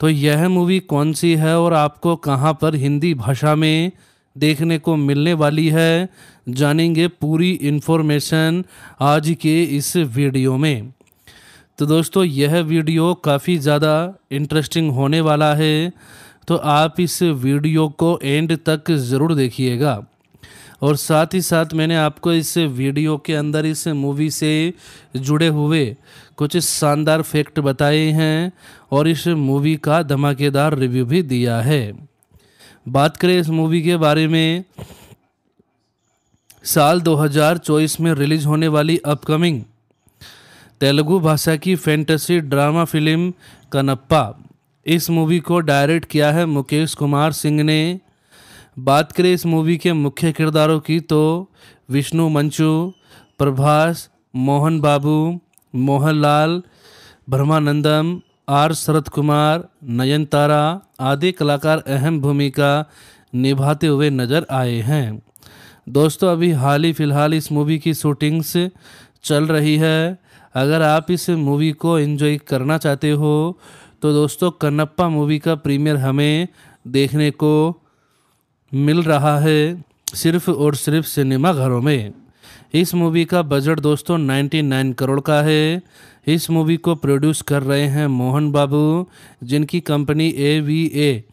तो यह मूवी कौन सी है और आपको कहाँ पर हिंदी भाषा में देखने को मिलने वाली है, जानेंगे पूरी इन्फॉर्मेशन आज के इस वीडियो में। तो दोस्तों, यह वीडियो काफ़ी ज़्यादा इंटरेस्टिंग होने वाला है तो आप इस वीडियो को एंड तक ज़रूर देखिएगा। और साथ ही साथ मैंने आपको इस वीडियो के अंदर इस मूवी से जुड़े हुए कुछ शानदार फैक्ट बताए हैं और इस मूवी का धमाकेदार रिव्यू भी दिया है। बात करें इस मूवी के बारे में, साल 2024 में रिलीज़ होने वाली अपकमिंग तेलुगु भाषा की फैंटेसी ड्रामा फ़िल्म कनप्पा इस मूवी को डायरेक्ट किया है मुकेश कुमार सिंह ने। बात करें इस मूवी के मुख्य किरदारों की तो विष्णु, मंचू, प्रभास, मोहन बाबू, मोहनलाल, ब्रह्मानंदम, आर शरद कुमार नयनतारा आदि कलाकार अहम भूमिका निभाते हुए नज़र आए हैं। दोस्तों, अभी हाल ही फ़िलहाल इस मूवी की शूटिंग्स चल रही है। अगर आप इस मूवी को एंजॉय करना चाहते हो तो दोस्तों कन्नप्पा मूवी का प्रीमियर हमें देखने को मिल रहा है सिर्फ़ और सिर्फ़ सिनेमा घरों में। इस मूवी का बजट दोस्तों 99 करोड़ का है। इस मूवी को प्रोड्यूस कर रहे हैं मोहन बाबू, जिनकी company A V A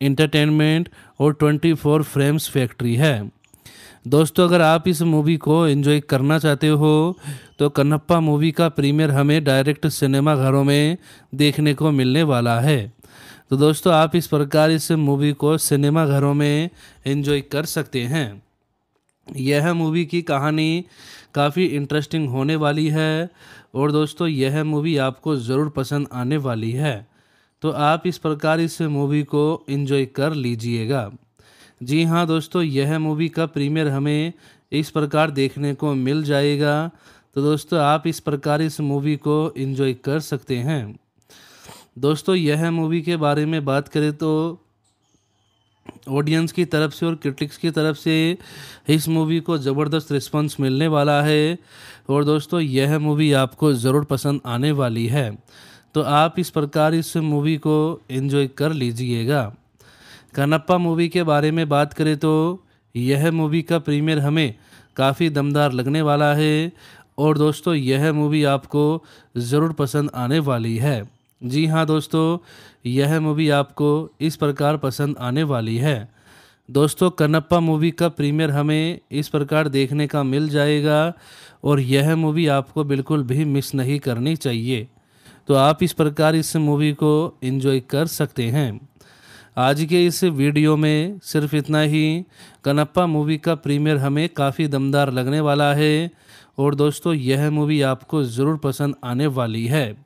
entertainment और 24 फ्रेम्स फैक्ट्री है। दोस्तों, अगर आप इस मूवी को एंजॉय करना चाहते हो तो कन्नप्पा मूवी का प्रीमियर हमें डायरेक्ट सिनेमा घरों में देखने को मिलने वाला है। तो दोस्तों, आप इस प्रकार इस मूवी को सिनेमा घरों में एंजॉय कर सकते हैं। यह मूवी की कहानी काफ़ी इंटरेस्टिंग होने वाली है और दोस्तों, यह मूवी आपको ज़रूर पसंद आने वाली है। तो आप इस प्रकार इस मूवी को एंजॉय कर लीजिएगा। जी हाँ दोस्तों, यह मूवी का प्रीमियर हमें इस प्रकार देखने को मिल जाएगा। तो दोस्तों, आप इस प्रकार इस मूवी को एंजॉय कर सकते हैं। दोस्तों, यह मूवी के बारे में बात करें तो ऑडियंस की तरफ़ से और क्रिटिक्स की तरफ़ से इस मूवी को ज़बरदस्त रिस्पांस मिलने वाला है। और दोस्तों, यह मूवी आपको ज़रूर पसंद आने वाली है। तो आप इस प्रकार इस मूवी को एंजॉय कर लीजिएगा। कनप्पा मूवी के बारे में बात करें तो यह मूवी का प्रीमियर हमें काफ़ी दमदार लगने वाला है। और दोस्तों, यह मूवी आपको ज़रूर पसंद आने वाली है। जी हाँ दोस्तों, यह मूवी आपको इस प्रकार पसंद आने वाली है। दोस्तों कनप्पा मूवी का प्रीमियर हमें इस प्रकार देखने का मिल जाएगा और यह मूवी आपको बिल्कुल भी मिस नहीं करनी चाहिए। तो आप इस प्रकार इस मूवी को एंजॉय कर सकते हैं। आज के इस वीडियो में सिर्फ़ इतना ही। कनप्पा मूवी का प्रीमियर हमें काफ़ी दमदार लगने वाला है और दोस्तों, यह मूवी आपको ज़रूर पसंद आने वाली है।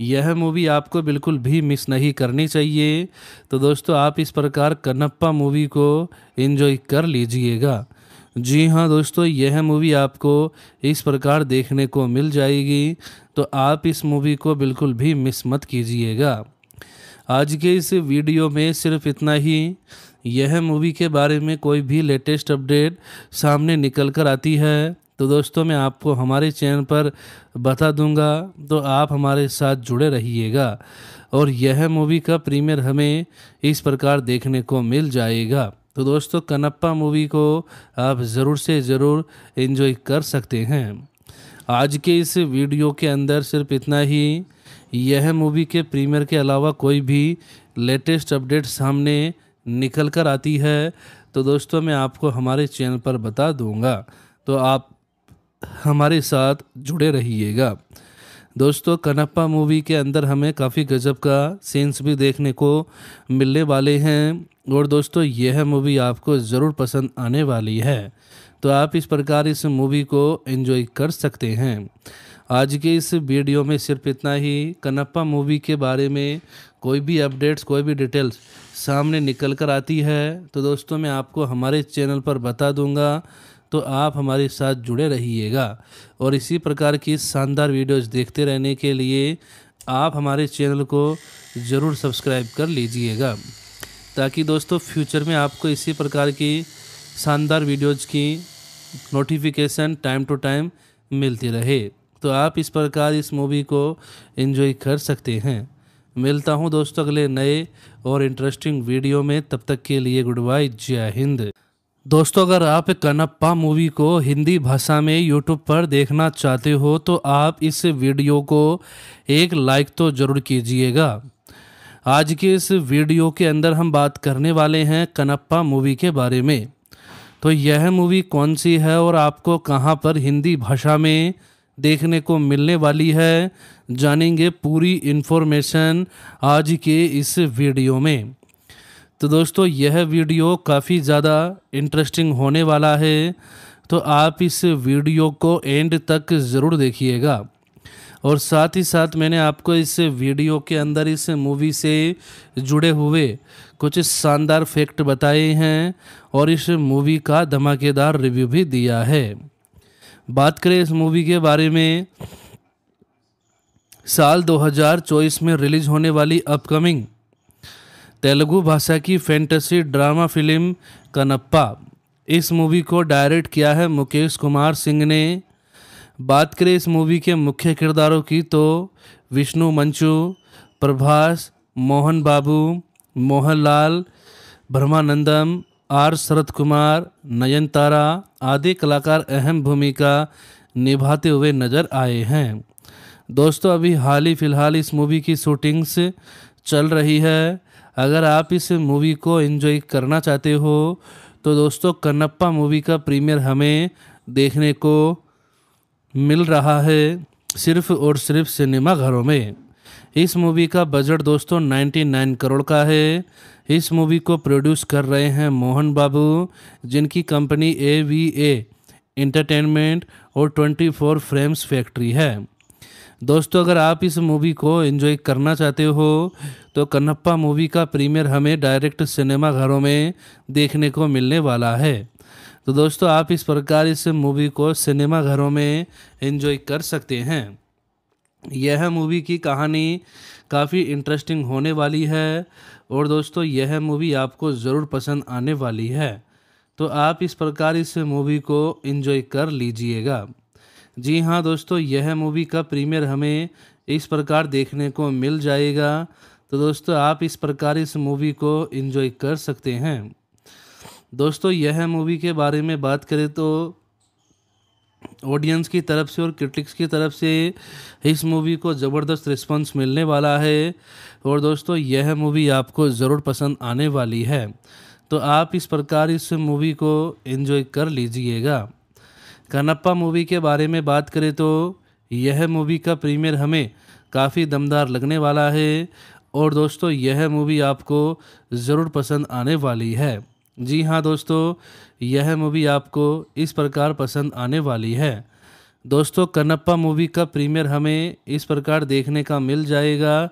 यह मूवी आपको बिल्कुल भी मिस नहीं करनी चाहिए। तो दोस्तों, आप इस प्रकार कनप्पा मूवी को एंजॉय कर लीजिएगा। जी हाँ दोस्तों, यह मूवी आपको इस प्रकार देखने को मिल जाएगी। तो आप इस मूवी को बिल्कुल भी मिस मत कीजिएगा। आज के इस वीडियो में सिर्फ़ इतना ही। यह मूवी के बारे में कोई भी लेटेस्ट अपडेट सामने निकल कर आती है। तो दोस्तों, मैं आपको हमारे चैनल पर बता दूँगा तो आप हमारे साथ जुड़े रहिएगा। और यह मूवी का प्रीमियर हमें इस प्रकार देखने को मिल जाएगा। तो दोस्तों कनप्पा मूवी को आप ज़रूर से ज़रूर इन्जॉय कर सकते हैं। आज के इस वीडियो के अंदर सिर्फ़ इतना ही। यह मूवी के प्रीमियर के अलावा कोई भी लेटेस्ट अपडेट सामने निकल कर आती है तो दोस्तों मैं आपको हमारे चैनल पर बता दूँगा। तो आप हमारे साथ जुड़े रहिएगा। दोस्तों कनप्पा मूवी के अंदर हमें काफ़ी गजब का सीन्स भी देखने को मिलने वाले हैं, और दोस्तों, यह मूवी आपको ज़रूर पसंद आने वाली है। तो आप इस प्रकार इस मूवी को एंजॉय कर सकते हैं। आज के इस वीडियो में सिर्फ़ इतना ही। कनप्पा मूवी के बारे में कोई भी अपडेट्स, कोई भी डिटेल्स सामने निकल कर आती है तो दोस्तों मैं आपको हमारे चैनल पर बता दूँगा तो आप हमारे साथ जुड़े रहिएगा। और इसी प्रकार की शानदार वीडियोज़ देखते रहने के लिए आप हमारे चैनल को ज़रूर सब्सक्राइब कर लीजिएगा, ताकि दोस्तों फ्यूचर में आपको इसी प्रकार की शानदार वीडियोज़ की नोटिफिकेशन टाइम टू टाइम मिलती रहे। तो आप इस प्रकार इस मूवी को एंजॉय कर सकते हैं। मिलता हूँ दोस्तों अगले नए और इंटरेस्टिंग वीडियो में। तब तक के लिए गुड बाय जय हिंद। दोस्तों, अगर आप कनप्पा मूवी को हिंदी भाषा में यूट्यूब पर देखना चाहते हो तो आप इस वीडियो को एक लाइक तो ज़रूर कीजिएगा। आज के इस वीडियो के अंदर हम बात करने वाले हैं कनप्पा मूवी के बारे में। तो यह मूवी कौन सी है और आपको कहाँ पर हिंदी भाषा में देखने को मिलने वाली है। जानेंगे पूरी इन्फॉर्मेशन आज के इस वीडियो में। तो दोस्तों, यह वीडियो काफ़ी ज़्यादा इंटरेस्टिंग होने वाला है। तो आप इस वीडियो को एंड तक ज़रूर देखिएगा। और साथ ही साथ मैंने आपको इस वीडियो के अंदर इस मूवी से जुड़े हुए कुछ शानदार फैक्ट बताए हैं और इस मूवी का धमाकेदार रिव्यू भी दिया है। बात करें इस मूवी के बारे में, साल 2024 में रिलीज़ होने वाली अपकमिंग तेलुगु भाषा की फैंटेसी ड्रामा फ़िल्म कनप्पा इस मूवी को डायरेक्ट किया है मुकेश कुमार सिंह ने। बात करें इस मूवी के मुख्य किरदारों की तो विष्णु मंचू, प्रभास, मोहन बाबू, मोहनलाल, ब्रह्मानंदम आर शरद कुमार, नयनतारा आदि कलाकार अहम भूमिका निभाते हुए नज़र आए हैं। दोस्तों, अभी हाल ही फ़िलहाल इस मूवी की शूटिंग्स चल रही है। अगर आप इस मूवी को एंजॉय करना चाहते हो तो दोस्तों, कन्नप्पा मूवी का प्रीमियर हमें देखने को मिल रहा है, सिर्फ़ और सिर्फ़ सिनेमा घरों में। इस मूवी का बजट दोस्तों 99 करोड़ का है। इस मूवी को प्रोड्यूस कर रहे हैं मोहन बाबू, जिनकी company A V A entertainment और 24 फ्रेम्स फैक्ट्री है। दोस्तों, अगर आप इस मूवी को एंजॉय करना चाहते हो तो कन्नप्पा मूवी का प्रीमियर हमें डायरेक्ट सिनेमा घरों में देखने को मिलने वाला है। तो दोस्तों, आप इस प्रकार इस मूवी को सिनेमा घरों में एंजॉय कर सकते हैं। यह मूवी की कहानी काफ़ी इंटरेस्टिंग होने वाली है। और दोस्तों, यह मूवी आपको ज़रूर पसंद आने वाली है। तो आप इस प्रकार इस मूवी को इन्जॉय कर लीजिएगा। जी हाँ दोस्तों, यह मूवी का प्रीमियर हमें इस प्रकार देखने को मिल जाएगा। तो दोस्तों, आप इस प्रकार इस मूवी को इन्जॉय कर सकते हैं। दोस्तों, यह मूवी के बारे में बात करें तो ऑडियंस की तरफ़ से और क्रिटिक्स की तरफ़ से इस मूवी को ज़बरदस्त रिस्पांस मिलने वाला है। और दोस्तों, यह मूवी आपको ज़रूर पसंद आने वाली है तो आप इस प्रकार इस मूवी को एंजॉय कर लीजिएगा। कनप्पा मूवी के बारे में बात करें तो यह मूवी का प्रीमियर हमें काफ़ी दमदार लगने वाला है, और दोस्तों, यह मूवी आपको ज़रूर पसंद आने वाली है। जी हाँ दोस्तों, यह मूवी आपको इस प्रकार पसंद आने वाली है। दोस्तों कनप्पा मूवी का प्रीमियर हमें इस प्रकार देखने का मिल जाएगा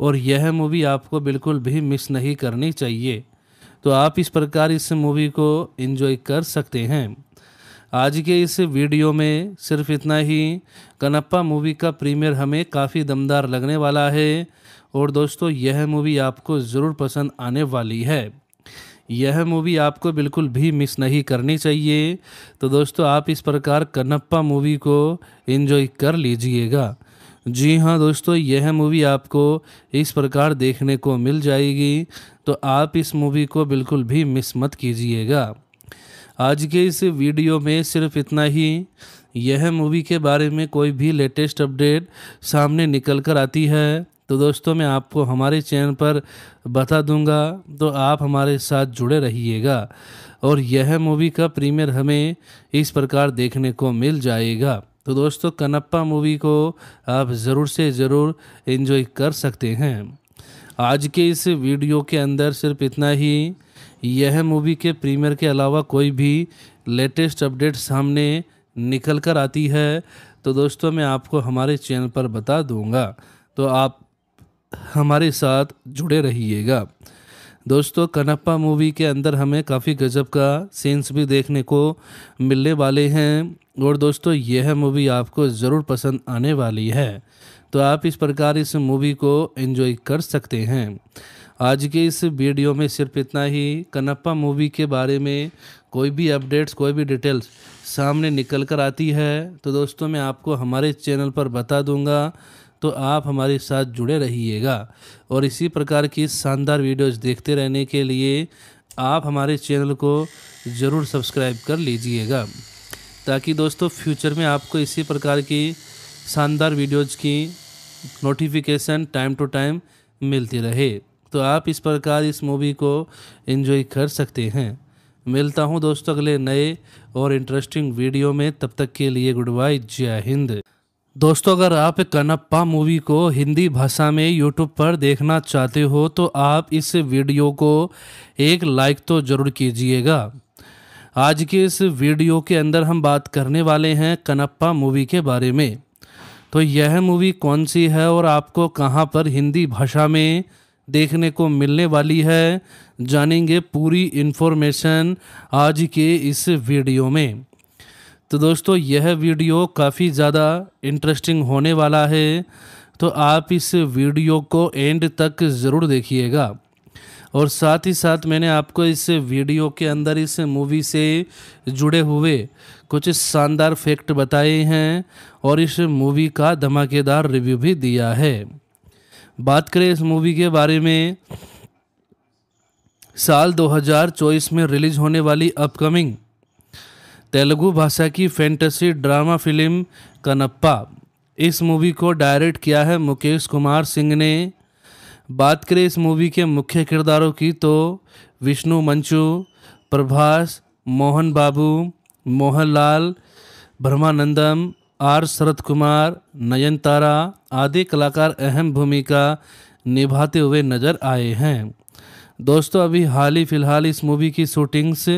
और यह मूवी आपको बिल्कुल भी मिस नहीं करनी चाहिए। तो आप इस प्रकार इस मूवी को एंजॉय कर सकते हैं। आज के इस वीडियो में सिर्फ़ इतना ही। कनप्पा मूवी का प्रीमियर हमें काफ़ी दमदार लगने वाला है और दोस्तों, यह मूवी आपको ज़रूर पसंद आने वाली है। यह मूवी आपको बिल्कुल भी मिस नहीं करनी चाहिए। तो दोस्तों, आप इस प्रकार कन्नप्पा मूवी को इन्जॉय कर लीजिएगा। जी हाँ दोस्तों, यह मूवी आपको इस प्रकार देखने को मिल जाएगी। तो आप इस मूवी को बिल्कुल भी मिस मत कीजिएगा। आज के इस वीडियो में सिर्फ़ इतना ही। यह मूवी के बारे में कोई भी लेटेस्ट अपडेट सामने निकल कर आती है। तो दोस्तों, मैं आपको हमारे चैनल पर बता दूँगा तो आप हमारे साथ जुड़े रहिएगा और यह मूवी का प्रीमियर हमें इस प्रकार देखने को मिल जाएगा। तो दोस्तों कनप्पा मूवी को आप ज़रूर से ज़रूर इन्जॉय कर सकते हैं। आज के इस वीडियो के अंदर सिर्फ़ इतना ही। यह मूवी के प्रीमियर के अलावा कोई भी लेटेस्ट अपडेट सामने निकल कर आती है तो दोस्तों, मैं आपको हमारे चैनल पर बता दूँगा। तो आप हमारे साथ जुड़े रहिएगा। दोस्तों कनप्पा मूवी के अंदर हमें काफ़ी गजब का सीन्स भी देखने को मिलने वाले हैं और दोस्तों, यह मूवी आपको ज़रूर पसंद आने वाली है। तो आप इस प्रकार इस मूवी को एंजॉय कर सकते हैं। आज के इस वीडियो में सिर्फ़ इतना ही। कनप्पा मूवी के बारे में कोई भी अपडेट्स कोई भी डिटेल्स सामने निकल कर आती है। तो दोस्तों, मैं आपको हमारे चैनल पर बता दूँगा तो आप हमारे साथ जुड़े रहिएगा। और इसी प्रकार की शानदार वीडियोज़ देखते रहने के लिए आप हमारे चैनल को ज़रूर सब्सक्राइब कर लीजिएगा। ताकि दोस्तों, फ्यूचर में आपको इसी प्रकार की शानदार वीडियोज़ की नोटिफिकेशन टाइम टू टाइम मिलती रहे। तो आप इस प्रकार इस मूवी को एंजॉय कर सकते हैं। मिलता हूँ दोस्तों अगले नए और इंटरेस्टिंग वीडियो में। तब तक के लिए गुड बाय, जय हिंद। दोस्तों, अगर आप कनप्पा मूवी को हिंदी भाषा में यूट्यूब पर देखना चाहते हो तो आप इस वीडियो को एक लाइक तो ज़रूर कीजिएगा। आज के इस वीडियो के अंदर हम बात करने वाले हैं कनप्पा मूवी के बारे में। तो यह मूवी कौन सी है और आपको कहाँ पर हिंदी भाषा में देखने को मिलने वाली है, जानेंगे पूरी इन्फॉर्मेशन आज के इस वीडियो में। तो दोस्तों, यह वीडियो काफ़ी ज़्यादा इंटरेस्टिंग होने वाला है तो आप इस वीडियो को एंड तक ज़रूर देखिएगा। और साथ ही साथ मैंने आपको इस वीडियो के अंदर इस मूवी से जुड़े हुए कुछ शानदार फैक्ट बताए हैं और इस मूवी का धमाकेदार रिव्यू भी दिया है। बात करें इस मूवी के बारे में, साल 2024 में रिलीज़ होने वाली अपकमिंग तेलुगु भाषा की फैंटेसी ड्रामा फ़िल्म कनप्पा इस मूवी को डायरेक्ट किया है मुकेश कुमार सिंह ने। बात करें इस मूवी के मुख्य किरदारों की तो विष्णु, मंचू, प्रभास, मोहन बाबू, मोहनलाल, ब्रह्मानंदम, आर शरद कुमार नयनतारा आदि कलाकार अहम भूमिका निभाते हुए नज़र आए हैं। दोस्तों, अभी हाल ही फ़िलहाल इस मूवी की शूटिंग्स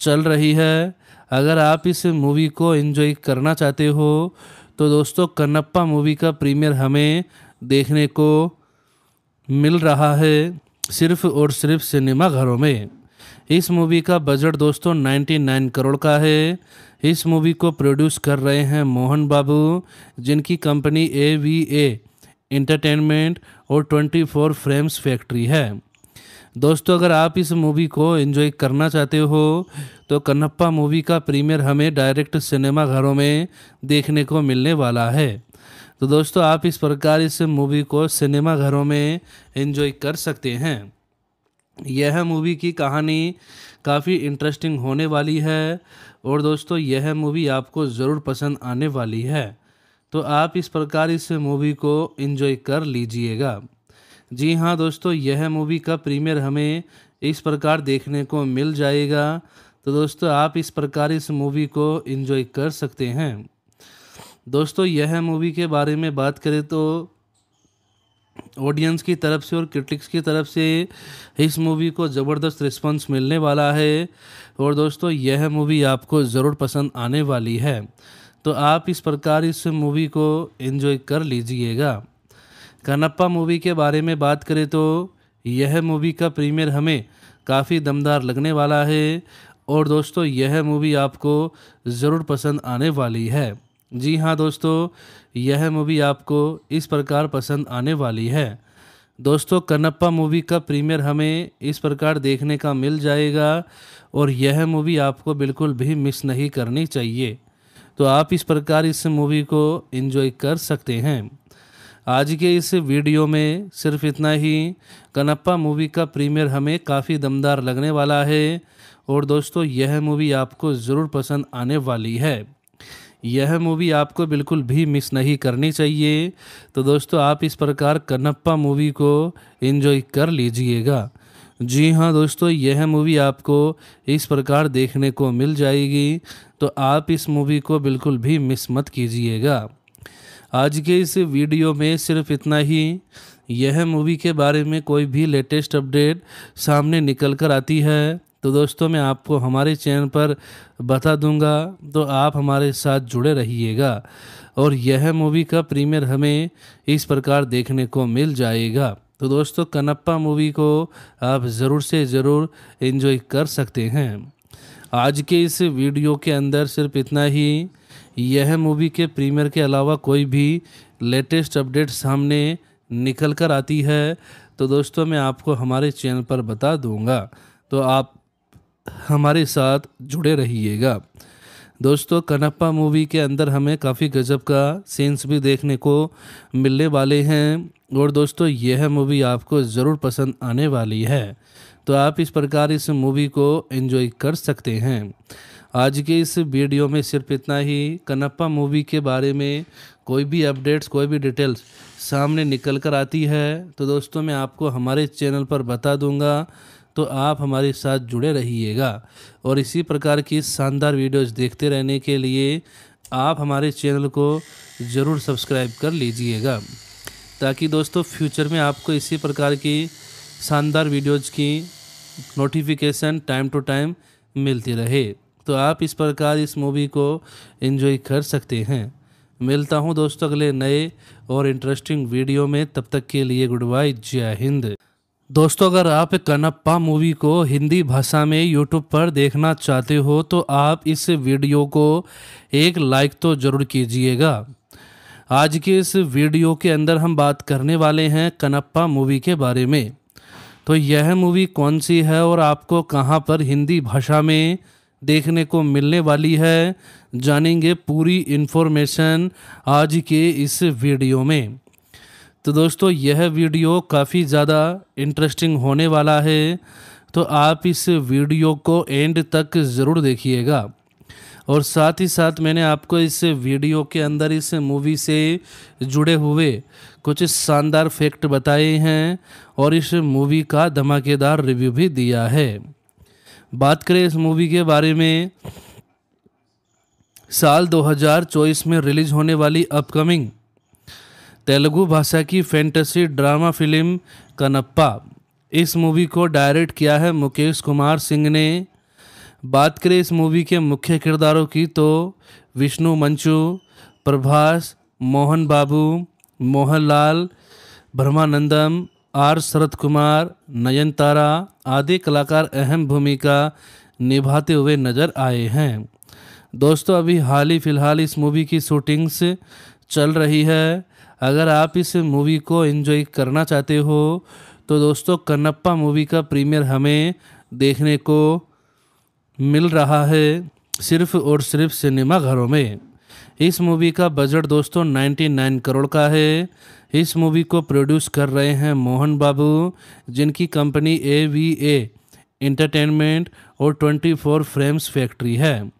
चल रही है। अगर आप इस मूवी को एंजॉय करना चाहते हो तो दोस्तों कन्नप्पा मूवी का प्रीमियर हमें देखने को मिल रहा है सिर्फ़ और सिर्फ़ सिनेमा घरों में। इस मूवी का बजट दोस्तों 99 करोड़ का है। इस मूवी को प्रोड्यूस कर रहे हैं मोहन बाबू, जिनकी company A V A entertainment और 24 फ्रेम्स फैक्ट्री है। दोस्तों, अगर आप इस मूवी को एंजॉय करना चाहते हो तो कन्नप्पा मूवी का प्रीमियर हमें डायरेक्ट सिनेमा घरों में देखने को मिलने वाला है। तो दोस्तों, आप इस प्रकार इस मूवी को सिनेमा घरों में एंजॉय कर सकते हैं। यह मूवी की कहानी काफ़ी इंटरेस्टिंग होने वाली है और दोस्तों, यह मूवी आपको ज़रूर पसंद आने वाली है। तो आप इस प्रकार इस मूवी को एंजॉय कर लीजिएगा। जी हाँ दोस्तों, यह मूवी का प्रीमियर हमें इस प्रकार देखने को मिल जाएगा। तो दोस्तों, आप इस प्रकार इस मूवी को एंजॉय कर सकते हैं। दोस्तों, यह मूवी के बारे में बात करें तो ऑडियंस की तरफ़ से और क्रिटिक्स की तरफ़ से इस मूवी को ज़बरदस्त रिस्पांस मिलने वाला है। और दोस्तों, यह मूवी आपको ज़रूर पसंद आने वाली है। तो आप इस प्रकार इस मूवी को एंजॉय कर लीजिएगा। कनप्पा मूवी के बारे में बात करें तो यह मूवी का प्रीमियर हमें काफ़ी दमदार लगने वाला है। और दोस्तों, यह मूवी आपको ज़रूर पसंद आने वाली है। जी हाँ दोस्तों, यह मूवी आपको इस प्रकार पसंद आने वाली है। दोस्तों, कन्नप्पा मूवी का प्रीमियर हमें इस प्रकार देखने का मिल जाएगा और यह मूवी आपको बिल्कुल भी मिस नहीं करनी चाहिए। तो आप इस प्रकार इस मूवी को एंजॉय कर सकते हैं। आज के इस वीडियो में सिर्फ़ इतना ही। कनप्पा मूवी का प्रीमियर हमें काफ़ी दमदार लगने वाला है और दोस्तों, यह मूवी आपको ज़रूर पसंद आने वाली है। यह मूवी आपको बिल्कुल भी मिस नहीं करनी चाहिए। तो दोस्तों, आप इस प्रकार कन्नप्पा मूवी को एंजॉय कर लीजिएगा। जी हाँ दोस्तों, यह मूवी आपको इस प्रकार देखने को मिल जाएगी। तो आप इस मूवी को बिल्कुल भी मिस मत कीजिएगा। आज के इस वीडियो में सिर्फ़ इतना ही। यह मूवी के बारे में कोई भी लेटेस्ट अपडेट सामने निकल कर आती है। तो दोस्तों, मैं आपको हमारे चैनल पर बता दूँगा तो आप हमारे साथ जुड़े रहिएगा। और यह मूवी का प्रीमियर हमें इस प्रकार देखने को मिल जाएगा। तो दोस्तों कनप्पा मूवी को आप ज़रूर से ज़रूर इन्जॉय कर सकते हैं। आज के इस वीडियो के अंदर सिर्फ़ इतना ही। यह मूवी के प्रीमियर के अलावा कोई भी लेटेस्ट अपडेट सामने निकल कर आती है तो दोस्तों मैं आपको हमारे चैनल पर बता दूँगा। तो आप हमारे साथ जुड़े रहिएगा। दोस्तों कनप्पा मूवी के अंदर हमें काफ़ी गजब का सीन्स भी देखने को मिलने वाले हैं, और दोस्तों, यह मूवी आपको ज़रूर पसंद आने वाली है। तो आप इस प्रकार इस मूवी को एंजॉय कर सकते हैं। आज के इस वीडियो में सिर्फ़ इतना ही। कनप्पा मूवी के बारे में कोई भी अपडेट्स, कोई भी डिटेल्स सामने निकल कर आती है तो दोस्तों मैं आपको हमारे चैनल पर बता दूँगा तो आप हमारे साथ जुड़े रहिएगा। और इसी प्रकार की शानदार वीडियोज़ देखते रहने के लिए आप हमारे चैनल को ज़रूर सब्सक्राइब कर लीजिएगा, ताकि दोस्तों फ्यूचर में आपको इसी प्रकार की शानदार वीडियोज़ की नोटिफिकेशन टाइम टू टाइम मिलती रहे। तो आप इस प्रकार इस मूवी को इन्जॉय कर सकते हैं। मिलता हूँ दोस्तों अगले नए और इंटरेस्टिंग वीडियो में। तब तक के लिए गुड बाय जय हिंद। दोस्तों, अगर आप कनप्पा मूवी को हिंदी भाषा में यूट्यूब पर देखना चाहते हो तो आप इस वीडियो को एक लाइक तो ज़रूर कीजिएगा। आज के इस वीडियो के अंदर हम बात करने वाले हैं कनप्पा मूवी के बारे में। तो यह मूवी कौन सी है और आपको कहाँ पर हिंदी भाषा में देखने को मिलने वाली है। जानेंगे पूरी इन्फॉर्मेशन आज के इस वीडियो में। तो दोस्तों, यह वीडियो काफ़ी ज़्यादा इंटरेस्टिंग होने वाला है। तो आप इस वीडियो को एंड तक ज़रूर देखिएगा। और साथ ही साथ मैंने आपको इस वीडियो के अंदर इस मूवी से जुड़े हुए कुछ शानदार फैक्ट बताए हैं और इस मूवी का धमाकेदार रिव्यू भी दिया है। बात करें इस मूवी के बारे में, साल 2024 में रिलीज़ होने वाली अपकमिंग तेलुगु भाषा की फैंटेसी ड्रामा फ़िल्म कनप्पा इस मूवी को डायरेक्ट किया है मुकेश कुमार सिंह ने। बात करें इस मूवी के मुख्य किरदारों की तो विष्णु मंचू, प्रभास, मोहन बाबू, मोहनलाल, ब्रह्मानंदम आर शरद कुमार, नयनतारा आदि कलाकार अहम भूमिका निभाते हुए नज़र आए हैं। दोस्तों, अभी हाल ही फ़िलहाल इस मूवी की शूटिंग्स चल रही है। अगर आप इस मूवी को एंजॉय करना चाहते हो तो दोस्तों, कन्नप्पा मूवी का प्रीमियर हमें देखने को मिल रहा है, सिर्फ़ और सिर्फ़ सिनेमा घरों में। इस मूवी का बजट दोस्तों 99 करोड़ का है। इस मूवी को प्रोड्यूस कर रहे हैं मोहन बाबू, जिनकी company A V A entertainment और 24 फ्रेम्स फैक्ट्री है।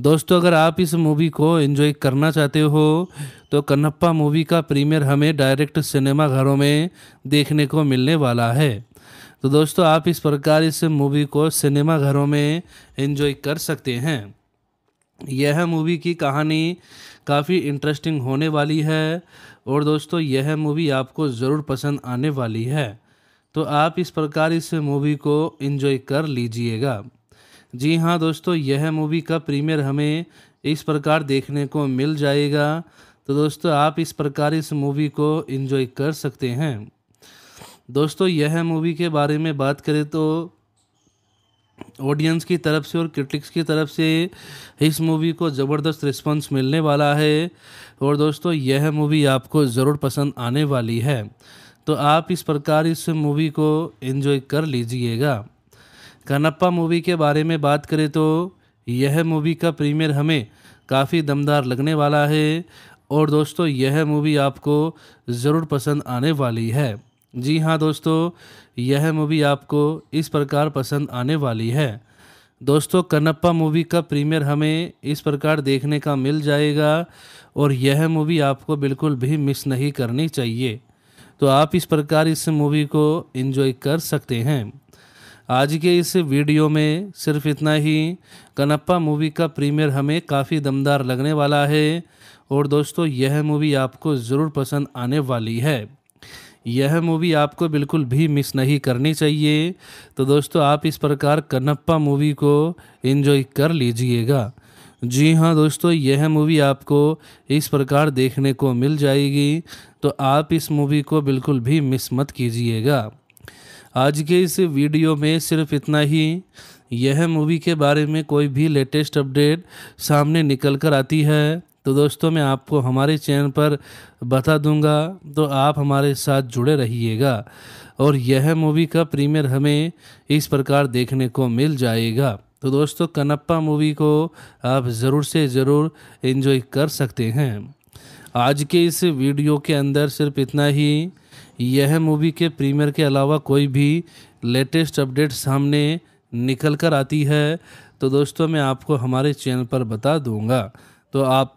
दोस्तों, अगर आप इस मूवी को एंजॉय करना चाहते हो तो कन्नप्पा मूवी का प्रीमियर हमें डायरेक्ट सिनेमा घरों में देखने को मिलने वाला है। तो दोस्तों, आप इस प्रकार इस मूवी को सिनेमा घरों में एंजॉय कर सकते हैं। यह मूवी की कहानी काफ़ी इंटरेस्टिंग होने वाली है। और दोस्तों, यह मूवी आपको ज़रूर पसंद आने वाली है। तो आप इस प्रकार इस मूवी को इन्जॉय कर लीजिएगा। जी हाँ दोस्तों, यह मूवी का प्रीमियर हमें इस प्रकार देखने को मिल जाएगा। तो दोस्तों, आप इस प्रकार इस मूवी को इन्जॉय कर सकते हैं। दोस्तों, यह मूवी के बारे में बात करें तो ऑडियंस की तरफ़ से और क्रिटिक्स की तरफ़ से इस मूवी को ज़बरदस्त रिस्पांस मिलने वाला है। और दोस्तों, यह मूवी आपको ज़रूर पसंद आने वाली है। तो आप इस प्रकार इस मूवी को एंजॉय कर लीजिएगा। कनप्पा मूवी के बारे में बात करें तो यह मूवी का प्रीमियर हमें काफ़ी दमदार लगने वाला है। और दोस्तों, यह मूवी आपको ज़रूर पसंद आने वाली है। जी हाँ दोस्तों यह मूवी आपको इस प्रकार पसंद आने वाली है। दोस्तों कनप्पा मूवी का प्रीमियर हमें इस प्रकार देखने का मिल जाएगा और यह मूवी आपको बिल्कुल भी मिस नहीं करनी चाहिए। तो आप इस प्रकार इस मूवी को एंजॉय कर सकते हैं। आज के इस वीडियो में सिर्फ़ इतना ही। कनप्पा मूवी का प्रीमियर हमें काफ़ी दमदार लगने वाला है और दोस्तों, यह मूवी आपको ज़रूर पसंद आने वाली है। यह मूवी आपको बिल्कुल भी मिस नहीं करनी चाहिए। तो दोस्तों, आप इस प्रकार कन्नप्पा मूवी को इन्जॉय कर लीजिएगा। जी हाँ दोस्तों, यह मूवी आपको इस प्रकार देखने को मिल जाएगी। तो आप इस मूवी को बिल्कुल भी मिस मत कीजिएगा। आज के इस वीडियो में सिर्फ़ इतना ही। यह मूवी के बारे में कोई भी लेटेस्ट अपडेट सामने निकल कर आती है। तो दोस्तों, मैं आपको हमारे चैनल पर बता दूँगा तो आप हमारे साथ जुड़े रहिएगा और यह मूवी का प्रीमियर हमें इस प्रकार देखने को मिल जाएगा। तो दोस्तों कनप्पा मूवी को आप ज़रूर से ज़रूर इन्जॉय कर सकते हैं। आज के इस वीडियो के अंदर सिर्फ़ इतना ही। यह मूवी के प्रीमियर के अलावा कोई भी लेटेस्ट अपडेट सामने निकल कर आती है तो दोस्तों, मैं आपको हमारे चैनल पर बता दूँगा। तो आप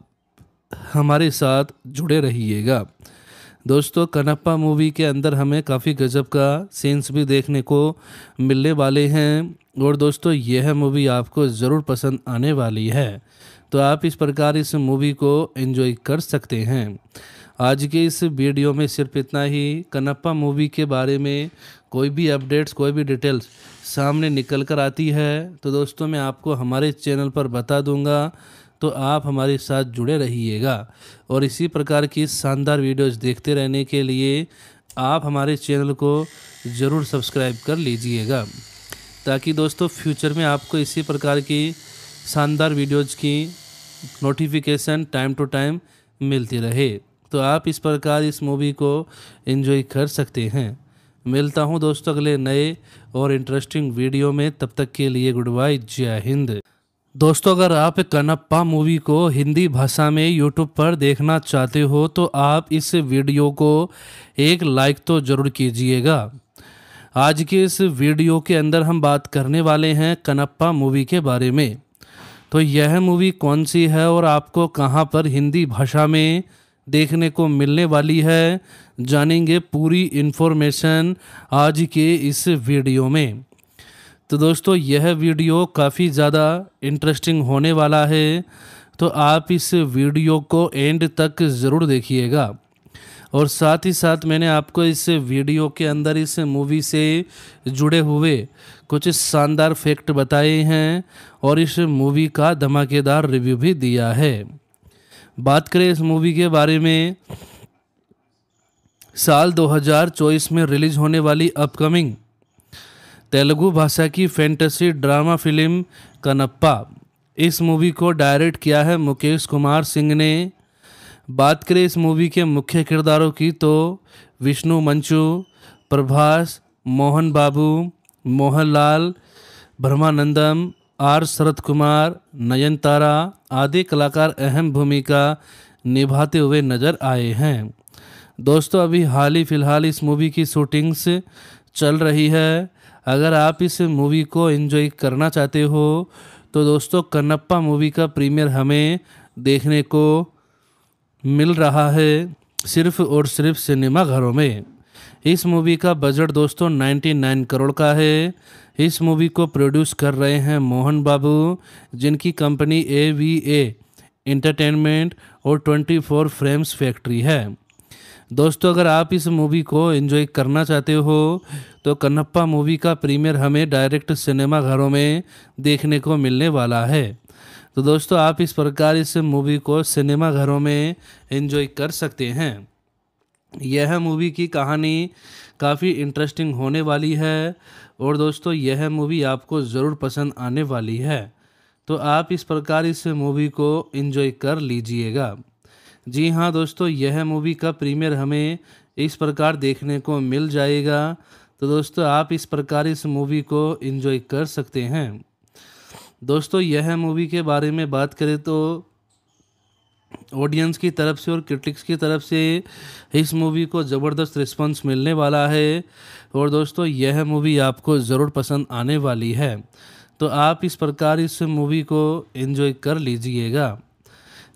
हमारे साथ जुड़े रहिएगा। दोस्तों कनप्पा मूवी के अंदर हमें काफ़ी गजब का सीन्स भी देखने को मिलने वाले हैं और दोस्तों, यह मूवी आपको ज़रूर पसंद आने वाली है। तो आप इस प्रकार इस मूवी को एंजॉय कर सकते हैं। आज के इस वीडियो में सिर्फ़ इतना ही। कनप्पा मूवी के बारे में कोई भी अपडेट्स कोई भी डिटेल्स सामने निकल कर आती है। तो दोस्तों, मैं आपको हमारे चैनल पर बता दूँगा तो आप हमारे साथ जुड़े रहिएगा। और इसी प्रकार की शानदार वीडियोज़ देखते रहने के लिए आप हमारे चैनल को ज़रूर सब्सक्राइब कर लीजिएगा। ताकि दोस्तों, फ्यूचर में आपको इसी प्रकार की शानदार वीडियोज़ की नोटिफिकेशन टाइम टू टाइम मिलती रहे। तो आप इस प्रकार इस मूवी को एंजॉय कर सकते हैं। मिलता हूँ दोस्तों अगले नए और इंटरेस्टिंग वीडियो में। तब तक के लिए गुड बाय, जय हिंद। दोस्तों, अगर आप कनप्पा मूवी को हिंदी भाषा में यूट्यूब पर देखना चाहते हो तो आप इस वीडियो को एक लाइक तो ज़रूर कीजिएगा। आज के इस वीडियो के अंदर हम बात करने वाले हैं कनप्पा मूवी के बारे में। तो यह मूवी कौन सी है और आपको कहाँ पर हिंदी भाषा में देखने को मिलने वाली है, जानेंगे पूरी इन्फॉर्मेशन आज के इस वीडियो में। तो दोस्तों, यह वीडियो काफ़ी ज़्यादा इंटरेस्टिंग होने वाला है तो आप इस वीडियो को एंड तक ज़रूर देखिएगा। और साथ ही साथ मैंने आपको इस वीडियो के अंदर इस मूवी से जुड़े हुए कुछ शानदार फैक्ट बताए हैं और इस मूवी का धमाकेदार रिव्यू भी दिया है। बात करें इस मूवी के बारे में, साल 2024 में रिलीज़ होने वाली अपकमिंग तेलुगु भाषा की फैंटेसी ड्रामा फ़िल्म कनप्पा इस मूवी को डायरेक्ट किया है मुकेश कुमार सिंह ने। बात करें इस मूवी के मुख्य किरदारों की तो विष्णु, मंचू, प्रभास, मोहन बाबू, मोहनलाल, ब्रह्मानंदम, आर शरद कुमार नयनतारा आदि कलाकार अहम भूमिका निभाते हुए नज़र आए हैं। दोस्तों, अभी हाल ही फ़िलहाल इस मूवी की शूटिंग्स चल रही है। अगर आप इस मूवी को एंजॉय करना चाहते हो तो दोस्तों कन्नप्पा मूवी का प्रीमियर हमें देखने को मिल रहा है सिर्फ़ और सिर्फ़ सिनेमा घरों में। इस मूवी का बजट दोस्तों 99 करोड़ का है। इस मूवी को प्रोड्यूस कर रहे हैं मोहन बाबू, जिनकी company A V A entertainment और 24 फ्रेम्स फैक्ट्री है। दोस्तों, अगर आप इस मूवी को एंजॉय करना चाहते हो तो कन्नप्पा मूवी का प्रीमियर हमें डायरेक्ट सिनेमा घरों में देखने को मिलने वाला है। तो दोस्तों, आप इस प्रकार इस मूवी को सिनेमा घरों में एंजॉय कर सकते हैं। यह मूवी की कहानी काफ़ी इंटरेस्टिंग होने वाली है और दोस्तों, यह मूवी आपको ज़रूर पसंद आने वाली है। तो आप इस प्रकार इस मूवी को एंजॉय कर लीजिएगा। जी हाँ दोस्तों, यह मूवी का प्रीमियर हमें इस प्रकार देखने को मिल जाएगा। तो दोस्तों, आप इस प्रकार इस मूवी को इन्जॉय कर सकते हैं। दोस्तों, यह मूवी के बारे में बात करें तो ऑडियंस की तरफ़ से और क्रिटिक्स की तरफ़ से इस मूवी को ज़बरदस्त रिस्पांस मिलने वाला है। और दोस्तों, यह मूवी आपको ज़रूर पसंद आने वाली है। तो आप इस प्रकार इस मूवी को एंजॉय कर लीजिएगा।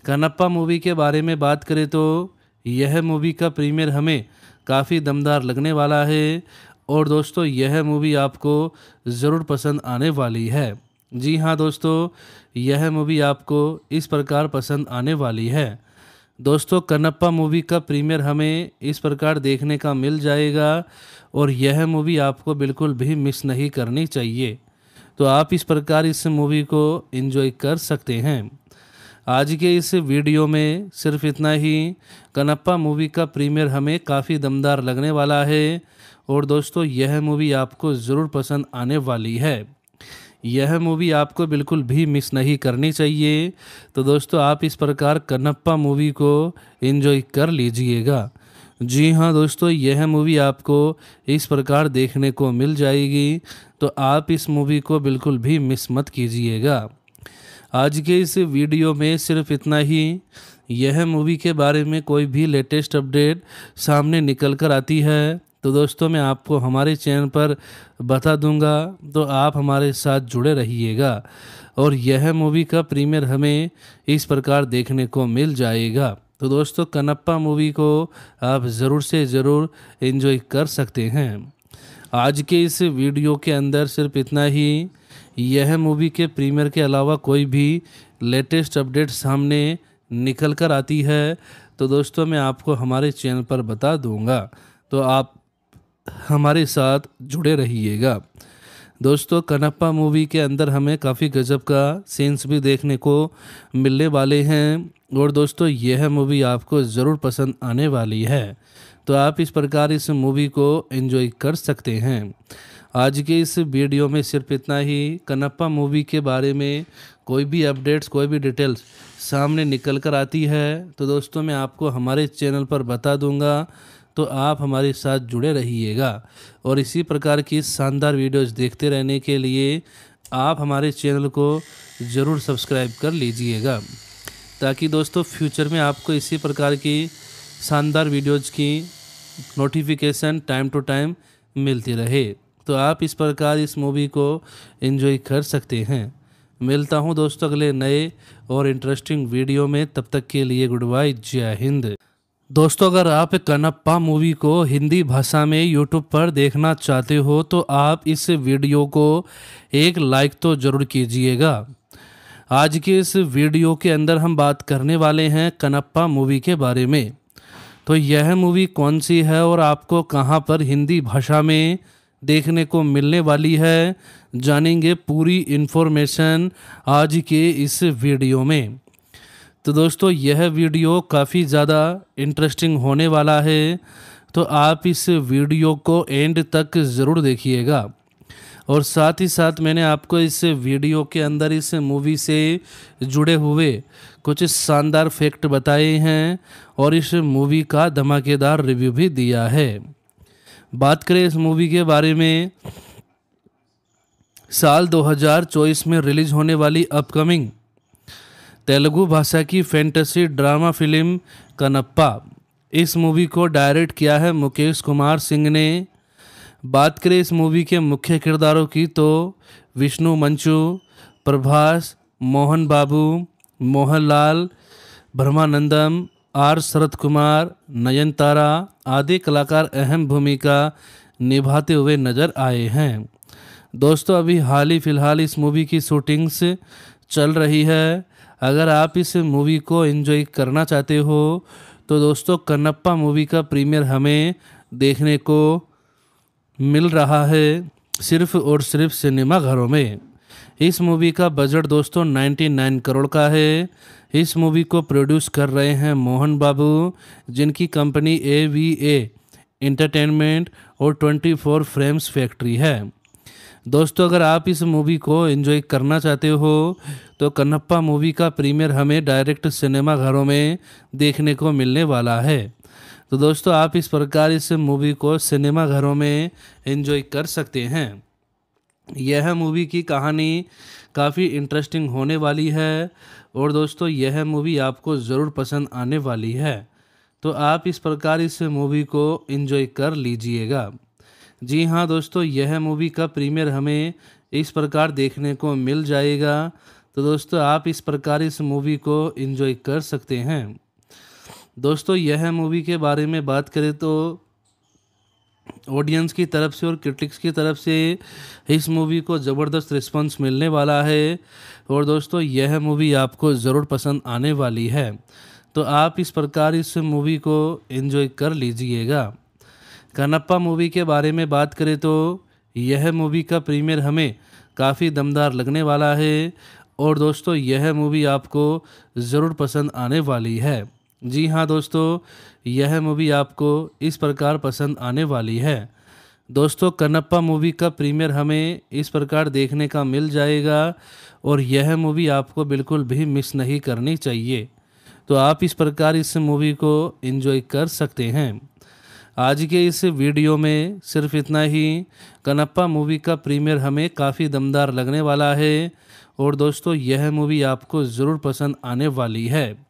कनप्पा मूवी के बारे में बात करें तो यह मूवी का प्रीमियर हमें काफ़ी दमदार लगने वाला है। और दोस्तों, यह मूवी आपको ज़रूर पसंद आने वाली है। जी हाँ दोस्तों, यह मूवी आपको इस प्रकार पसंद आने वाली है। दोस्तों, कन्नप्पा मूवी का प्रीमियर हमें इस प्रकार देखने का मिल जाएगा और यह मूवी आपको बिल्कुल भी मिस नहीं करनी चाहिए। तो आप इस प्रकार इस मूवी को एंजॉय कर सकते हैं। आज के इस वीडियो में सिर्फ़ इतना ही। कनप्पा मूवी का प्रीमियर हमें काफ़ी दमदार लगने वाला है और दोस्तों, यह मूवी आपको ज़रूर पसंद आने वाली है। यह मूवी आपको बिल्कुल भी मिस नहीं करनी चाहिए। तो दोस्तों, आप इस प्रकार कनप्पा मूवी को एंजॉय कर लीजिएगा। जी हाँ दोस्तों, यह मूवी आपको इस प्रकार देखने को मिल जाएगी। तो आप इस मूवी को बिल्कुल भी मिस मत कीजिएगा। आज के इस वीडियो में सिर्फ़ इतना ही। यह मूवी के बारे में कोई भी लेटेस्ट अपडेट सामने निकल कर आती है। तो दोस्तों, मैं आपको हमारे चैनल पर बता दूँगा तो आप हमारे साथ जुड़े रहिएगा। और यह मूवी का प्रीमियर हमें इस प्रकार देखने को मिल जाएगा। तो दोस्तों कनप्पा मूवी को आप ज़रूर से ज़रूर इन्जॉय कर सकते हैं। आज के इस वीडियो के अंदर सिर्फ़ इतना ही। यह मूवी के प्रीमियर के अलावा कोई भी लेटेस्ट अपडेट सामने निकल कर आती है तो दोस्तों मैं आपको हमारे चैनल पर बता दूँगा। तो आप हमारे साथ जुड़े रहिएगा। दोस्तों कनप्पा मूवी के अंदर हमें काफ़ी गजब का सीन्स भी देखने को मिलने वाले हैं, और दोस्तों, यह मूवी आपको ज़रूर पसंद आने वाली है। तो आप इस प्रकार इस मूवी को एंजॉय कर सकते हैं। आज के इस वीडियो में सिर्फ़ इतना ही। कनप्पा मूवी के बारे में कोई भी अपडेट्स, कोई भी डिटेल्स सामने निकल कर आती है तो दोस्तों मैं आपको हमारे चैनल पर बता दूँगा तो आप हमारे साथ जुड़े रहिएगा। और इसी प्रकार की शानदार वीडियोज़ देखते रहने के लिए आप हमारे चैनल को ज़रूर सब्सक्राइब कर लीजिएगा, ताकि दोस्तों फ्यूचर में आपको इसी प्रकार की शानदार वीडियोज़ की नोटिफिकेशन टाइम टू टाइम मिलती रहे। तो आप इस प्रकार इस मूवी को इन्जॉय कर सकते हैं। मिलता हूँ दोस्तों अगले नए और इंटरेस्टिंग वीडियो में। तब तक के लिए गुड बाय जय हिंद। दोस्तों, अगर आप कनप्पा मूवी को हिंदी भाषा में यूट्यूब पर देखना चाहते हो तो आप इस वीडियो को एक लाइक तो ज़रूर कीजिएगा। आज के इस वीडियो के अंदर हम बात करने वाले हैं कनप्पा मूवी के बारे में। तो यह मूवी कौन सी है और आपको कहाँ पर हिंदी भाषा में देखने को मिलने वाली है। जानेंगे पूरी इन्फॉर्मेशन आज के इस वीडियो में। तो दोस्तों, यह वीडियो काफ़ी ज़्यादा इंटरेस्टिंग होने वाला है। तो आप इस वीडियो को एंड तक ज़रूर देखिएगा। और साथ ही साथ मैंने आपको इस वीडियो के अंदर इस मूवी से जुड़े हुए कुछ शानदार फैक्ट बताए हैं और इस मूवी का धमाकेदार रिव्यू भी दिया है। बात करें इस मूवी के बारे में, साल 2024 में रिलीज़ होने वाली अपकमिंग तेलुगु भाषा की फैंटेसी ड्रामा फ़िल्म कनप्पा इस मूवी को डायरेक्ट किया है मुकेश कुमार सिंह ने। बात करें इस मूवी के मुख्य किरदारों की तो विष्णु मंचू, प्रभास, मोहन बाबू, मोहनलाल, ब्रह्मानंदम आर शरद कुमार नयनतारा आदि कलाकार अहम भूमिका निभाते हुए नज़र आए हैं। दोस्तों, अभी हाल ही फ़िलहाल इस मूवी की शूटिंग्स चल रही है। अगर आप इस मूवी को एंजॉय करना चाहते हो तो दोस्तों, कन्नप्पा मूवी का प्रीमियर हमें देखने को मिल रहा है सिर्फ़ और सिर्फ़ सिनेमा घरों में। इस मूवी का बजट दोस्तों 99 करोड़ का है। इस मूवी को प्रोड्यूस कर रहे हैं मोहन बाबू, जिनकी company A V A entertainment और 24 फ्रेम्स फैक्ट्री है। दोस्तों, अगर आप इस मूवी को एंजॉय करना चाहते हो तो कन्नप्पा मूवी का प्रीमियर हमें डायरेक्ट सिनेमा घरों में देखने को मिलने वाला है। तो दोस्तों, आप इस प्रकार इस मूवी को सिनेमा घरों में एंजॉय कर सकते हैं। यह मूवी की कहानी काफ़ी इंटरेस्टिंग होने वाली है। और दोस्तों, यह मूवी आपको ज़रूर पसंद आने वाली है। तो आप इस प्रकार इस मूवी को इन्जॉय कर लीजिएगा। जी हाँ दोस्तों, यह मूवी का प्रीमियर हमें इस प्रकार देखने को मिल जाएगा। तो दोस्तों, आप इस प्रकार इस मूवी को इन्जॉय कर सकते हैं। दोस्तों, यह मूवी के बारे में बात करें तो ऑडियंस की तरफ़ से और क्रिटिक्स की तरफ़ से इस मूवी को ज़बरदस्त रिस्पांस मिलने वाला है। और दोस्तों, यह मूवी आपको ज़रूर पसंद आने वाली है। तो आप इस प्रकार इस मूवी को एंजॉय कर लीजिएगा। कनप्पा मूवी के बारे में बात करें तो यह मूवी का प्रीमियर हमें काफ़ी दमदार लगने वाला है। और दोस्तों, यह मूवी आपको ज़रूर पसंद आने वाली है। जी हाँ दोस्तों यह मूवी आपको इस प्रकार पसंद आने वाली है। दोस्तों कनप्पा मूवी का प्रीमियर हमें इस प्रकार देखने का मिल जाएगा और यह मूवी आपको बिल्कुल भी मिस नहीं करनी चाहिए। तो आप इस प्रकार इस मूवी को एंजॉय कर सकते हैं। आज के इस वीडियो में सिर्फ़ इतना ही। कनप्पा मूवी का प्रीमियर हमें काफ़ी दमदार लगने वाला है और दोस्तों, यह मूवी आपको ज़रूर पसंद आने वाली है।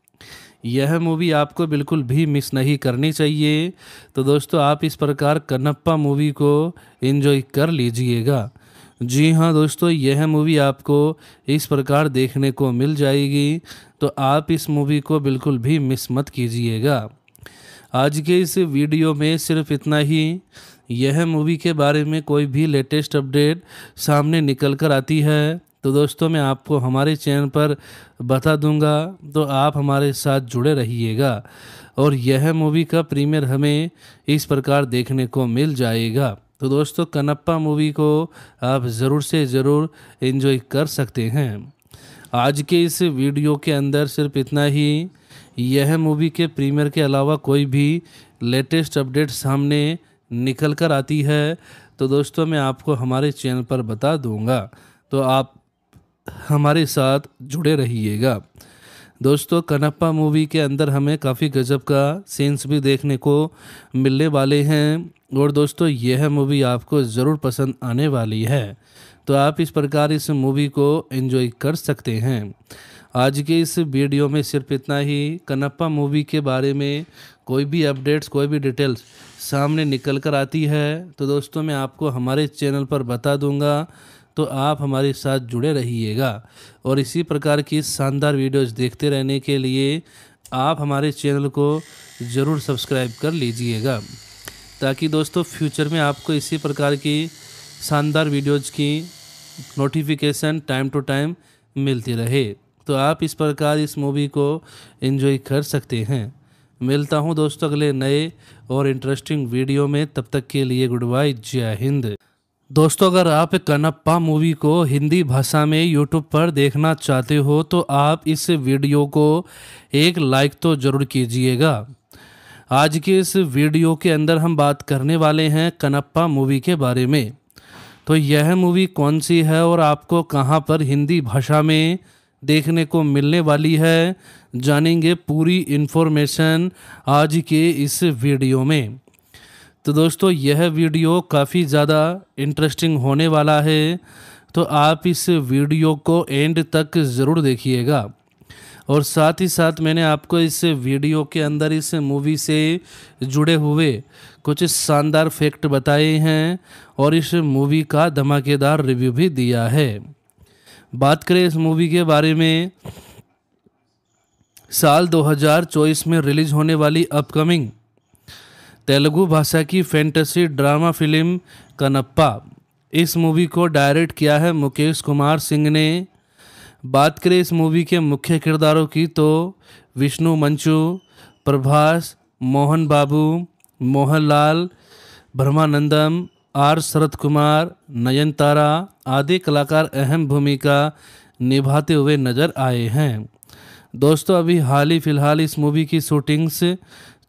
यह मूवी आपको बिल्कुल भी मिस नहीं करनी चाहिए। तो दोस्तों, आप इस प्रकार कन्नप्पा मूवी को इन्जॉय कर लीजिएगा। जी हाँ दोस्तों, यह मूवी आपको इस प्रकार देखने को मिल जाएगी। तो आप इस मूवी को बिल्कुल भी मिस मत कीजिएगा। आज के इस वीडियो में सिर्फ़ इतना ही। यह मूवी के बारे में कोई भी लेटेस्ट अपडेट सामने निकल कर आती है। तो दोस्तों, मैं आपको हमारे चैनल पर बता दूँगा तो आप हमारे साथ जुड़े रहिएगा और यह मूवी का प्रीमियर हमें इस प्रकार देखने को मिल जाएगा। तो दोस्तों कनप्पा मूवी को आप ज़रूर से ज़रूर एंजॉय कर सकते हैं। आज के इस वीडियो के अंदर सिर्फ़ इतना ही। यह मूवी के प्रीमियर के अलावा कोई भी लेटेस्ट अपडेट सामने निकल कर आती है तो दोस्तों, मैं आपको हमारे चैनल पर बता दूँगा। तो आप हमारे साथ जुड़े रहिएगा। दोस्तों कनप्पा मूवी के अंदर हमें काफ़ी गजब का सीन्स भी देखने को मिलने वाले हैं और दोस्तों, यह मूवी आपको ज़रूर पसंद आने वाली है। तो आप इस प्रकार इस मूवी को एंजॉय कर सकते हैं। आज के इस वीडियो में सिर्फ़ इतना ही। कनप्पा मूवी के बारे में कोई भी अपडेट्स कोई भी डिटेल्स सामने निकल कर आती है। तो दोस्तों, मैं आपको हमारे चैनल पर बता दूँगा तो आप हमारे साथ जुड़े रहिएगा। और इसी प्रकार की शानदार वीडियोज़ देखते रहने के लिए आप हमारे चैनल को ज़रूर सब्सक्राइब कर लीजिएगा। ताकि दोस्तों, फ्यूचर में आपको इसी प्रकार की शानदार वीडियोज़ की नोटिफिकेशन टाइम टू टाइम मिलती रहे। तो आप इस प्रकार इस मूवी को एंजॉय कर सकते हैं। मिलता हूँ दोस्तों अगले नए और इंटरेस्टिंग वीडियो में। तब तक के लिए गुड बाय, जय हिंद। दोस्तों, अगर आप कनप्पा मूवी को हिंदी भाषा में यूट्यूब पर देखना चाहते हो तो आप इस वीडियो को एक लाइक तो ज़रूर कीजिएगा। आज के इस वीडियो के अंदर हम बात करने वाले हैं कनप्पा मूवी के बारे में। तो यह मूवी कौन सी है और आपको कहाँ पर हिंदी भाषा में देखने को मिलने वाली है, जानेंगे पूरी इन्फॉर्मेशन आज के इस वीडियो में। तो दोस्तों, यह वीडियो काफ़ी ज़्यादा इंटरेस्टिंग होने वाला है तो आप इस वीडियो को एंड तक ज़रूर देखिएगा। और साथ ही साथ मैंने आपको इस वीडियो के अंदर इस मूवी से जुड़े हुए कुछ शानदार फैक्ट बताए हैं और इस मूवी का धमाकेदार रिव्यू भी दिया है। बात करें इस मूवी के बारे में, साल 2024 में रिलीज़ होने वाली अपकमिंग तेलुगु भाषा की फैंटेसी ड्रामा फ़िल्म कनप्पा इस मूवी को डायरेक्ट किया है मुकेश कुमार सिंह ने। बात करें इस मूवी के मुख्य किरदारों की तो विष्णु, मंचू, प्रभास, मोहन बाबू, मोहनलाल, ब्रह्मानंदम, आर शरद कुमार नयनतारा आदि कलाकार अहम भूमिका निभाते हुए नज़र आए हैं। दोस्तों, अभी हाल ही फ़िलहाल इस मूवी की शूटिंग्स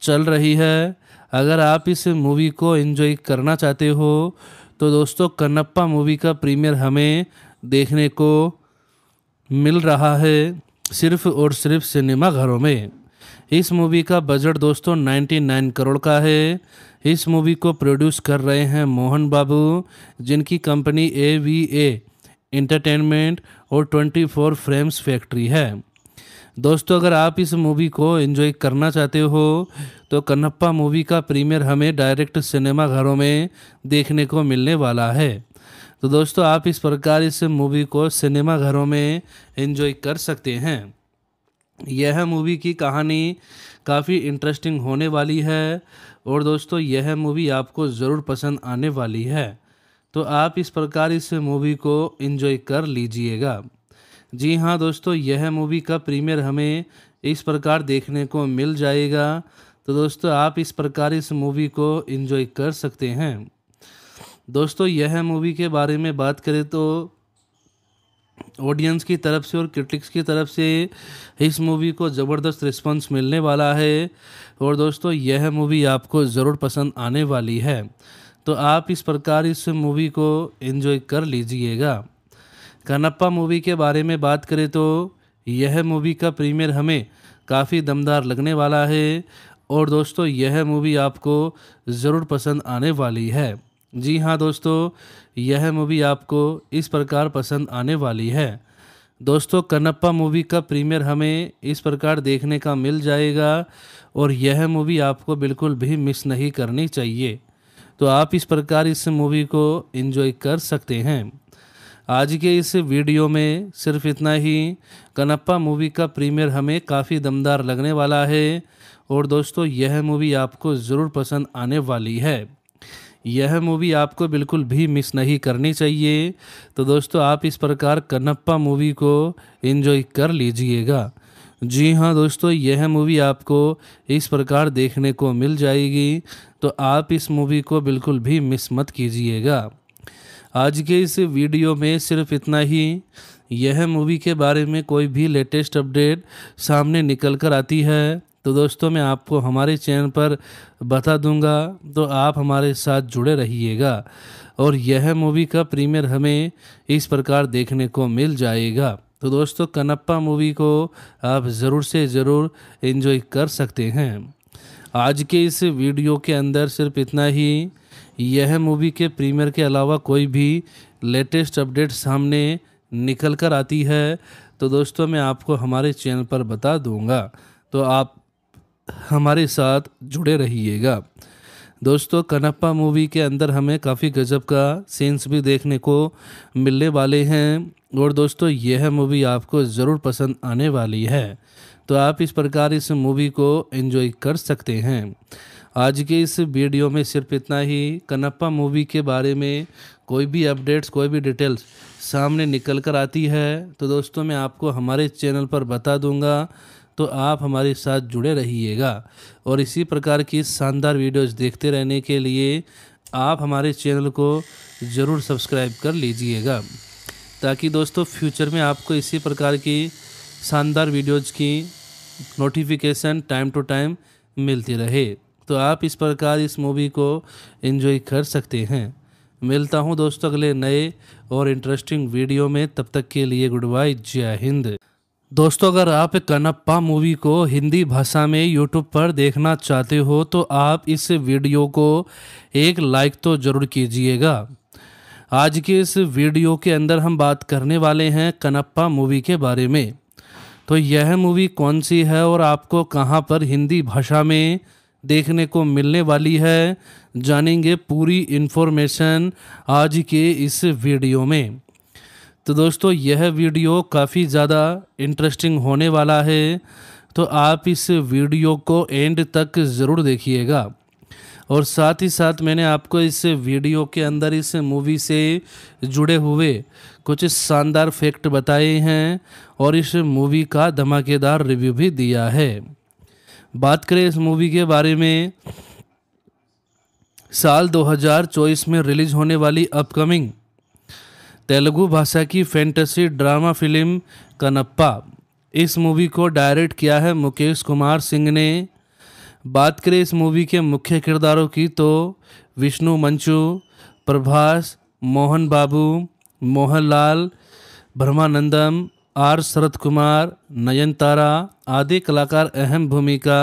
चल रही है। अगर आप इस मूवी को एंजॉय करना चाहते हो तो दोस्तों कन्नप्पा मूवी का प्रीमियर हमें देखने को मिल रहा है सिर्फ़ और सिर्फ़ सिनेमा घरों में। इस मूवी का बजट दोस्तों 99 करोड़ का है। इस मूवी को प्रोड्यूस कर रहे हैं मोहन बाबू, जिनकी company A V A entertainment और 24 फ्रेम्स फैक्ट्री है। दोस्तों, अगर आप इस मूवी को एंजॉय करना चाहते हो तो कन्नप्पा मूवी का प्रीमियर हमें डायरेक्ट सिनेमा घरों में देखने को मिलने वाला है। तो दोस्तों, आप इस प्रकार इस मूवी को सिनेमा घरों में एंजॉय कर सकते हैं। यह मूवी की कहानी काफ़ी इंटरेस्टिंग होने वाली है और दोस्तों, यह मूवी आपको ज़रूर पसंद आने वाली है। तो आप इस प्रकार इस मूवी को एंजॉय कर लीजिएगा। जी हाँ दोस्तों, यह मूवी का प्रीमियर हमें इस प्रकार देखने को मिल जाएगा। तो दोस्तों, आप इस प्रकार इस मूवी को इन्जॉय कर सकते हैं। दोस्तों, यह मूवी के बारे में बात करें तो ऑडियंस की तरफ़ से और क्रिटिक्स की तरफ़ से इस मूवी को ज़बरदस्त रिस्पांस मिलने वाला है। और दोस्तों, यह मूवी आपको ज़रूर पसंद आने वाली है। तो आप इस प्रकार इस मूवी को एंजॉय कर लीजिएगा। कनप्पा मूवी के बारे में बात करें तो यह मूवी का प्रीमियर हमें काफ़ी दमदार लगने वाला है। और दोस्तों, यह मूवी आपको ज़रूर पसंद आने वाली है। जी हाँ दोस्तों, यह मूवी आपको इस प्रकार पसंद आने वाली है। दोस्तों, कन्नप्पा मूवी का प्रीमियर हमें इस प्रकार देखने का मिल जाएगा और यह मूवी आपको बिल्कुल भी मिस नहीं करनी चाहिए। तो आप इस प्रकार इस मूवी को एंजॉय कर सकते हैं। आज के इस वीडियो में सिर्फ़ इतना ही। कनप्पा मूवी का प्रीमियर हमें काफ़ी दमदार लगने वाला है और दोस्तों, यह मूवी आपको ज़रूर पसंद आने वाली है। यह मूवी आपको बिल्कुल भी मिस नहीं करनी चाहिए। तो दोस्तों, आप इस प्रकार कनप्पा मूवी को एंजॉय कर लीजिएगा। जी हाँ दोस्तों, यह मूवी आपको इस प्रकार देखने को मिल जाएगी। तो आप इस मूवी को बिल्कुल भी मिस मत कीजिएगा। आज के इस वीडियो में सिर्फ़ इतना ही। यह मूवी के बारे में कोई भी लेटेस्ट अपडेट सामने निकल कर आती है। तो दोस्तों, मैं आपको हमारे चैनल पर बता दूँगा तो आप हमारे साथ जुड़े रहिएगा। और यह मूवी का प्रीमियर हमें इस प्रकार देखने को मिल जाएगा। तो दोस्तों कनप्पा मूवी को आप ज़रूर से ज़रूर इन्जॉय कर सकते हैं। आज के इस वीडियो के अंदर सिर्फ़ इतना ही। यह मूवी के प्रीमियर के अलावा कोई भी लेटेस्ट अपडेट सामने निकल कर आती है तो दोस्तों मैं आपको हमारे चैनल पर बता दूँगा। तो आप हमारे साथ जुड़े रहिएगा। दोस्तों कनप्पा मूवी के अंदर हमें काफ़ी गजब का सीन्स भी देखने को मिलने वाले हैं, और दोस्तों यह मूवी आपको ज़रूर पसंद आने वाली है। तो आप इस प्रकार इस मूवी को एंजॉय कर सकते हैं। आज के इस वीडियो में सिर्फ़ इतना ही। कनप्पा मूवी के बारे में कोई भी अपडेट्स, कोई भी डिटेल्स सामने निकल कर आती है तो दोस्तों मैं आपको हमारे चैनल पर बता दूँगा तो आप हमारे साथ जुड़े रहिएगा। और इसी प्रकार की शानदार वीडियोस देखते रहने के लिए आप हमारे चैनल को ज़रूर सब्सक्राइब कर लीजिएगा, ताकि दोस्तों फ्यूचर में आपको इसी प्रकार की शानदार वीडियोज़ की नोटिफिकेशन टाइम टू टाइम मिलती रहे। तो आप इस प्रकार इस मूवी को इन्जॉय कर सकते हैं। मिलता हूँ दोस्तों अगले नए और इंटरेस्टिंग वीडियो में। तब तक के लिए गुड बाय जय हिंद। दोस्तों, अगर आप कनप्पा मूवी को हिंदी भाषा में यूट्यूब पर देखना चाहते हो तो आप इस वीडियो को एक लाइक तो ज़रूर कीजिएगा। आज के इस वीडियो के अंदर हम बात करने वाले हैं कनप्पा मूवी के बारे में। तो यह मूवी कौन सी है और आपको कहाँ पर हिंदी भाषा में देखने को मिलने वाली है। जानेंगे पूरी इन्फॉर्मेशन आज के इस वीडियो में। तो दोस्तों, यह वीडियो काफ़ी ज़्यादा इंटरेस्टिंग होने वाला है। तो आप इस वीडियो को एंड तक ज़रूर देखिएगा। और साथ ही साथ मैंने आपको इस वीडियो के अंदर इस मूवी से जुड़े हुए कुछ शानदार फैक्ट बताए हैं और इस मूवी का धमाकेदार रिव्यू भी दिया है। बात करें इस मूवी के बारे में, साल 2024 में रिलीज़ होने वाली अपकमिंग तेलुगु भाषा की फैंटेसी ड्रामा फ़िल्म कनप्पा इस मूवी को डायरेक्ट किया है मुकेश कुमार सिंह ने। बात करें इस मूवी के मुख्य किरदारों की तो विष्णु मंचू, प्रभास, मोहन बाबू, मोहनलाल, ब्रह्मानंदम आर शरद कुमार नयनतारा आदि कलाकार अहम भूमिका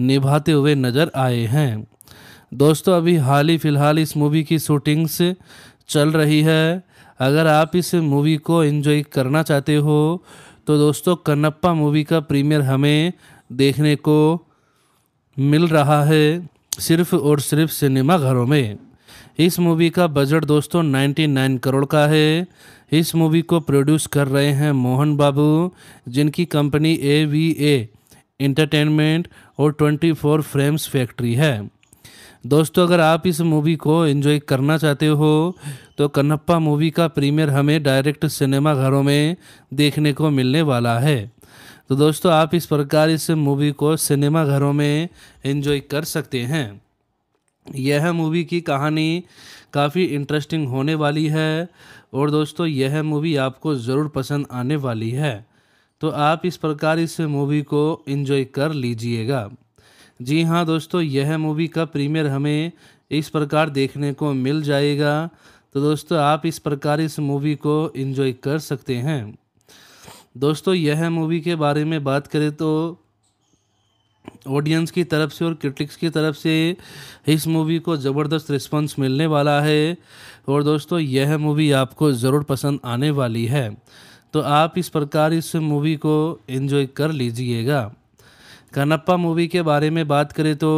निभाते हुए नज़र आए हैं। दोस्तों, अभी हाल ही फ़िलहाल इस मूवी की शूटिंग्स चल रही है। अगर आप इस मूवी को एंजॉय करना चाहते हो तो दोस्तों, कन्नप्पा मूवी का प्रीमियर हमें देखने को मिल रहा है सिर्फ़ और सिर्फ़ सिनेमा घरों में। इस मूवी का बजट दोस्तों 99 करोड़ का है। इस मूवी को प्रोड्यूस कर रहे हैं मोहन बाबू, जिनकी company A V A entertainment और 24 फ्रेम्स फैक्ट्री है। दोस्तों, अगर आप इस मूवी को एंजॉय करना चाहते हो तो कन्नप्पा मूवी का प्रीमियर हमें डायरेक्ट सिनेमा घरों में देखने को मिलने वाला है। तो दोस्तों, आप इस प्रकार इस मूवी को सिनेमा घरों में एंजॉय कर सकते हैं। यह मूवी की कहानी काफ़ी इंटरेस्टिंग होने वाली है और दोस्तों, यह मूवी आपको ज़रूर पसंद आने वाली है। तो आप इस प्रकार इस मूवी को एंजॉय कर लीजिएगा। जी हाँ दोस्तों, यह मूवी का प्रीमियर हमें इस प्रकार देखने को मिल जाएगा। तो दोस्तों, आप इस प्रकार इस मूवी को एंजॉय कर सकते हैं। दोस्तों, यह मूवी के बारे में बात करें तो ऑडियंस की तरफ़ से और क्रिटिक्स की तरफ़ से इस मूवी को ज़बरदस्त रिस्पांस मिलने वाला है। और दोस्तों, यह मूवी आपको ज़रूर पसंद आने वाली है। तो आप इस प्रकार इस मूवी को एंजॉय कर लीजिएगा। कनप्पा मूवी के बारे में बात करें तो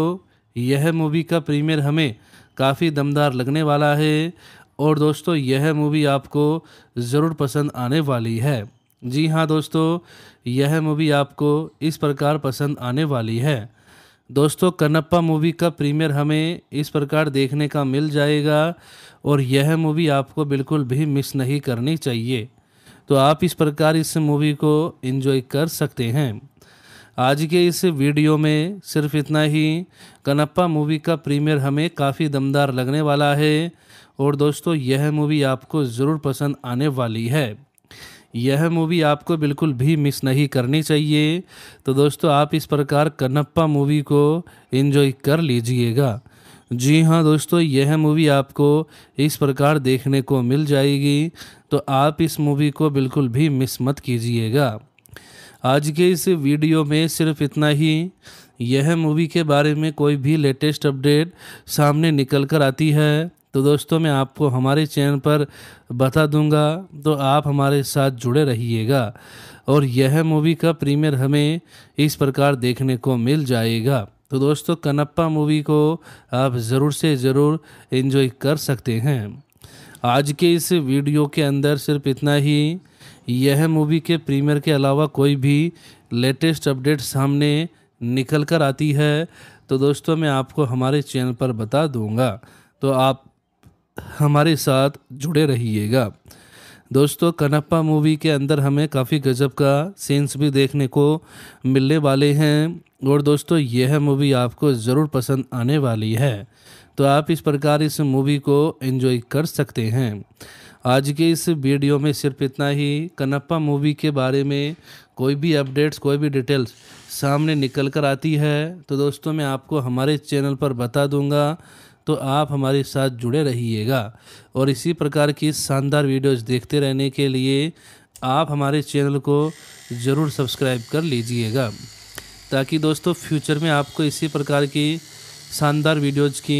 यह मूवी का प्रीमियर हमें काफ़ी दमदार लगने वाला है। और दोस्तों, यह मूवी आपको ज़रूर पसंद आने वाली है। जी हाँ दोस्तों यह मूवी आपको इस प्रकार पसंद आने वाली है। दोस्तों कनप्पा मूवी का प्रीमियर हमें इस प्रकार देखने का मिल जाएगा और यह मूवी आपको बिल्कुल भी मिस नहीं करनी चाहिए। तो आप इस प्रकार इस मूवी को एंजॉय कर सकते हैं। आज के इस वीडियो में सिर्फ़ इतना ही। कनप्पा मूवी का प्रीमियर हमें काफ़ी दमदार लगने वाला है और दोस्तों, यह मूवी आपको ज़रूर पसंद आने वाली है। यह मूवी आपको बिल्कुल भी मिस नहीं करनी चाहिए। तो दोस्तों, आप इस प्रकार कन्नप्पा मूवी को इन्जॉय कर लीजिएगा। जी हाँ दोस्तों, यह मूवी आपको इस प्रकार देखने को मिल जाएगी। तो आप इस मूवी को बिल्कुल भी मिस मत कीजिएगा। आज के इस वीडियो में सिर्फ़ इतना ही। यह मूवी के बारे में कोई भी लेटेस्ट अपडेट सामने निकल कर आती है। तो दोस्तों, मैं आपको हमारे चैनल पर बता दूँगा तो आप हमारे साथ जुड़े रहिएगा और यह मूवी का प्रीमियर हमें इस प्रकार देखने को मिल जाएगा। तो दोस्तों कनप्पा मूवी को आप ज़रूर से ज़रूर एंजॉय कर सकते हैं। आज के इस वीडियो के अंदर सिर्फ़ इतना ही। यह मूवी के प्रीमियर के अलावा कोई भी लेटेस्ट अपडेट सामने निकल कर आती है तो दोस्तों, मैं आपको हमारे चैनल पर बता दूँगा। तो आप हमारे साथ जुड़े रहिएगा। दोस्तों कनप्पा मूवी के अंदर हमें काफ़ी गजब का सीन्स भी देखने को मिलने वाले हैं और दोस्तों, यह मूवी आपको ज़रूर पसंद आने वाली है। तो आप इस प्रकार इस मूवी को एंजॉय कर सकते हैं। आज के इस वीडियो में सिर्फ़ इतना ही। कनप्पा मूवी के बारे में कोई भी अपडेट्स कोई भी डिटेल्स सामने निकल कर आती है। तो दोस्तों, मैं आपको हमारे चैनल पर बता दूँगा। तो आप हमारे साथ जुड़े रहिएगा। और इसी प्रकार की शानदार वीडियोस देखते रहने के लिए आप हमारे चैनल को ज़रूर सब्सक्राइब कर लीजिएगा। ताकि दोस्तों, फ्यूचर में आपको इसी प्रकार की शानदार वीडियोज़ की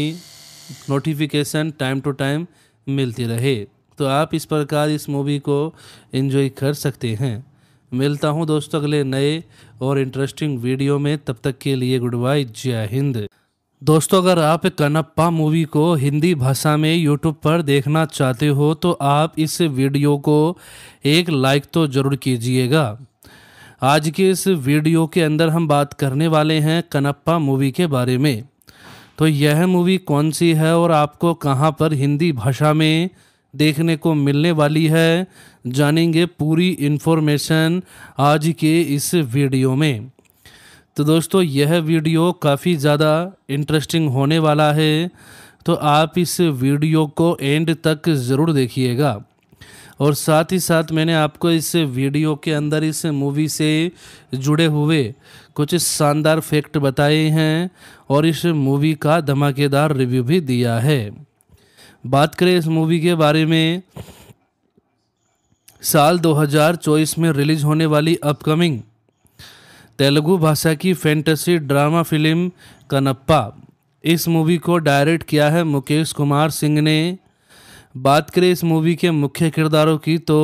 नोटिफिकेशन टाइम टू टाइम मिलती रहे। तो आप इस प्रकार इस मूवी को एंजॉय कर सकते हैं। मिलता हूँ दोस्तों अगले नए और इंटरेस्टिंग वीडियो में। तब तक के लिए गुड बाय, जय हिंद। दोस्तों, अगर आप कनप्पा मूवी को हिंदी भाषा में यूट्यूब पर देखना चाहते हो तो आप इस वीडियो को एक लाइक तो ज़रूर कीजिएगा। आज के इस वीडियो के अंदर हम बात करने वाले हैं कनप्पा मूवी के बारे में। तो यह मूवी कौन सी है और आपको कहाँ पर हिंदी भाषा में देखने को मिलने वाली है, जानेंगे पूरी इन्फॉर्मेशन आज के इस वीडियो में। तो दोस्तों, यह वीडियो काफ़ी ज़्यादा इंटरेस्टिंग होने वाला है तो आप इस वीडियो को एंड तक ज़रूर देखिएगा। और साथ ही साथ मैंने आपको इस वीडियो के अंदर इस मूवी से जुड़े हुए कुछ शानदार फैक्ट बताए हैं और इस मूवी का धमाकेदार रिव्यू भी दिया है। बात करें इस मूवी के बारे में, साल 2024 में रिलीज़ होने वाली अपकमिंग तेलुगु भाषा की फैंटेसी ड्रामा फ़िल्म कनप्पा इस मूवी को डायरेक्ट किया है मुकेश कुमार सिंह ने। बात करें इस मूवी के मुख्य किरदारों की तो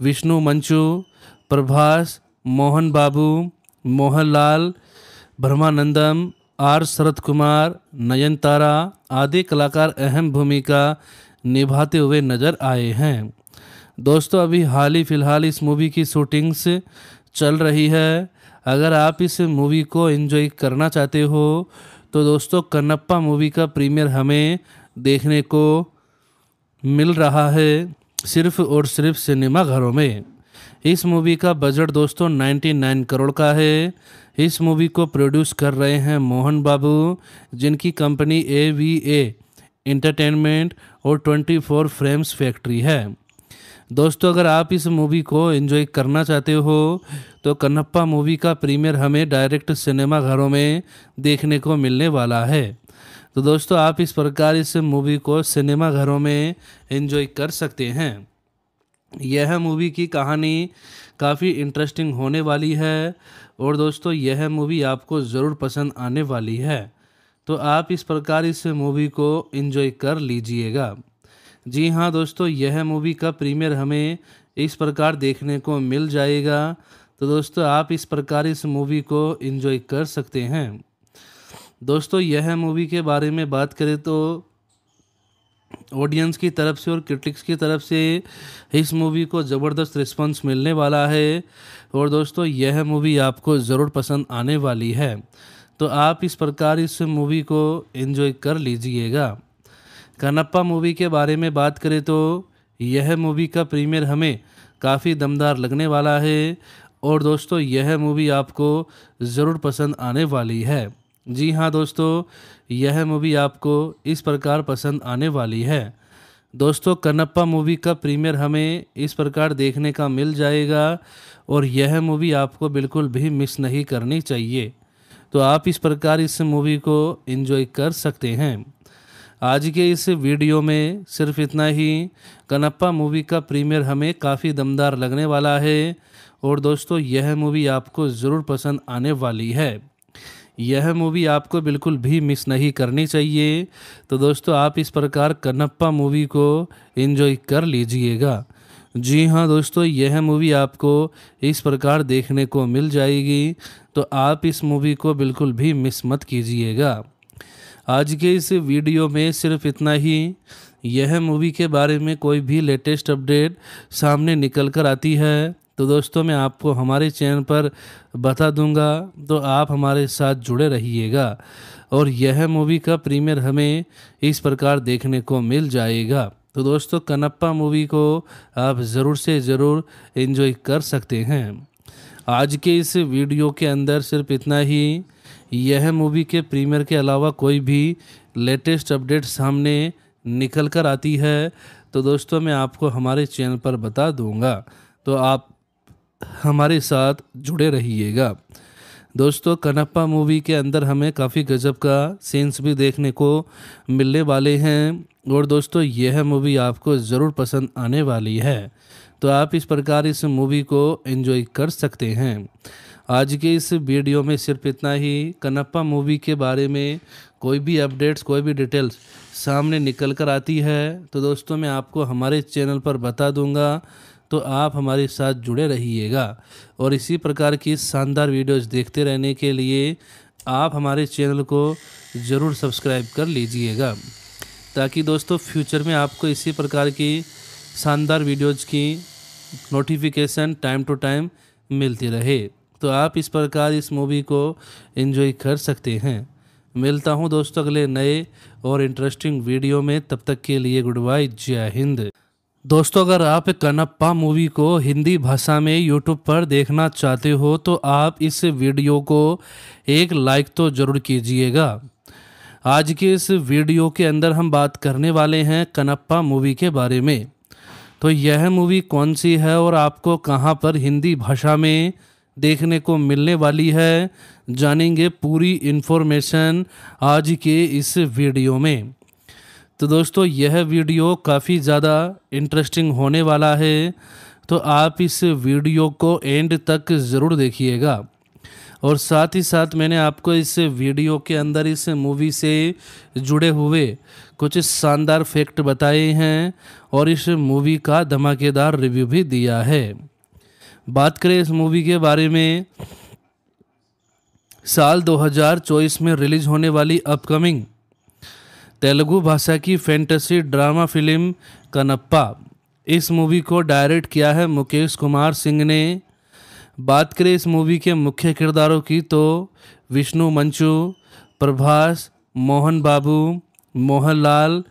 विष्णु, मंचू, प्रभास, मोहन बाबू, मोहनलाल, ब्रह्मानंदम, आर शरद कुमार नयनतारा आदि कलाकार अहम भूमिका निभाते हुए नज़र आए हैं। दोस्तों, अभी हाल ही फ़िलहाल इस मूवी की शूटिंग्स चल रही है। अगर आप इस मूवी को एंजॉय करना चाहते हो तो दोस्तों कन्नप्पा मूवी का प्रीमियर हमें देखने को मिल रहा है सिर्फ़ और सिर्फ़ सिनेमा घरों में। इस मूवी का बजट दोस्तों 99 करोड़ का है। इस मूवी को प्रोड्यूस कर रहे हैं मोहन बाबू, जिनकी company A V A entertainment और 24 फ्रेम्स फैक्ट्री है। दोस्तों, अगर आप इस मूवी को एंजॉय करना चाहते हो तो कन्नप्पा मूवी का प्रीमियर हमें डायरेक्ट सिनेमा घरों में देखने को मिलने वाला है। तो दोस्तों, आप इस प्रकार इस मूवी को सिनेमा घरों में एंजॉय कर सकते हैं। यह मूवी की कहानी काफ़ी इंटरेस्टिंग होने वाली है और दोस्तों, यह मूवी आपको ज़रूर पसंद आने वाली है। तो आप इस प्रकार इस मूवी को एंजॉय कर लीजिएगा। जी हाँ दोस्तों, यह मूवी का प्रीमियर हमें इस प्रकार देखने को मिल जाएगा। तो दोस्तों, आप इस प्रकार इस मूवी को इन्जॉय कर सकते हैं। दोस्तों, यह मूवी के बारे में बात करें तो ऑडियंस की तरफ़ से और क्रिटिक्स की तरफ़ से इस मूवी को ज़बरदस्त रिस्पांस मिलने वाला है। और दोस्तों, यह मूवी आपको ज़रूर पसंद आने वाली है। तो आप इस प्रकार इस मूवी को एंजॉय कर लीजिएगा। कनप्पा मूवी के बारे में बात करें तो यह मूवी का प्रीमियर हमें काफ़ी दमदार लगने वाला है। और दोस्तों, यह मूवी आपको ज़रूर पसंद आने वाली है। जी हाँ दोस्तों, यह मूवी आपको इस प्रकार पसंद आने वाली है। दोस्तों, कन्नप्पा मूवी का प्रीमियर हमें इस प्रकार देखने का मिल जाएगा और यह मूवी आपको बिल्कुल भी मिस नहीं करनी चाहिए। तो आप इस प्रकार इस मूवी को एंजॉय कर सकते हैं। आज के इस वीडियो में सिर्फ़ इतना ही। कनप्पा मूवी का प्रीमियर हमें काफ़ी दमदार लगने वाला है और दोस्तों, यह मूवी आपको ज़रूर पसंद आने वाली है। यह मूवी आपको बिल्कुल भी मिस नहीं करनी चाहिए। तो दोस्तों, आप इस प्रकार कनप्पा मूवी को एंजॉय कर लीजिएगा। जी हाँ दोस्तों, यह मूवी आपको इस प्रकार देखने को मिल जाएगी। तो आप इस मूवी को बिल्कुल भी मिस मत कीजिएगा। आज के इस वीडियो में सिर्फ़ इतना ही। यह मूवी के बारे में कोई भी लेटेस्ट अपडेट सामने निकल कर आती है। तो दोस्तों, मैं आपको हमारे चैनल पर बता दूँगा तो आप हमारे साथ जुड़े रहिएगा। और यह मूवी का प्रीमियर हमें इस प्रकार देखने को मिल जाएगा। तो दोस्तों कनप्पा मूवी को आप ज़रूर से ज़रूर एंजॉय कर सकते हैं। आज के इस वीडियो के अंदर सिर्फ़ इतना ही। यह मूवी के प्रीमियर के अलावा कोई भी लेटेस्ट अपडेट सामने निकल कर आती है तो दोस्तों मैं आपको हमारे चैनल पर बता दूँगा। तो आप हमारे साथ जुड़े रहिएगा। दोस्तों कनप्पा मूवी के अंदर हमें काफ़ी गजब का सीन्स भी देखने को मिलने वाले हैं, और दोस्तों, यह मूवी आपको ज़रूर पसंद आने वाली है। तो आप इस प्रकार इस मूवी को एंजॉय कर सकते हैं। आज के इस वीडियो में सिर्फ़ इतना ही। कनप्पा मूवी के बारे में कोई भी अपडेट्स, कोई भी डिटेल्स सामने निकल कर आती है तो दोस्तों मैं आपको हमारे चैनल पर बता दूँगा तो आप हमारे साथ जुड़े रहिएगा। और इसी प्रकार की शानदार वीडियोज़ देखते रहने के लिए आप हमारे चैनल को ज़रूर सब्सक्राइब कर लीजिएगा, ताकि दोस्तों फ्यूचर में आपको इसी प्रकार की शानदार वीडियोज़ की नोटिफिकेशन टाइम टू टाइम मिलती रहे। तो आप इस प्रकार इस मूवी को एंजॉय कर सकते हैं। मिलता हूँ दोस्तों अगले नए और इंटरेस्टिंग वीडियो में। तब तक के लिए गुड बाय जय हिंद। दोस्तों, अगर आप कनप्पा मूवी को हिंदी भाषा में यूट्यूब पर देखना चाहते हो तो आप इस वीडियो को एक लाइक तो ज़रूर कीजिएगा। आज के इस वीडियो के अंदर हम बात करने वाले हैं कनप्पा मूवी के बारे में। तो यह मूवी कौन सी है और आपको कहाँ पर हिंदी भाषा में देखने को मिलने वाली है। जानेंगे पूरी इन्फॉर्मेशन आज के इस वीडियो में। तो दोस्तों, यह वीडियो काफ़ी ज़्यादा इंटरेस्टिंग होने वाला है। तो आप इस वीडियो को एंड तक ज़रूर देखिएगा। और साथ ही साथ मैंने आपको इस वीडियो के अंदर इस मूवी से जुड़े हुए कुछ शानदार फैक्ट बताए हैं और इस मूवी का धमाकेदार रिव्यू भी दिया है। बात करें इस मूवी के बारे में, साल 2024 में रिलीज़ होने वाली अपकमिंग तेलुगु भाषा की फैंटेसी ड्रामा फ़िल्म कनप्पा इस मूवी को डायरेक्ट किया है मुकेश कुमार सिंह ने। बात करें इस मूवी के मुख्य किरदारों की तो विष्णु मंचू, प्रभास, मोहन बाबू, मोहनलाल,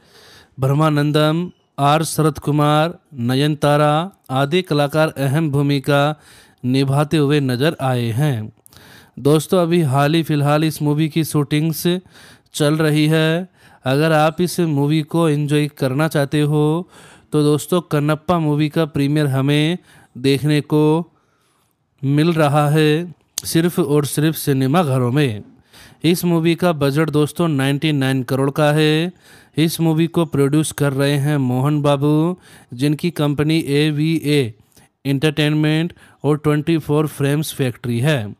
ब्रह्मानंदम आर शरद कुमार नयनतारा आदि कलाकार अहम भूमिका निभाते हुए नज़र आए हैं। दोस्तों, अभी हाल ही फ़िलहाल इस मूवी की शूटिंग्स चल रही है। अगर आप इस मूवी को एंजॉय करना चाहते हो तो दोस्तों, कन्नप्पा मूवी का प्रीमियर हमें देखने को मिल रहा है सिर्फ़ और सिर्फ़ सिनेमा घरों में। इस मूवी का बजट दोस्तों 99 करोड़ का है। इस मूवी को प्रोड्यूस कर रहे हैं मोहन बाबू, जिनकी company A V A entertainment और 24 फ्रेम्स फैक्ट्री है।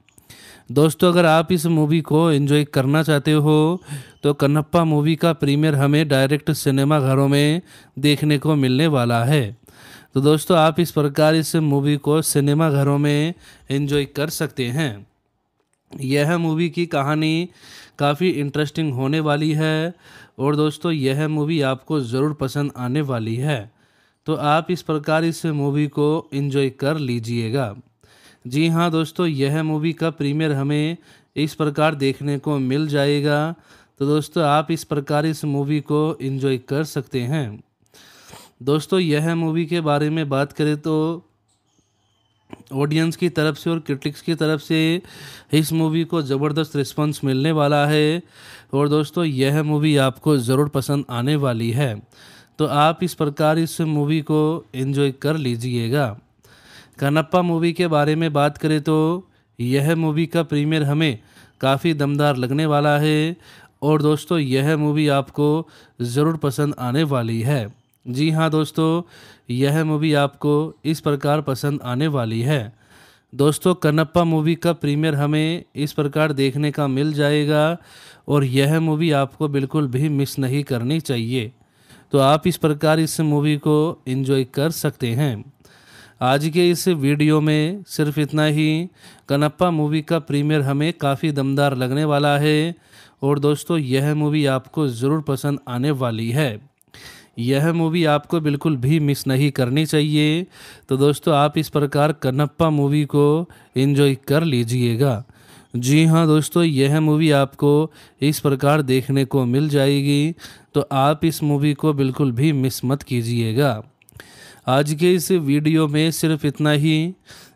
दोस्तों, अगर आप इस मूवी को एंजॉय करना चाहते हो तो कन्नप्पा मूवी का प्रीमियर हमें डायरेक्ट सिनेमा घरों में देखने को मिलने वाला है। तो दोस्तों, आप इस प्रकार इस मूवी को सिनेमा घरों में एंजॉय कर सकते हैं। यह मूवी की कहानी काफ़ी इंटरेस्टिंग होने वाली है और दोस्तों, यह मूवी आपको ज़रूर पसंद आने वाली है। तो आप इस प्रकार इस मूवी को एंजॉय कर लीजिएगा। जी हाँ दोस्तों, यह मूवी का प्रीमियर हमें इस प्रकार देखने को मिल जाएगा। तो दोस्तों, आप इस प्रकार इस मूवी को एंजॉय कर सकते हैं। दोस्तों, यह मूवी के बारे में बात करें तो ऑडियंस की तरफ़ से और क्रिटिक्स की तरफ़ से इस मूवी को ज़बरदस्त रिस्पांस मिलने वाला है। और दोस्तों, यह मूवी आपको ज़रूर पसंद आने वाली है। तो आप इस प्रकार इस मूवी को एंजॉय कर लीजिएगा। कनप्पा मूवी के बारे में बात करें तो यह मूवी का प्रीमियर हमें काफ़ी दमदार लगने वाला है। और दोस्तों, यह मूवी आपको ज़रूर पसंद आने वाली है। जी हाँ दोस्तों यह मूवी आपको इस प्रकार पसंद आने वाली है। दोस्तों कनप्पा मूवी का प्रीमियर हमें इस प्रकार देखने का मिल जाएगा और यह मूवी आपको बिल्कुल भी मिस नहीं करनी चाहिए। तो आप इस प्रकार इस मूवी को एंजॉय कर सकते हैं। आज के इस वीडियो में सिर्फ़ इतना ही। कनप्पा मूवी का प्रीमियर हमें काफ़ी दमदार लगने वाला है और दोस्तों, यह मूवी आपको ज़रूर पसंद आने वाली है। यह मूवी आपको बिल्कुल भी मिस नहीं करनी चाहिए। तो दोस्तों, आप इस प्रकार कनप्पा मूवी को इन्जॉय कर लीजिएगा। जी हाँ दोस्तों, यह मूवी आपको इस प्रकार देखने को मिल जाएगी। तो आप इस मूवी को बिल्कुल भी मिस मत कीजिएगा। आज के इस वीडियो में सिर्फ़ इतना ही।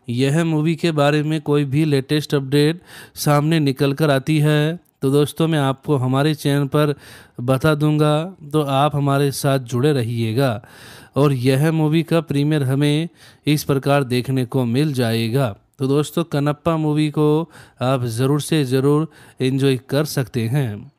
यह मूवी के बारे में कोई भी लेटेस्ट अपडेट सामने निकल कर आती है। तो दोस्तों, मैं आपको हमारे चैनल पर बता दूँगा तो आप हमारे साथ जुड़े रहिएगा और यह मूवी का प्रीमियर हमें इस प्रकार देखने को मिल जाएगा। तो दोस्तों कनप्पा मूवी को आप ज़रूर से ज़रूर एंजॉय कर सकते हैं।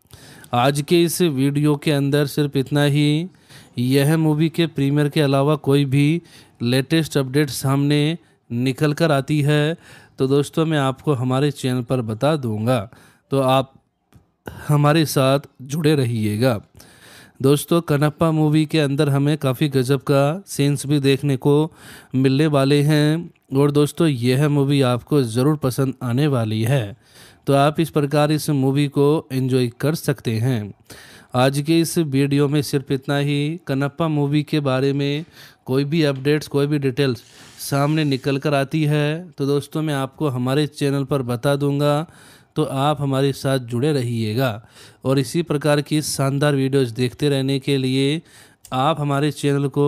आज के इस वीडियो के अंदर सिर्फ़ इतना ही। यह मूवी के प्रीमियर के अलावा कोई भी लेटेस्ट अपडेट सामने निकल कर आती है तो दोस्तों, मैं आपको हमारे चैनल पर बता दूँगा। तो आप हमारे साथ जुड़े रहिएगा। दोस्तों कनप्पा मूवी के अंदर हमें काफ़ी गजब का सीन्स भी देखने को मिलने वाले हैं और दोस्तों, यह मूवी आपको ज़रूर पसंद आने वाली है। तो आप इस प्रकार इस मूवी को एंजॉय कर सकते हैं। आज के इस वीडियो में सिर्फ़ इतना ही। कनप्पा मूवी के बारे में कोई भी अपडेट्स कोई भी डिटेल्स सामने निकल कर आती है तो दोस्तों, मैं आपको हमारे चैनल पर बता दूँगा। तो आप हमारे साथ जुड़े रहिएगा। और इसी प्रकार की शानदार वीडियोज़ देखते रहने के लिए आप हमारे चैनल को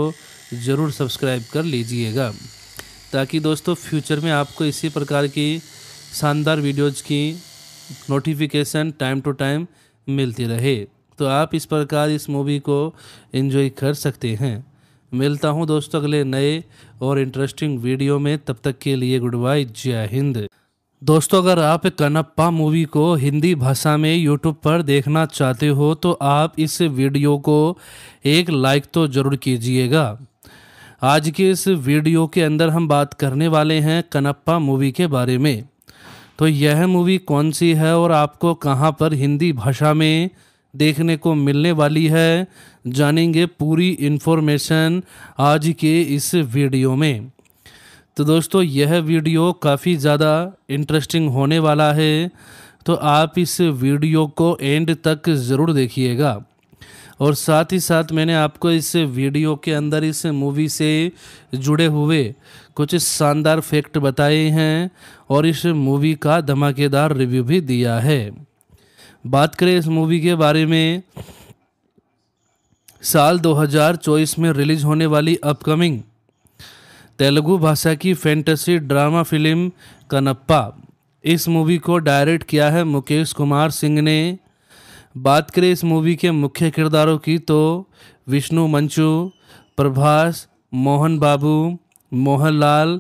ज़रूर सब्सक्राइब कर लीजिएगा। ताकि दोस्तों, फ्यूचर में आपको इसी प्रकार की शानदार वीडियोज़ की नोटिफिकेशन टाइम टू टाइम मिलती रहे। तो आप इस प्रकार इस मूवी को एंजॉय कर सकते हैं। मिलता हूँ दोस्तों अगले नए और इंटरेस्टिंग वीडियो में। तब तक के लिए गुड बाय, जय हिंद। दोस्तों, अगर आप कनप्पा मूवी को हिंदी भाषा में यूट्यूब पर देखना चाहते हो तो आप इस वीडियो को एक लाइक तो ज़रूर कीजिएगा। आज के इस वीडियो के अंदर हम बात करने वाले हैं कनप्पा मूवी के बारे में। तो यह मूवी कौन सी है और आपको कहाँ पर हिंदी भाषा में देखने को मिलने वाली है, जानेंगे पूरी इन्फॉर्मेशन आज के इस वीडियो में। तो दोस्तों, यह वीडियो काफ़ी ज़्यादा इंटरेस्टिंग होने वाला है तो आप इस वीडियो को एंड तक ज़रूर देखिएगा। और साथ ही साथ मैंने आपको इस वीडियो के अंदर इस मूवी से जुड़े हुए कुछ शानदार फैक्ट बताए हैं और इस मूवी का धमाकेदार रिव्यू भी दिया है। बात करें इस मूवी के बारे में, साल 2024 में रिलीज़ होने वाली अपकमिंग तेलुगु भाषा की फैंटेसी ड्रामा फ़िल्म कनप्पा इस मूवी को डायरेक्ट किया है मुकेश कुमार सिंह ने। बात करें इस मूवी के मुख्य किरदारों की तो विष्णु, मंचू, प्रभास, मोहन बाबू, मोहनलाल,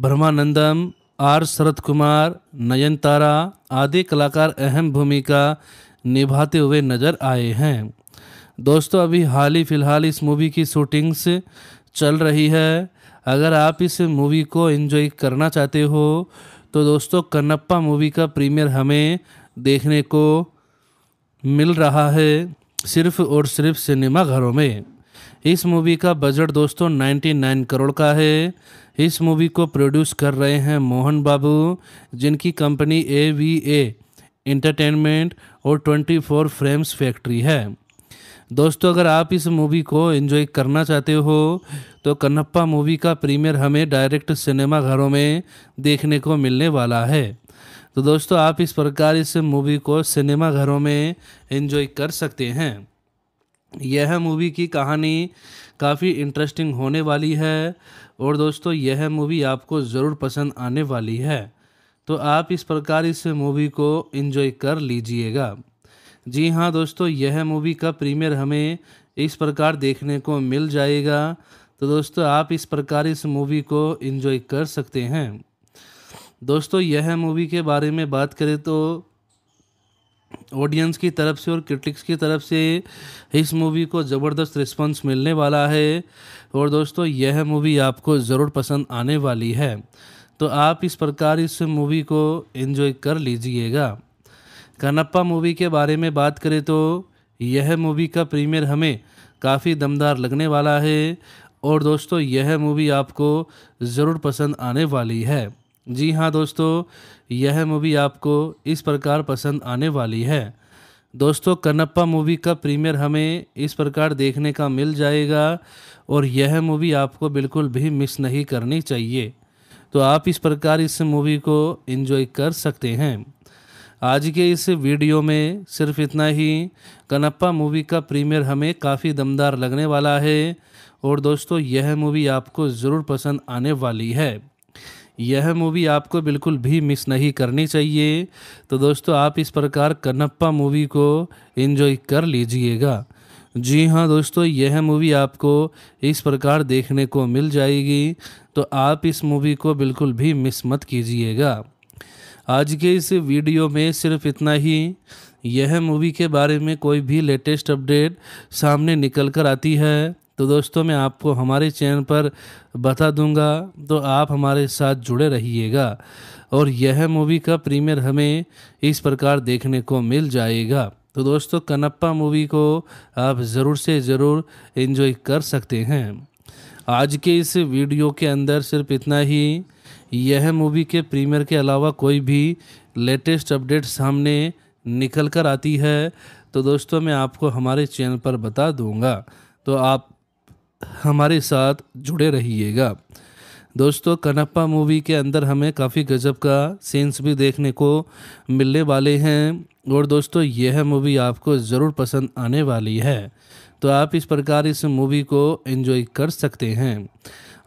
ब्रह्मानंदम, आर शरद कुमार नयनतारा आदि कलाकार अहम भूमिका निभाते हुए नज़र आए हैं। दोस्तों, अभी हाल ही फ़िलहाल इस मूवी की शूटिंग्स चल रही है। अगर आप इस मूवी को एंजॉय करना चाहते हो तो दोस्तों कन्नप्पा मूवी का प्रीमियर हमें देखने को मिल रहा है सिर्फ़ और सिर्फ़ सिनेमा घरों में। इस मूवी का बजट दोस्तों 99 करोड़ का है। इस मूवी को प्रोड्यूस कर रहे हैं मोहन बाबू, जिनकी company A V A entertainment और 24 फ्रेम्स फैक्ट्री है। दोस्तों अगर आप इस मूवी को एंजॉय करना चाहते हो तो कन्नप्पा मूवी का प्रीमियर हमें डायरेक्ट सिनेमा घरों में देखने को मिलने वाला है। तो दोस्तों, आप इस प्रकार इस मूवी को सिनेमा घरों में एंजॉय कर सकते हैं। यह मूवी की कहानी काफ़ी इंटरेस्टिंग होने वाली है और दोस्तों, यह मूवी आपको ज़रूर पसंद आने वाली है। तो आप इस प्रकार इस मूवी को एंजॉय कर लीजिएगा। जी हाँ दोस्तों, यह मूवी का प्रीमियर हमें इस प्रकार देखने को मिल जाएगा। तो दोस्तों, आप इस प्रकार इस मूवी को इन्जॉय कर सकते हैं। दोस्तों, यह मूवी के बारे में बात करें तो ऑडियंस की तरफ़ से और क्रिटिक्स की तरफ़ से इस मूवी को ज़बरदस्त रिस्पांस मिलने वाला है। और दोस्तों, यह मूवी आपको ज़रूर पसंद आने वाली है। तो आप इस प्रकार इस मूवी को एंजॉय कर लीजिएगा। कनप्पा मूवी के बारे में बात करें तो यह मूवी का प्रीमियर हमें काफ़ी दमदार लगने वाला है। और दोस्तों, यह मूवी आपको ज़रूर पसंद आने वाली है। जी हाँ दोस्तों, यह मूवी आपको इस प्रकार पसंद आने वाली है। दोस्तों, कन्नप्पा मूवी का प्रीमियर हमें इस प्रकार देखने का मिल जाएगा और यह मूवी आपको बिल्कुल भी मिस नहीं करनी चाहिए। तो आप इस प्रकार इस मूवी को एंजॉय कर सकते हैं। आज के इस वीडियो में सिर्फ़ इतना ही कनप्पा मूवी का प्रीमियर हमें काफ़ी दमदार लगने वाला है। और दोस्तों, यह मूवी आपको ज़रूर पसंद आने वाली है। यह मूवी आपको बिल्कुल भी मिस नहीं करनी चाहिए। तो दोस्तों, आप इस प्रकार कन्नप्पा मूवी को इन्जॉय कर लीजिएगा। जी हाँ दोस्तों, यह मूवी आपको इस प्रकार देखने को मिल जाएगी। तो आप इस मूवी को बिल्कुल भी मिस मत कीजिएगा। आज के इस वीडियो में सिर्फ़ इतना ही। यह मूवी के बारे में कोई भी लेटेस्ट अपडेट सामने निकल कर आती है। तो दोस्तों, मैं आपको हमारे चैनल पर बता दूँगा तो आप हमारे साथ जुड़े रहिएगा और यह मूवी का प्रीमियर हमें इस प्रकार देखने को मिल जाएगा। तो दोस्तों कनप्पा मूवी को आप ज़रूर से ज़रूर एंजॉय कर सकते हैं। आज के इस वीडियो के अंदर सिर्फ़ इतना ही। यह मूवी के प्रीमियर के अलावा कोई भी लेटेस्ट अपडेट सामने निकल कर आती है तो दोस्तों, मैं आपको हमारे चैनल पर बता दूँगा। तो आप हमारे साथ जुड़े रहिएगा। दोस्तों कनप्पा मूवी के अंदर हमें काफ़ी गजब का सीन्स भी देखने को मिलने वाले हैं और दोस्तों, यह मूवी आपको ज़रूर पसंद आने वाली है। तो आप इस प्रकार इस मूवी को एंजॉय कर सकते हैं।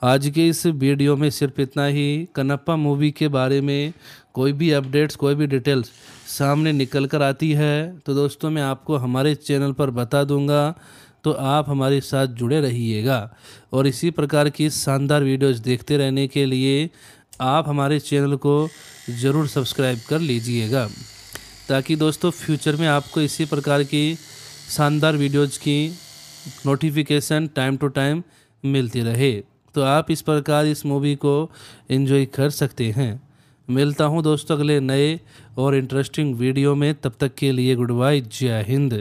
आज के इस वीडियो में सिर्फ़ इतना ही। कनप्पा मूवी के बारे में कोई भी अपडेट्स कोई भी डिटेल्स सामने निकल कर आती है। तो दोस्तों, मैं आपको हमारे चैनल पर बता दूँगा। तो आप हमारे साथ जुड़े रहिएगा। और इसी प्रकार की शानदार वीडियोज़ देखते रहने के लिए आप हमारे चैनल को ज़रूर सब्सक्राइब कर लीजिएगा। ताकि दोस्तों, फ्यूचर में आपको इसी प्रकार की शानदार वीडियोज़ की नोटिफिकेशन टाइम टू टाइम मिलती रहे। तो आप इस प्रकार इस मूवी को एंजॉय कर सकते हैं। मिलता हूँ दोस्तों अगले नए और इंटरेस्टिंग वीडियो में। तब तक के लिए गुड बाय, जय हिंद।